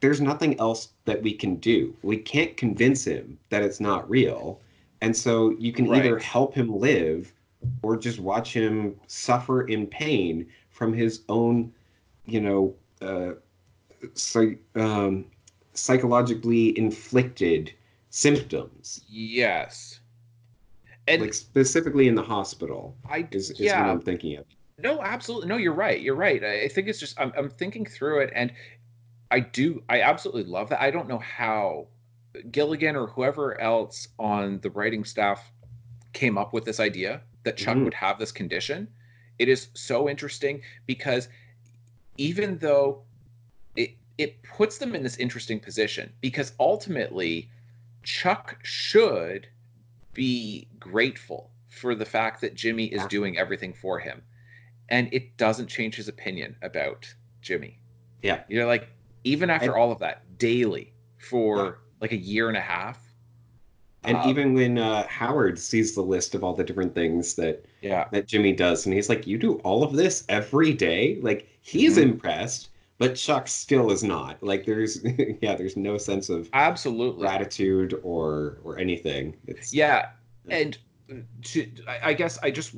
there's nothing else that we can do. We can't convince him that it's not real. And so you can right. either help him live or just watch him suffer in pain from his own you know uh, so, um, psychologically inflicted symptoms. Yes and like specifically in the hospital. I is, is yeah. what I'm thinking of. No, absolutely. No, you're right. You're right. I think it's just I'm I'm thinking through it, and I do. I absolutely love that. I don't know how Gilligan or whoever else on the writing staff came up with this idea that Chuck mm would have this condition. It is so interesting because even though it it puts them in this interesting position because ultimately Chuck should be grateful for the fact that Jimmy is doing everything for him. And it doesn't change his opinion about Jimmy. Yeah. You know, like even after I, all of that, daily for yeah. like a year and a half. And um, even when uh, Howard sees the list of all the different things that yeah that Jimmy does, and he's like, "You do all of this every day." Like he's mm-hmm. impressed, but Chuck still is not. Like there's yeah, there's no sense of absolutely gratitude or or anything. It's yeah, and to I guess I just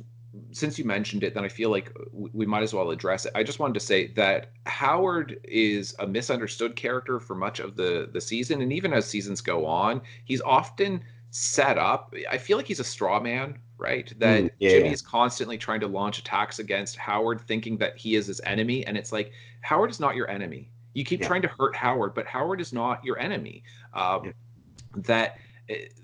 since you mentioned it, then I feel like we might as well address it. I just wanted to say that Howard is a misunderstood character for much of the the season, and even as seasons go on, he's often set up. I feel like he's a straw man, right? That mm, yeah, Jimmy's yeah. constantly trying to launch attacks against Howard, thinking that he is his enemy, and it's like Howard is not your enemy. You keep yeah. trying to hurt Howard, but Howard is not your enemy. Um, yeah. That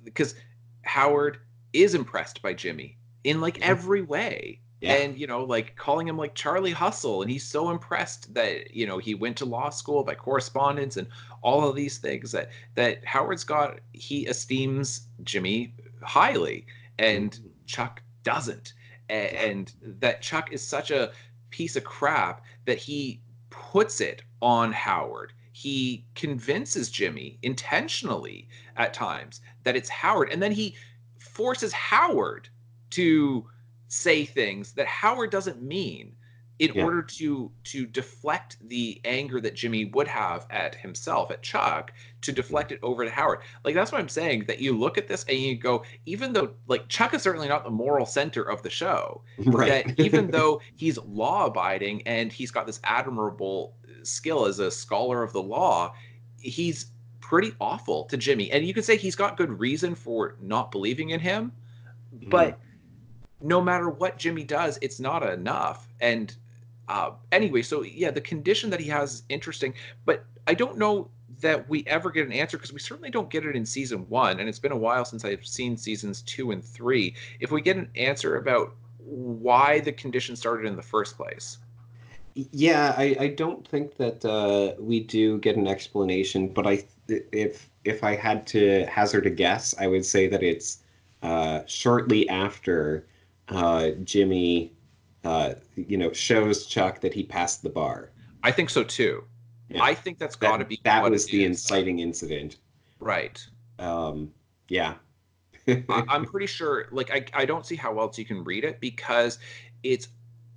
because eh, Howard is impressed by Jimmy in like every way. Yeah. And you know, like calling him like Charlie Hustle, and he's so impressed that you know he went to law school by correspondence and all of these things that that Howard's got. He esteems Jimmy highly, and mm-hmm. Chuck doesn't, and, and that Chuck is such a piece of crap that he puts it on Howard. He convinces Jimmy intentionally at times that it's Howard, and then he forces Howard to say things that Howard doesn't mean in yeah. order to to deflect the anger that Jimmy would have at himself at Chuck to deflect it over to Howard. Like that's what I'm saying that you look at this and you go even though like Chuck is certainly not the moral center of the show right. that even though he's law abiding and he's got this admirable skill as a scholar of the law, he's pretty awful to Jimmy. And you could say he's got good reason for not believing in him, mm. but no matter what Jimmy does, it's not enough. And uh, anyway, so yeah, the condition that he has is interesting, but I don't know that we ever get an answer because we certainly don't get it in season one, and it's been a while since I've seen seasons two and three. If we get an answer about why the condition started in the first place. Yeah, I, I don't think that uh, we do get an explanation, but I if if I had to hazard a guess, I would say that it's uh, shortly after uh, Jimmy uh, you know, shows Chuck that he passed the bar. I think so too. Yeah. I think that's got to be that was the is. inciting incident. Right. Um. Yeah. I, I'm pretty sure. Like, I I don't see how else you can read it because it's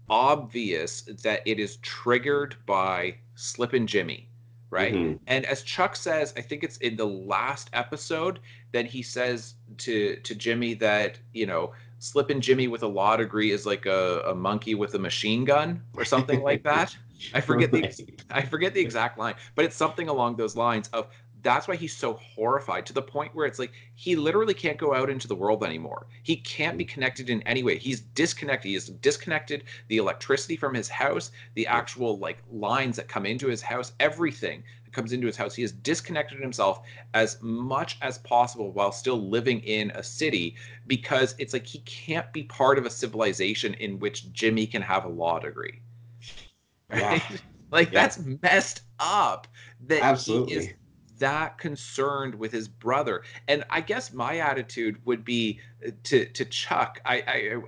obvious that it is triggered by Slippin' Jimmy right? Mm-hmm. And as Chuck says, I think it's in the last episode that he says to to Jimmy that you know Slippin' Jimmy with a law degree is like a, a monkey with a machine gun or something like that. I forget the I forget the exact line, but it's something along those lines of that's why he's so horrified to the point where it's like he literally can't go out into the world anymore. He can't be connected in any way. He's disconnected. He's disconnected the electricity from his house, the actual like lines that come into his house, everything comes into his house. He has disconnected himself as much as possible while still living in a city because it's like he can't be part of a civilization in which Jimmy can have a law degree. Right? Yeah. like yeah. that's messed up that Absolutely. he is that concerned with his brother. And I guess my attitude would be uh, to to Chuck. I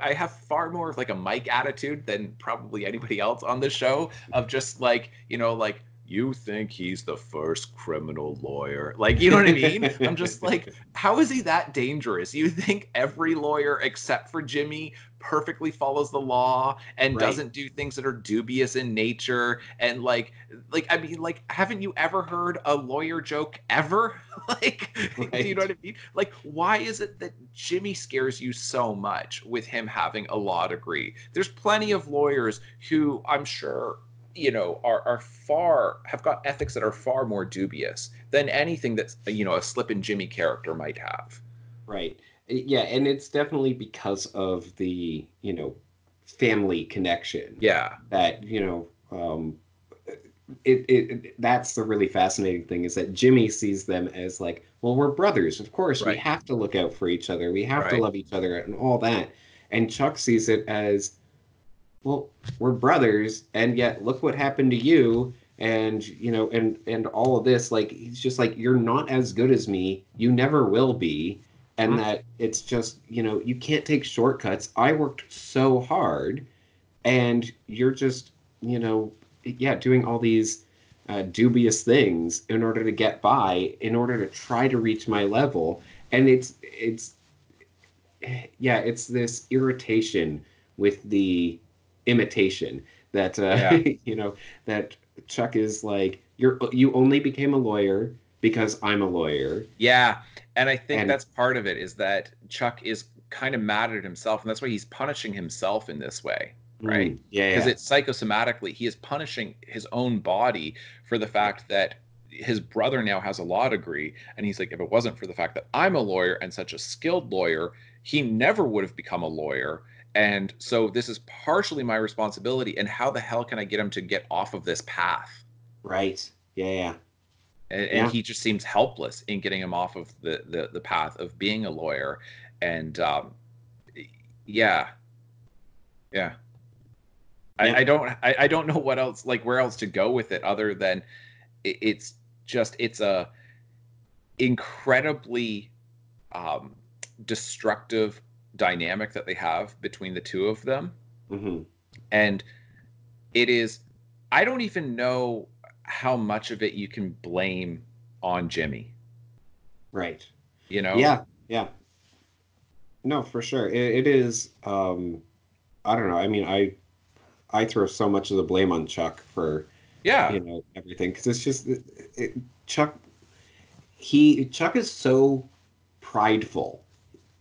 I, I have far more of like a Mike attitude than probably anybody else on the show of just like you know like you think he's the first criminal lawyer. Like, you know what I mean? I'm just like, how is he that dangerous? You think every lawyer except for Jimmy perfectly follows the law and right. doesn't do things that are dubious in nature and like like I mean like haven't you ever heard a lawyer joke ever? like right. do you know what I mean? Like why is it that Jimmy scares you so much with him having a law degree? There's plenty of lawyers who I'm sure you know are are far have got ethics that are far more dubious than anything that you know a Slippin' Jimmy character might have right yeah and it's definitely because of the you know family connection yeah that you know um it, it that's the really fascinating thing is that Jimmy sees them as like well we're brothers of course right. we have to look out for each other we have right. to love each other and all that and Chuck sees it as well, we're brothers, and yet look what happened to you, and you know, and and all of this. Like he's just like you're not as good as me. You never will be, and mm-hmm. that it's just you know you can't take shortcuts. I worked so hard, and you're just you know yeah doing all these uh, dubious things in order to get by, in order to try to reach my level, and it's it's yeah it's this irritation with the imitation that uh, yeah. you know that Chuck is like you're you only became a lawyer because I'm a lawyer. Yeah, and I think and, that's part of it is that Chuck is kind of mad at himself, and that's why he's punishing himself in this way, mm, right? Yeah, because yeah. it's psychosomatically he is punishing his own body for the fact that his brother now has a law degree and he's like if it wasn't for the fact that i'm a lawyer and such a skilled lawyer he never would have become a lawyer and so this is partially my responsibility. And how the hell can I get him to get off of this path? Right. Yeah. Yeah. And, yeah. he just seems helpless in getting him off of the, the, the path of being a lawyer. And um, yeah. Yeah. I, I, don't I, I don't know what else like where else to go with it other than it, it's just it's a incredibly um, destructive dynamic that they have between the two of them. Mm-hmm. And it is, I don't even know how much of it you can blame on Jimmy. Right. You know? Yeah. Yeah. No, for sure. it, it is, um, I don't know. I mean, I, I throw so much of the blame on Chuck for, yeah, you know, everything. Cause it's just, it, it, Chuck, he, Chuck is so prideful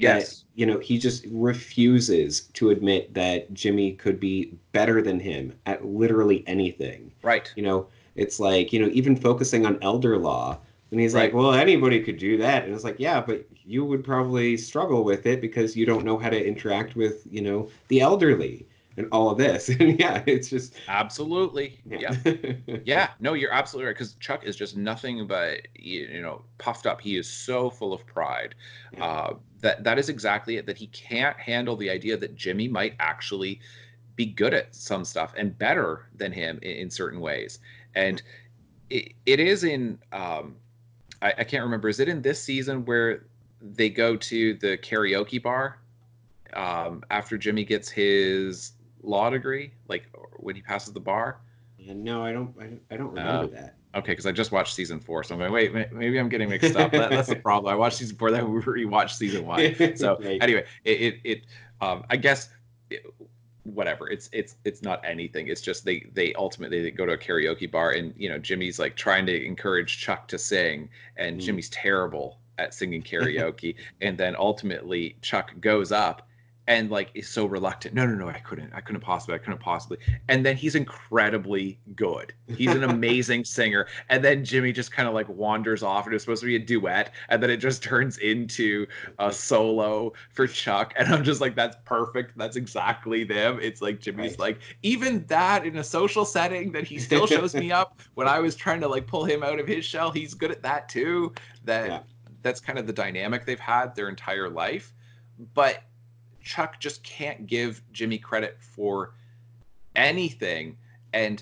Yes. That, you know, he just refuses to admit that Jimmy could be better than him at literally anything. Right. You know, it's like, you know, even focusing on elder law. And he's right. like, well, anybody could do that. And it's like, yeah, but you would probably struggle with it because you don't know how to interact with, you know, the elderly and all of this. And yeah, it's just absolutely yeah, yeah. yeah. No, you're absolutely right because Chuck is just nothing but you know puffed up. He is so full of pride. Yeah. Uh, that that is exactly it. That he can't handle the idea that Jimmy might actually be good at some stuff and better than him in, in certain ways. And it, it is in um, I, I can't remember. Is it in this season where they go to the karaoke bar um, after Jimmy gets his law degree, like when he passes the bar? Yeah, no, I don't. I, I don't remember uh, that. Okay, because I just watched season four, so I'm going. Wait, maybe I'm getting mixed up. That, that's the problem. I watched season four, then we rewatched season one. So right. anyway, it it, it um, I guess. It, whatever it's it's it's not anything it's just they they ultimately they go to a karaoke bar and you know jimmy's like trying to encourage chuck to sing and mm. jimmy's terrible at singing karaoke and then ultimately chuck goes up and like is so reluctant. No, no, no, I couldn't. I couldn't possibly. I couldn't possibly. And then he's incredibly good. He's an amazing singer. And then Jimmy just kind of like wanders off and it's supposed to be a duet. And then it just turns into a solo for Chuck. And I'm just like, that's perfect. That's exactly them. It's like Jimmy's right. like, even that in a social setting that he still shows me up when I was trying to like pull him out of his shell. He's good at that too. That yeah. that's kind of the dynamic they've had their entire life. But Chuck just can't give Jimmy credit for anything, and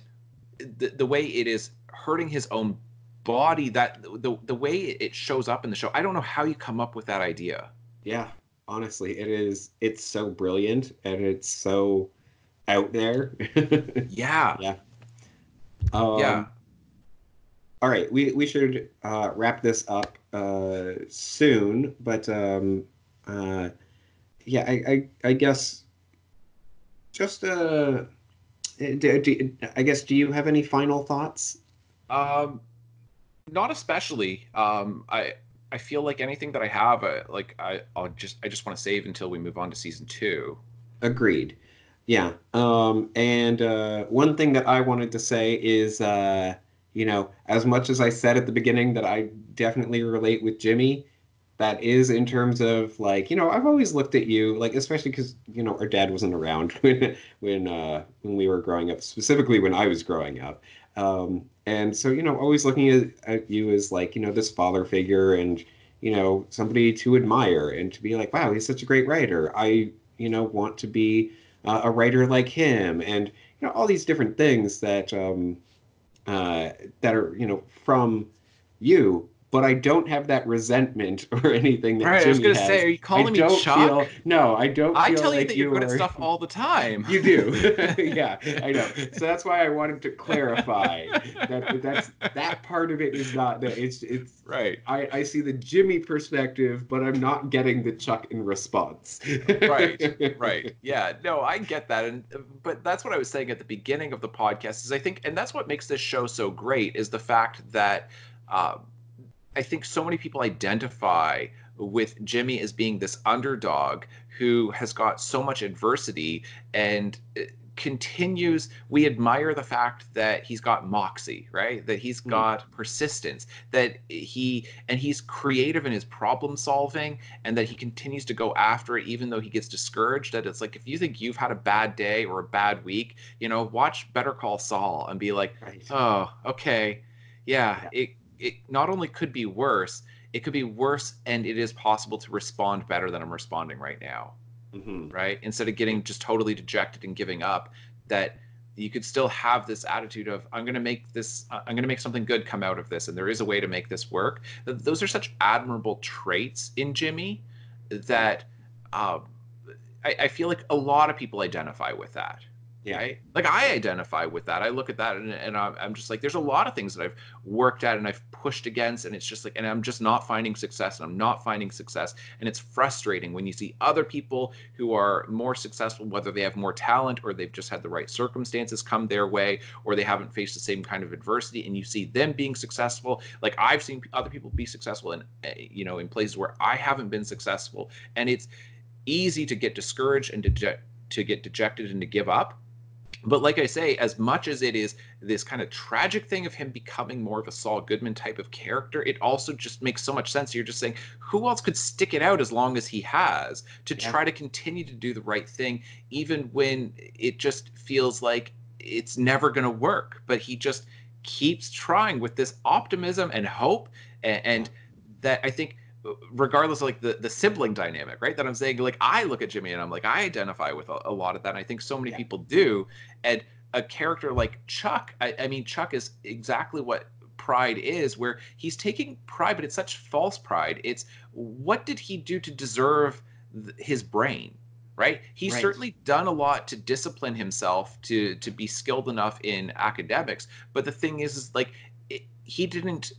the the way it is hurting his own body that the the way it shows up in the show i don't know how you come up with that idea. Yeah honestly it is it's so brilliant and it's so out there. Yeah. Yeah. Um, yeah. all right we we should uh, wrap this up uh, soon but um, uh, yeah, I, I, I guess just uh, do, do, I guess do you have any final thoughts? Um, not especially. Um, I I feel like anything that I have, uh, like I I'll just I just want to save until we move on to season two. Agreed. Yeah. Um, and uh, one thing that I wanted to say is, uh, you know, as much as I said at the beginning that I definitely relate with Jimmy, that is in terms of like you know I've always looked at you like especially because you know our dad wasn't around when when uh, when we were growing up specifically when I was growing up. Um, and so you know always looking at, at you as like you know this father figure and you know somebody to admire and to be like wow he's such a great writer. I you know want to be uh, a writer like him. And you know all these different things that um, uh, that are you know from you but I don't have that resentment or anything that right, Jimmy I was gonna has. say, are you calling I me Chuck? Feel, no, I don't. I tell like you that you're good at stuff all the time. You do, yeah, I know. So that's why I wanted to clarify that that's that part of it is not that it's it's right. I I see the Jimmy perspective, but I'm not getting the Chuck in response. right, right, yeah. No, I get that, and but that's what I was saying at the beginning of the podcast. Is I think, and that's what makes this show so great is the fact that. Uh, I think so many people identify with Jimmy as being this underdog who has got so much adversity and uh, continues we admire the fact that he's got moxie right that he's got mm. persistence that he and he's creative in his problem solving and that he continues to go after it even though he gets discouraged that it's like if you think you've had a bad day or a bad week you know watch better call saul and be like right. oh okay yeah, yeah. it it not only could be worse, it could be worse, and it is possible to respond better than I'm responding right now. Mm-hmm. Right? Instead of getting just totally dejected and giving up, that you could still have this attitude of I'm going to make this, uh, I'm going to make something good come out of this, and there is a way to make this work. Those are such admirable traits in Jimmy that um, I, I feel like a lot of people identify with that yeah. Right? Like I identify with that. I look at that and, and I'm just like, there's a lot of things that I've worked at and I've pushed against, and it's just like, and I'm just not finding success, and I'm not finding success, and it's frustrating when you see other people who are more successful, whether they have more talent or they've just had the right circumstances come their way, or they haven't faced the same kind of adversity, and you see them being successful. Like I've seen other people be successful in, eh, you know, in places where I haven't been successful, and it's easy to get discouraged and to, to get dejected and to give up but like I say, as much as it is this kind of tragic thing of him becoming more of a Saul Goodman type of character, it also just makes so much sense. You're just saying, who else could stick it out as long as he has to yeah. try to continue to do the right thing, even when it just feels like it's never going to work? But he just keeps trying with this optimism and hope. And, and that I think regardless of like the the sibling dynamic right that i'm saying like i look at jimmy and i'm like i identify with a, a lot of that and i think so many yeah. people do and a character like chuck I, I, mean chuck is exactly what pride is where he's taking pride but it's such false pride it's what did he do to deserve th- his brain right? He's Right. certainly done a lot to discipline himself to to be skilled enough in academics. But the thing is, is like it, he didn't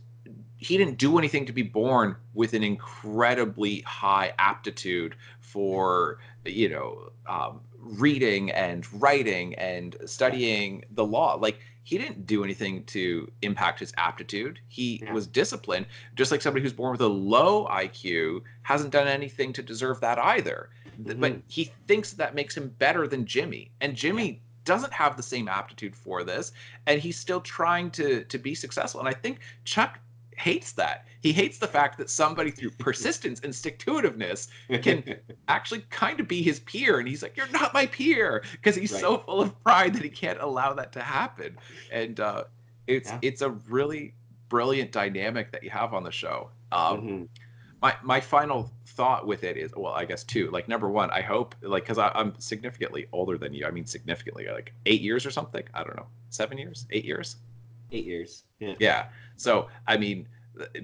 he didn't do anything to be born with an incredibly high aptitude for you know um, reading and writing and studying the law. Like he didn't do anything to impact his aptitude. He Yeah. was disciplined just like somebody who's born with a low iq hasn't done anything to deserve that either. Th- but he thinks that makes him better than jimmy. And jimmy doesn't have the same aptitude for this and he's still trying to to be successful. And i think chuck hates that. He hates the fact that somebody through persistence and stick to itiveness can actually kind of be his peer and he's like you're not my peer because he's so full of pride that he can't allow that to happen. And uh it's Yeah. it's a really brilliant dynamic that you have on the show. Um Mhm. my my final thought with it is well i guess two like number one i hope like because i'm significantly older than you. I mean significantly like eight years or something? I don't know. Seven years? Eight years Eight years. Yeah. yeah so i mean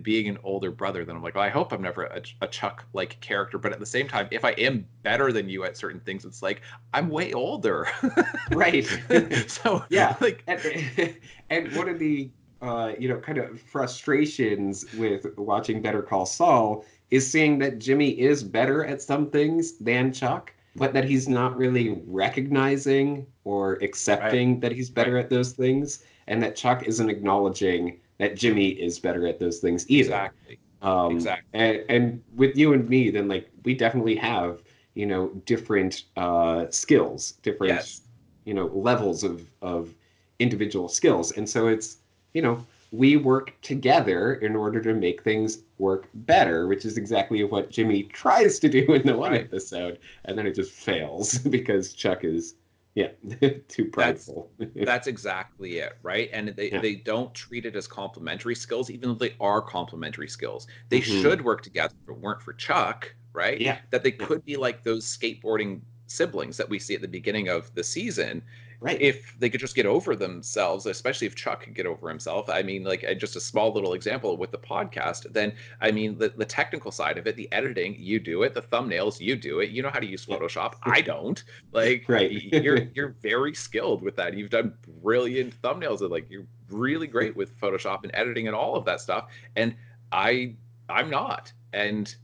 being an older brother then i'm like well, i hope i'm never a, a chuck like character but at the same time if i am better than you at certain things it's like i'm way older Right. so Yeah. like and, and one of the uh, you know kind of frustrations with watching Better Call Saul is seeing that Jimmy is better at some things than Chuck, but that he's not really recognizing or accepting that he's better at those things, and that Chuck isn't acknowledging that Jimmy is better at those things either. exactly Um, Exactly. And, and with you and me, then like we definitely have you know different uh, skills, different yes you know levels of of individual skills and so it's you know we work together in order to make things work better which is exactly what jimmy tries to do in the one Right. episode and then it just fails because chuck is yeah too prideful That's exactly it, right? And they, Yeah. they don't treat it as complementary skills, even though they are complementary skills. They Mhm. should work together if it weren't for Chuck, right? Yeah. That they could be like those skateboarding siblings that we see at the beginning of the season. Right If they could just get over themselves, especially if Chuck could get over himself. I mean, like just a small little example with the podcast, then I mean, the, the technical side of it, the editing, you do it, the thumbnails, you do it. You know how to use Photoshop. I don't. Like, Right. you're you're very skilled with that. You've done brilliant thumbnails. And, like, you're really great with Photoshop and editing and all of that stuff. And I, I'm not. And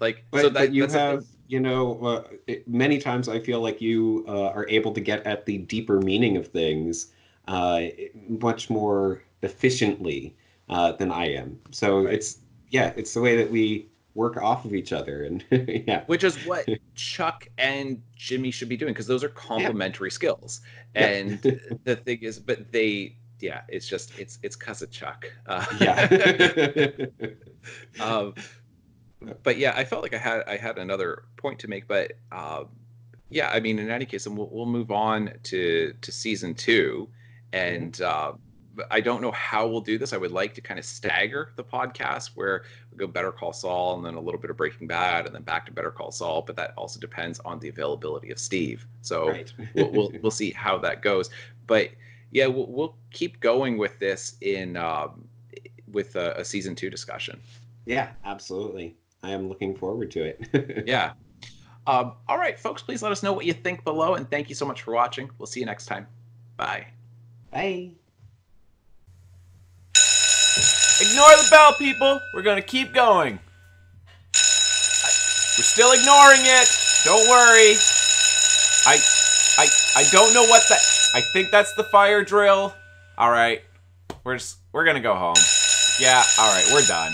like, but, so that you that's the thing. have you know uh, it, many times i feel like you uh, are able to get at the deeper meaning of things uh, much more efficiently uh, than i am so Right. it's yeah it's the way that we work off of each other and yeah which is what Chuck and Jimmy should be doing because those are complementary skills. Yeah. And the thing is, but they, yeah, it's just it's it's of Chuck. Uh, yeah um, but yeah, I felt like I had I had another point to make, but um, yeah, I mean, in any case, and we'll we'll move on to to season two, and uh, I don't know how we'll do this. I would like to kind of stagger the podcast where we go Better Call Saul and then a little bit of Breaking Bad and then back to Better Call Saul, but that also depends on the availability of Steve. So right we'll, we'll we'll see how that goes. But yeah, we'll, we'll keep going with this in um, with a, a season two discussion. yeah absolutely i am looking forward to it Yeah. Um, all right, folks, please let us know what you think below, and thank you so much for watching. We'll see you next time. Bye. bye Ignore the bell, people. We're gonna keep going. We're still ignoring it. Don't worry. I, I, I don't know what that. I think that's the fire drill. All right, we're just, we're gonna go home. Yeah. All right, we're done.